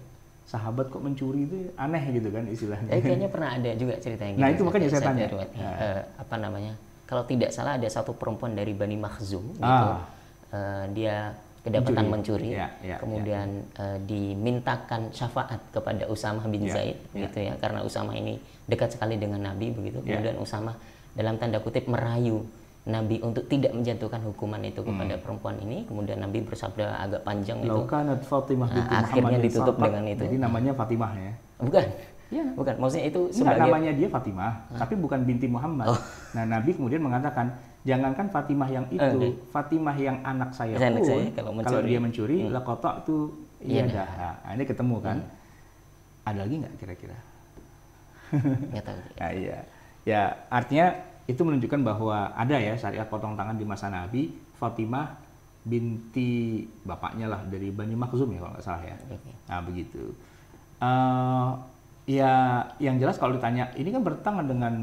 sahabat kok mencuri itu aneh gitu kan istilahnya. Eh, kayaknya pernah ada juga cerita yang Nah gitu, itu makanya saya, saya tanya. Daruat, nah. uh, apa namanya? Kalau tidak salah ada satu perempuan dari Bani Makhzum gitu. Ah. Uh, dia kedapatan mencuri, mencuri. Ya, ya, kemudian ya. Uh, dimintakan syafaat kepada Usamah bin ya, Zaid ya. gitu ya karena Usamah ini dekat sekali dengan Nabi begitu. Ya. Kemudian ya. Usamah dalam tanda kutip merayu Nabi untuk tidak menjatuhkan hukuman itu kepada hmm. perempuan ini. Kemudian Nabi bersabda agak panjang itu. Fatimah nah, akhirnya ditutup dengan itu. Jadi namanya Fatimah ya? Bukan. Ya. Bukan, maksudnya itu sebagai Enggak, namanya dia Fatimah, ah. tapi bukan binti Muhammad. Oh. Nah, Nabi kemudian mengatakan, jangankan Fatimah yang itu, okay. Fatimah yang anak saya pun, anak saya, kalau, mencuri. kalau dia mencuri, hmm. lakotok itu iya dah. Nah, ini ketemu kan. Hmm. Ada lagi nggak kira-kira? Nggak tahu. nah, iya. Ya, artinya itu menunjukkan bahwa ada ya syariat potong tangan di masa Nabi, Fatimah binti bapaknya lah dari Bani Makhzum ya kalau nggak salah ya. Nah begitu. Uh, ya yang jelas kalau ditanya ini kan bertentangan dengan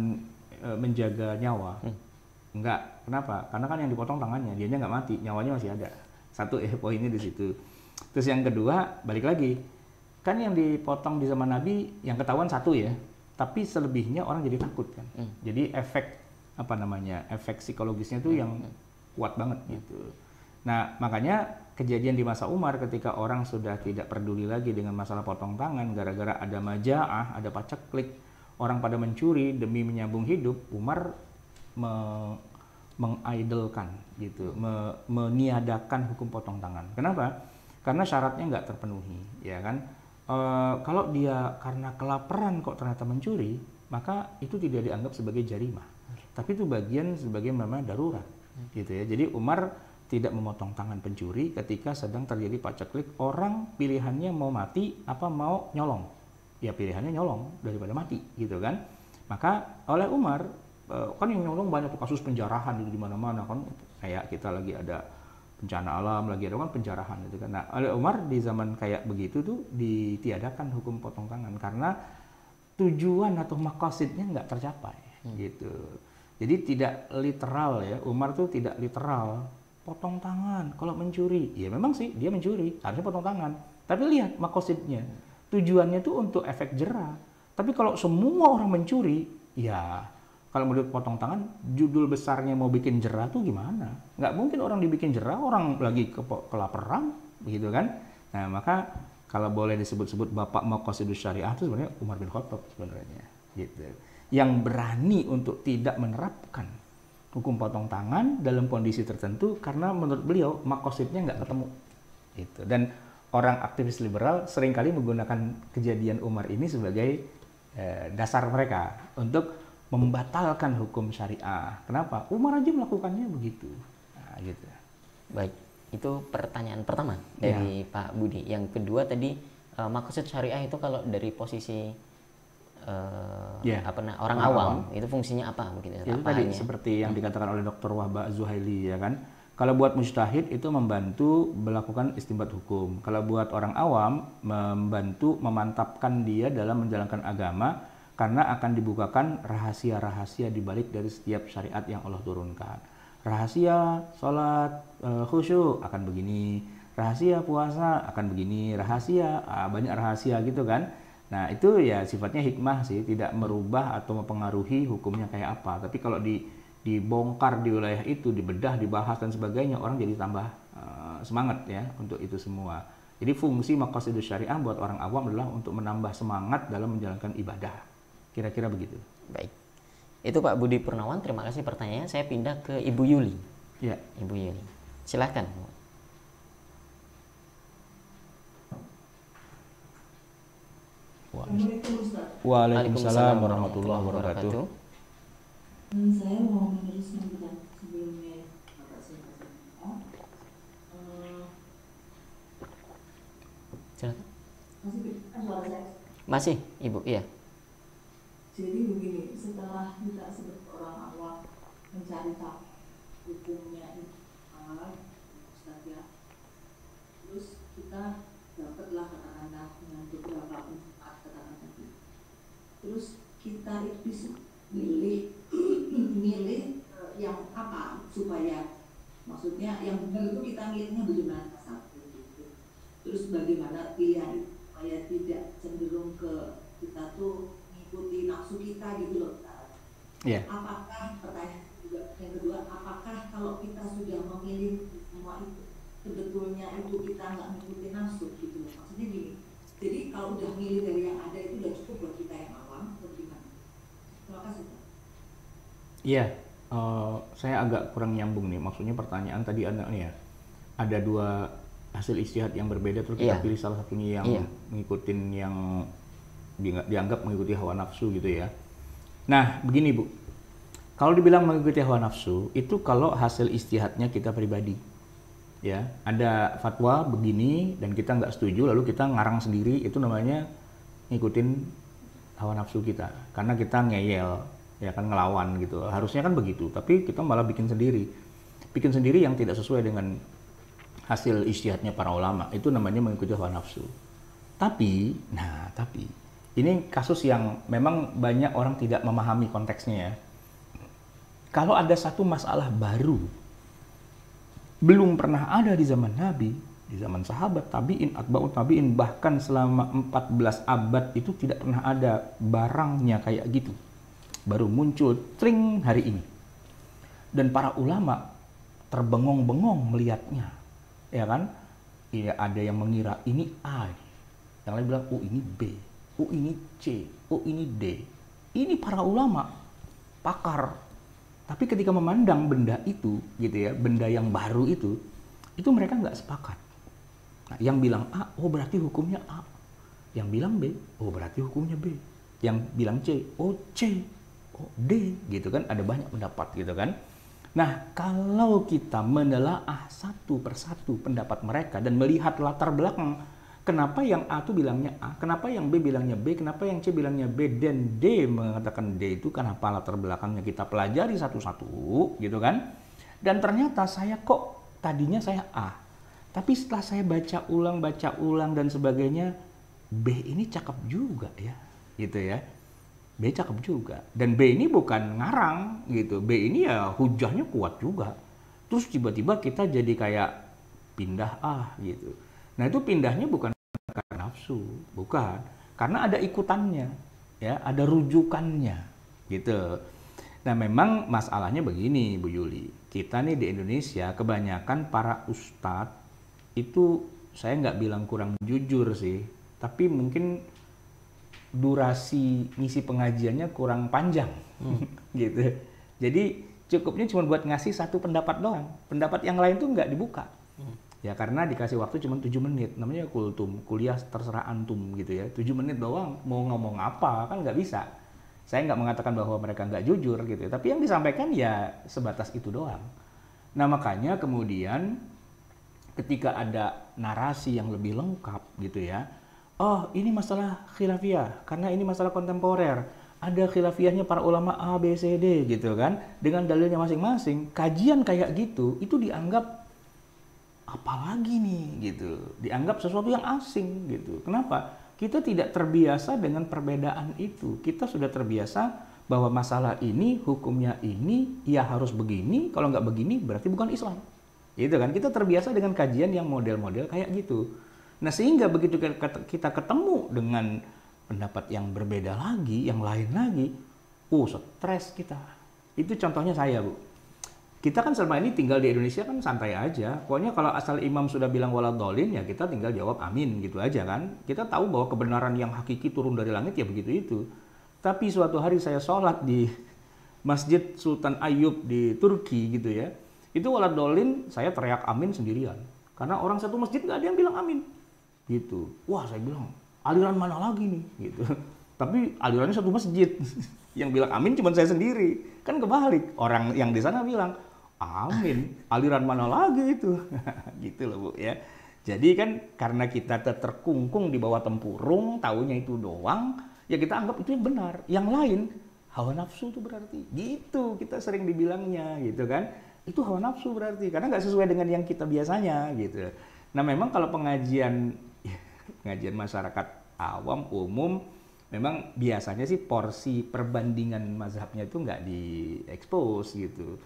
uh, menjaga nyawa. Hmm. Enggak. Kenapa? Karena kan yang dipotong tangannya, dia nggak mati, nyawanya masih ada. Satu ya poinnya di situ. Terus yang kedua, balik lagi. Kan yang dipotong di zaman Nabi yang ketahuan satu ya. Tapi selebihnya orang jadi takut kan. Hmm. Jadi efek apa namanya? Efek psikologisnya tuh hmm. yang kuat banget gitu. Nah, makanya kejadian di masa Umar ketika orang sudah tidak peduli lagi dengan masalah potong tangan gara-gara ada majaah, ada paceklik, orang pada mencuri demi menyambung hidup, Umar me mengidolkan gitu, me meniadakan hukum potong tangan. Kenapa? Karena syaratnya nggak terpenuhi, ya kan? E, kalau dia karena kelaparan kok ternyata mencuri, maka itu tidak dianggap sebagai jarimah, tapi itu bagian sebagai memang darurat, gitu ya. Jadi Umar tidak memotong tangan pencuri ketika sedang terjadi paceklik. Orang pilihannya mau mati apa mau nyolong? Ya pilihannya nyolong daripada mati gitu kan. Maka oleh Umar eh, kan yang nyolong banyak kasus penjarahan di mana-mana kan. Kayak kita lagi ada bencana alam lagi ada kan penjarahan gitu kan nah oleh Umar di zaman kayak begitu tuh ditiadakan hukum potong tangan karena tujuan atau makasidnya nggak tercapai hmm. gitu jadi tidak literal ya Umar tuh tidak literal potong tangan kalau mencuri. Ya memang sih dia mencuri, harusnya potong tangan. Tapi lihat makosidnya. Tujuannya itu untuk efek jerah. Tapi kalau semua orang mencuri, ya kalau mau potong tangan, judul besarnya mau bikin jerah tuh gimana? Nggak mungkin orang dibikin jerah, orang lagi ke kelaparan, begitu kan? Nah maka kalau boleh disebut-sebut bapak makosidus syariah itu sebenarnya Umar bin Khattab sebenarnya, gitu. Yang berani untuk tidak menerapkan hukum potong tangan dalam kondisi tertentu karena menurut beliau makosipnya nggak ketemu itu dan orang aktivis liberal sering kali menggunakan kejadian Umar ini sebagai eh, dasar mereka untuk membatalkan hukum syariah. Kenapa? Umar aja melakukannya begitu. Nah, gitu. Baik, itu pertanyaan pertama dari ya. Pak Budi. Yang kedua tadi uh, maksud syariah itu kalau dari posisi uh, yeah. apa nah, orang, awam, awam itu fungsinya apa begitu itu tadi seperti yang dikatakan oleh Dr. Wahba Zuhaili ya kan kalau buat mustahid itu membantu melakukan istimbat hukum kalau buat orang awam membantu memantapkan dia dalam menjalankan agama karena akan dibukakan rahasia-rahasia di balik dari setiap syariat yang Allah turunkan rahasia sholat uh, khusyuk akan begini rahasia puasa akan begini rahasia banyak rahasia gitu kan Nah, itu ya sifatnya hikmah sih, tidak merubah atau mempengaruhi hukumnya kayak apa. Tapi kalau di dibongkar di wilayah itu, dibedah, dibahas dan sebagainya, orang jadi tambah uh, semangat ya untuk itu semua. Jadi fungsi maqasidus syariah buat orang awam adalah untuk menambah semangat dalam menjalankan ibadah. Kira-kira begitu. Baik. Itu Pak Budi Purnawan, terima kasih pertanyaannya. Saya pindah ke Ibu Yuli. Ya. Ibu Yuli. Silahkan. Waalaikumsalam warahmatullahi wabarakatuh. Hmm, saya mau meneruskan sebelumnya saya Masih, Masih, Ibu, iya. Jadi begini, setelah kita sebagai orang awam mencari tahu hukumnya itu, Ustaz ya, terus kita dapatlah katakanlah dengan beberapa terus kita itu milih milih uh, yang apa supaya maksudnya yang benar itu kita milihnya bagaimana? Satu terus bagaimana pilihan supaya tidak cenderung ke kita tuh mengikuti nafsu kita gitu loh yeah. apakah pertanyaan juga yang kedua apakah kalau kita sudah memilih semua itu sebetulnya itu kita nggak mengikuti nafsu gitu loh maksudnya gini jadi kalau udah milih dari yang ada itu udah cukup buat kita yang Iya, uh, saya agak kurang nyambung nih. Maksudnya pertanyaan tadi ada nih ya, ada dua hasil istihad yang berbeda terus kita yeah. pilih salah satunya yang yeah. ngikutin yang dianggap mengikuti hawa nafsu gitu ya. Nah, begini Bu. Kalau dibilang mengikuti hawa nafsu, itu kalau hasil istihadnya kita pribadi. Ya, ada fatwa begini dan kita nggak setuju, lalu kita ngarang sendiri, itu namanya ngikutin hawa nafsu kita. Karena kita ngeyel, ya kan ngelawan gitu. Harusnya kan begitu, tapi kita malah bikin sendiri. Bikin sendiri yang tidak sesuai dengan hasil istihadnya para ulama. Itu namanya mengikuti hawa nafsu. Tapi, nah tapi ini kasus yang memang banyak orang tidak memahami konteksnya ya. Kalau ada satu masalah baru, belum pernah ada di zaman Nabi, di zaman sahabat, tabi'in, atba'ut tabi'in, bahkan selama 14 abad itu tidak pernah ada barangnya kayak gitu. Baru muncul tring hari ini. Dan para ulama terbengong-bengong melihatnya. Ya kan? Ya, ada yang mengira ini A. Yang lain bilang, oh ini B oh ini C, oh ini D. Ini para ulama, pakar. Tapi ketika memandang benda itu, gitu ya, benda yang baru itu, itu mereka nggak sepakat. Nah, yang bilang A, oh berarti hukumnya A. Yang bilang B, oh berarti hukumnya B. Yang bilang C, oh C, oh D, gitu kan? Ada banyak pendapat, gitu kan? Nah, kalau kita menelaah satu persatu pendapat mereka dan melihat latar belakang Kenapa yang A itu bilangnya A, kenapa yang B bilangnya B, kenapa yang C bilangnya B, dan D mengatakan D itu kenapa latar belakangnya kita pelajari satu-satu, gitu kan? Dan ternyata saya kok tadinya saya A, tapi setelah saya baca ulang, baca ulang dan sebagainya, B ini cakep juga ya, gitu ya. B cakep juga. Dan B ini bukan ngarang gitu. B ini ya hujahnya kuat juga. Terus tiba-tiba kita jadi kayak pindah ah gitu Nah itu pindahnya bukan karena nafsu, bukan. Karena ada ikutannya, ya, ada rujukannya, gitu. Nah memang masalahnya begini Bu Yuli, kita nih di Indonesia kebanyakan para ustadz itu saya nggak bilang kurang jujur sih, tapi mungkin durasi ngisi pengajiannya kurang panjang, hmm. gitu. Jadi cukupnya cuma buat ngasih satu pendapat doang, pendapat yang lain tuh nggak dibuka. Hmm. Ya karena dikasih waktu cuma 7 menit, namanya kultum, kuliah terserah antum gitu ya. 7 menit doang, mau ngomong apa kan nggak bisa. Saya nggak mengatakan bahwa mereka nggak jujur gitu ya, tapi yang disampaikan ya sebatas itu doang. Nah makanya kemudian ketika ada narasi yang lebih lengkap gitu ya, oh ini masalah khilafiyah, karena ini masalah kontemporer, ada khilafiyahnya para ulama A, B, C, D gitu kan, dengan dalilnya masing-masing, kajian kayak gitu itu dianggap apalagi nih gitu. Dianggap sesuatu yang asing gitu. Kenapa? Kita tidak terbiasa dengan perbedaan itu. Kita sudah terbiasa bahwa masalah ini hukumnya ini ya harus begini. Kalau nggak begini berarti bukan Islam. Gitu kan? Kita terbiasa dengan kajian yang model-model kayak gitu. Nah sehingga begitu kita ketemu dengan pendapat yang berbeda lagi yang lain lagi oh stres kita. Itu contohnya saya bu kita kan selama ini tinggal di Indonesia kan santai aja. Pokoknya kalau asal imam sudah bilang dolin ya kita tinggal jawab amin gitu aja kan. Kita tahu bahwa kebenaran yang hakiki turun dari langit ya begitu itu. Tapi suatu hari saya sholat di Masjid Sultan Ayub di Turki gitu ya. Itu dolin saya teriak amin sendirian. Karena orang satu masjid nggak ada yang bilang amin. Gitu. Wah saya bilang aliran mana lagi nih gitu. Tapi alirannya satu masjid. yang bilang amin cuma saya sendiri. Kan kebalik. Orang yang di sana bilang Amin. Aliran mana lagi itu? gitu loh Bu ya. Jadi kan karena kita terkungkung di bawah tempurung, taunya itu doang, ya kita anggap itu yang benar. Yang lain hawa nafsu itu berarti. Gitu kita sering dibilangnya gitu kan. Itu hawa nafsu berarti karena nggak sesuai dengan yang kita biasanya gitu. Nah memang kalau pengajian pengajian masyarakat awam umum memang biasanya sih porsi perbandingan mazhabnya itu nggak diekspos gitu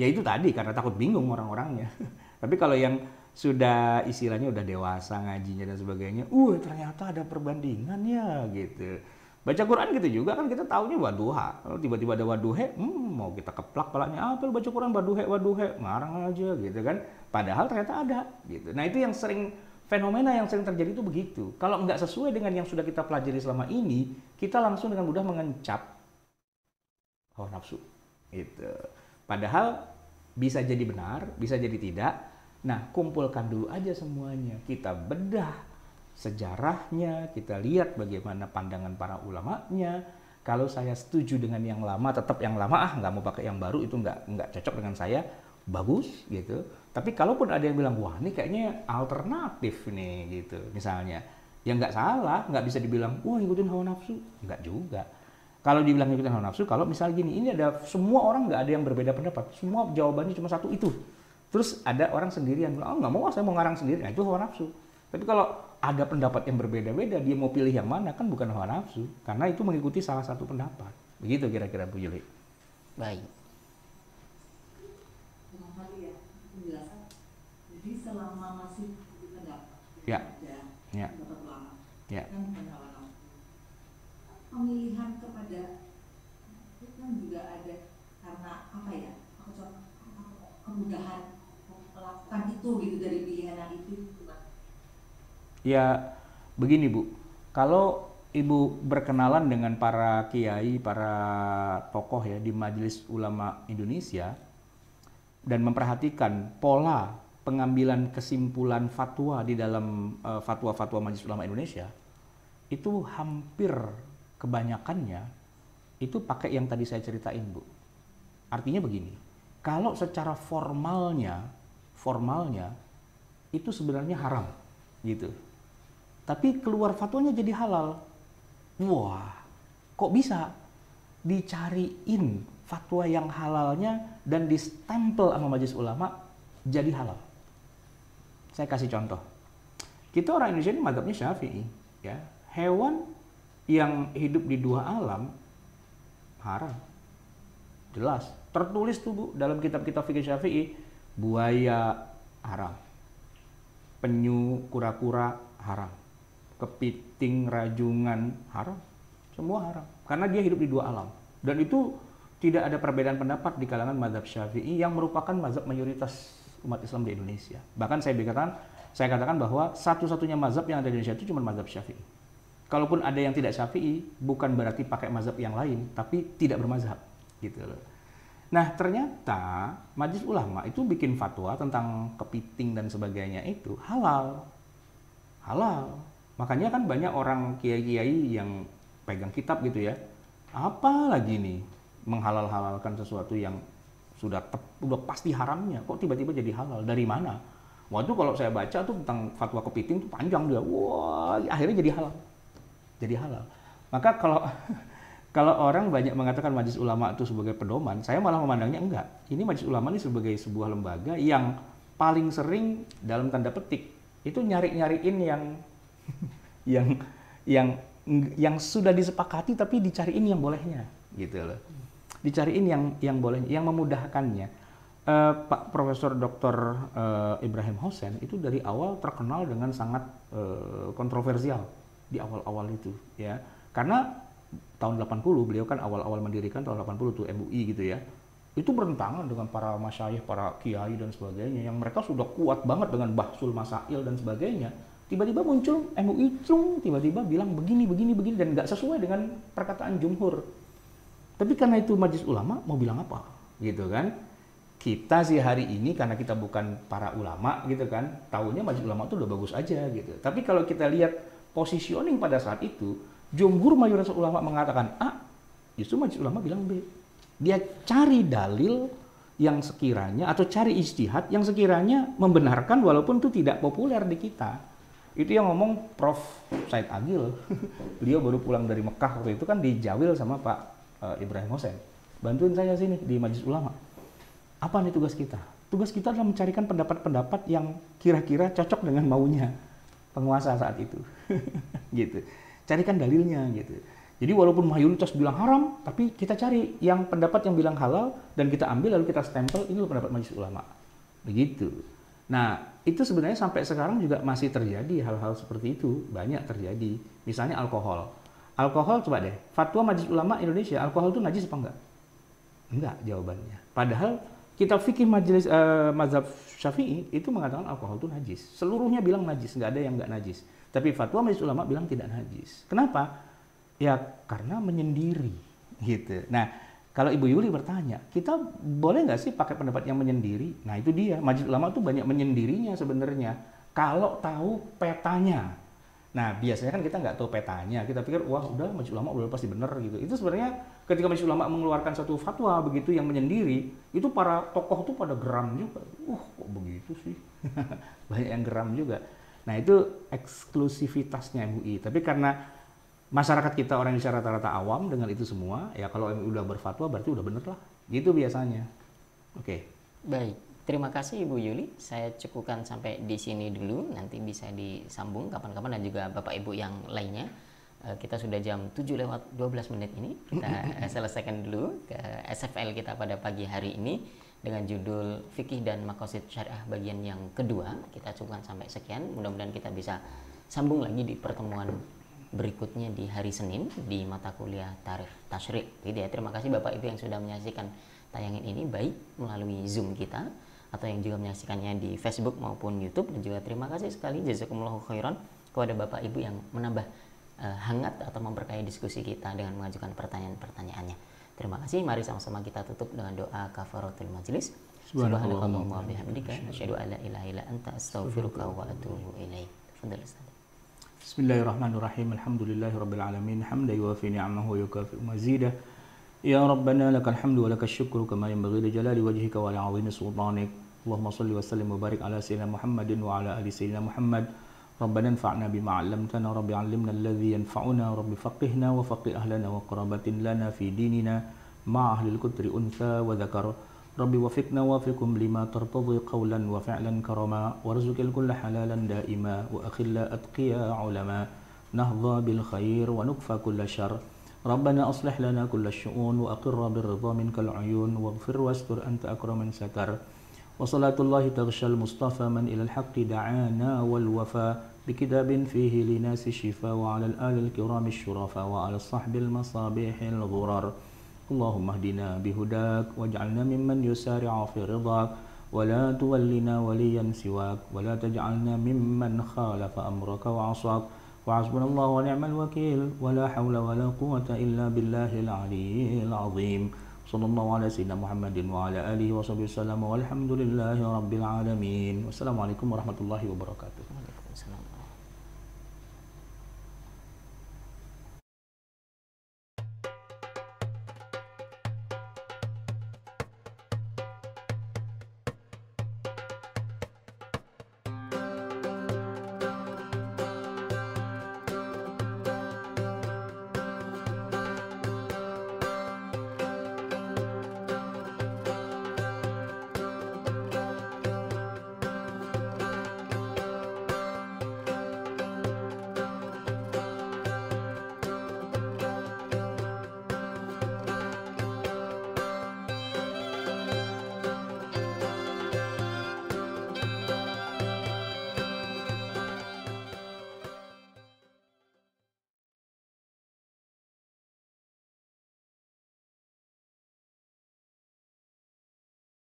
ya itu tadi karena takut bingung orang-orangnya. Tapi kalau yang sudah istilahnya udah dewasa ngajinya dan sebagainya, uh ternyata ada perbandingan ya gitu. Baca Quran gitu juga kan kita taunya waduha. Kalau tiba-tiba ada waduhe, hmm, mau kita keplak palanya apa baca Quran waduhe waduhe ngarang aja gitu kan. Padahal ternyata ada gitu. Nah itu yang sering fenomena yang sering terjadi itu begitu. Kalau nggak sesuai dengan yang sudah kita pelajari selama ini, kita langsung dengan mudah mengencap hawa nafsu. Gitu. Padahal bisa jadi benar, bisa jadi tidak. Nah, kumpulkan dulu aja semuanya. Kita bedah sejarahnya, kita lihat bagaimana pandangan para ulamanya. Kalau saya setuju dengan yang lama, tetap yang lama ah nggak mau pakai yang baru itu nggak nggak cocok dengan saya, bagus gitu. Tapi kalaupun ada yang bilang wah ini kayaknya alternatif nih gitu, misalnya, yang nggak salah, nggak bisa dibilang wah ikutin hawa nafsu, nggak juga. Kalau dibilang ikutin hawa nafsu, kalau misalnya gini, ini ada semua orang nggak ada yang berbeda pendapat, semua jawabannya cuma satu itu. Terus ada orang sendiri yang bilang, oh nggak mau, saya mau ngarang sendiri, nah itu hawa nafsu. Tapi kalau ada pendapat yang berbeda-beda, dia mau pilih yang mana kan bukan hawa nafsu, karena itu mengikuti salah satu pendapat. Begitu kira-kira Bu Yuli. Baik. Ya, Jadi selama masih pendapat, ya. ya. ya. kan pemilihan kepada juga ada karena apa ya aku kemudahan melakukan itu gitu dari pilihan itu Ya, begini Bu, kalau Ibu berkenalan dengan para kiai, para tokoh ya di Majelis Ulama Indonesia dan memperhatikan pola pengambilan kesimpulan fatwa di dalam uh, fatwa-fatwa Majelis Ulama Indonesia, itu hampir kebanyakannya itu pakai yang tadi saya ceritain, Bu. Artinya begini, kalau secara formalnya, formalnya itu sebenarnya haram, gitu tapi keluar fatwanya jadi halal. Wah, kok bisa? Dicariin fatwa yang halalnya dan distempel sama majelis ulama jadi halal. Saya kasih contoh. Kita orang Indonesia ini madhabnya syafi'i. Ya. Hewan yang hidup di dua alam haram. Jelas. Tertulis tuh Bu dalam kitab-kitab fikih Syafi'i, buaya haram. Penyu, kura-kura haram kepiting, rajungan, haram. Semua haram. Karena dia hidup di dua alam. Dan itu tidak ada perbedaan pendapat di kalangan mazhab syafi'i yang merupakan mazhab mayoritas umat Islam di Indonesia. Bahkan saya katakan, saya katakan bahwa satu-satunya mazhab yang ada di Indonesia itu cuma mazhab syafi'i. Kalaupun ada yang tidak syafi'i, bukan berarti pakai mazhab yang lain, tapi tidak bermazhab. Gitu loh. Nah ternyata Majelis Ulama itu bikin fatwa tentang kepiting dan sebagainya itu halal. Halal. Makanya kan banyak orang kiai-kiai yang pegang kitab gitu ya. Apa lagi nih menghalal-halalkan sesuatu yang sudah tep, udah pasti haramnya, kok tiba-tiba jadi halal? Dari mana? Waktu kalau saya baca tuh tentang fatwa kepiting tuh panjang dia. Wah, akhirnya jadi halal. Jadi halal. Maka kalau kalau orang banyak mengatakan majelis ulama itu sebagai pedoman, saya malah memandangnya enggak. Ini majelis ulama ini sebagai sebuah lembaga yang paling sering dalam tanda petik itu nyari-nyariin yang yang yang yang sudah disepakati tapi dicariin yang bolehnya gitu loh dicariin yang yang boleh yang memudahkannya uh, Pak Profesor Dr. Uh, eh, Ibrahim Hosen itu dari awal terkenal dengan sangat uh, kontroversial di awal-awal itu ya. Karena tahun 80 beliau kan awal-awal mendirikan tahun 80 tuh MUI gitu ya. Itu bertentangan dengan para masyayikh, para kiai dan sebagainya yang mereka sudah kuat banget dengan bahsul masail dan sebagainya. Tiba-tiba muncul MUI cung tiba-tiba bilang begini begini begini dan nggak sesuai dengan perkataan jumhur. Tapi karena itu majelis ulama mau bilang apa? Gitu kan? Kita sih hari ini karena kita bukan para ulama gitu kan tahunya majelis ulama itu udah bagus aja gitu. Tapi kalau kita lihat positioning pada saat itu jumhur mayoritas ulama mengatakan A justru majelis ulama bilang B dia cari dalil yang sekiranya atau cari istihad yang sekiranya membenarkan walaupun itu tidak populer di kita itu yang ngomong Prof. Said Agil. Beliau baru pulang dari Mekah waktu itu kan dijawil sama Pak uh, Ibrahim Hosen. Bantuin saya sini di Majelis Ulama. Apa nih tugas kita? Tugas kita adalah mencarikan pendapat-pendapat yang kira-kira cocok dengan maunya penguasa saat itu. gitu. Carikan dalilnya gitu. Jadi walaupun mayoritas bilang haram, tapi kita cari yang pendapat yang bilang halal dan kita ambil lalu kita stempel ini pendapat majelis ulama. Begitu. Nah, itu sebenarnya sampai sekarang juga masih terjadi hal-hal seperti itu, banyak terjadi. Misalnya alkohol. Alkohol coba deh, fatwa Majelis Ulama Indonesia, alkohol itu najis apa enggak? Enggak jawabannya. Padahal kita fikih majelis uh, mazhab Syafi'i itu mengatakan alkohol itu najis. Seluruhnya bilang najis, nggak ada yang nggak najis. Tapi fatwa majelis ulama bilang tidak najis. Kenapa? Ya karena menyendiri gitu. Nah, kalau Ibu Yuli bertanya, kita boleh nggak sih pakai pendapat yang menyendiri? Nah itu dia, majelis ulama tuh banyak menyendirinya sebenarnya. Kalau tahu petanya, Nah, biasanya kan kita nggak tahu petanya. Kita pikir, wah udah majelis ulama udah pasti benar gitu. Itu sebenarnya ketika majelis ulama mengeluarkan satu fatwa begitu yang menyendiri, itu para tokoh tuh pada geram juga. Uh, kok begitu sih? Banyak yang geram juga. Nah, itu eksklusivitasnya MUI. Tapi karena masyarakat kita orang yang rata-rata awam dengan itu semua, ya kalau MUI udah berfatwa berarti udah bener lah. Gitu biasanya. Oke. Okay. Baik. Terima kasih Ibu Yuli. Saya cukupkan sampai di sini dulu. Nanti bisa disambung kapan-kapan dan juga Bapak Ibu yang lainnya. Eh, kita sudah jam 7 lewat 12 menit ini. Kita selesaikan dulu ke SFL kita pada pagi hari ini dengan judul Fikih dan Makosid Syariah bagian yang kedua. Kita cukupkan sampai sekian. Mudah-mudahan kita bisa sambung lagi di pertemuan berikutnya di hari Senin di mata kuliah Tarikh Tasyrik. Gitu ya. Terima kasih Bapak Ibu yang sudah menyaksikan tayangan ini baik melalui Zoom kita atau yang juga menyaksikannya di Facebook maupun YouTube dan juga terima kasih sekali jazakumullah khairan kepada Bapak Ibu yang menambah uh, hangat atau memperkaya diskusi kita dengan mengajukan pertanyaan-pertanyaannya. Terima kasih. Mari sama-sama kita tutup dengan doa kafaratul majelis. Subhanallah wa bihamdika asyhadu an la ilaha illa anta astaghfiruka wa atubu ilaik. Bismillahirrahmanirrahim. Alhamdulillahirabbil alamin. Hamdan yuwafi ni'amahu wa yukafi mazidah. Ya Rabbana lakal hamdu wa lakal syukru kama yanbaghi li jalali wajhika wa li 'azimi sultanik. Allahumma shalli wa sallim wa barik ala sayyidina Muhammadin wa ala ali sayyidina Muhammad. ربنا انفعنا بما علمتنا رب علمنا الذي ينفعنا رب فقهنا وفقه أهلنا وقرابة لنا في ديننا مع أهل الكتر أنثى وذكر. رب وفقنا وافقكم لما ترتضي قولا وفعلا كرما. وارزق الكل حلالا دائما واخلا أتقيا علما. نهضى بالخير ونكفى كل شر. ربنا أصلح لنا كل الشؤون وأقر بالرضا منك العيون. واغفر واستر أنت أكرم من ستر وصلاة الله تغشى المصطفى من إلى الحق دعانا والوفاء بكتاب فيه لناس الشفاء وعلى الآل الكرام الشرفاء وعلى الصحب المصابيح الغرر. اللهم اهدنا بهداك واجعلنا ممن يسارع في رضاك. ولا تولنا وليا سواك. ولا تجعلنا ممن خالف أمرك وعصاك. وحسبنا الله ونعم الوكيل. ولا حول ولا قوة إلا بالله العلي العظيم. صلى الله على سيدنا محمد وعلى آله وصحبه وسلم. والحمد لله رب العالمين. والسلام عليكم ورحمة الله وبركاته.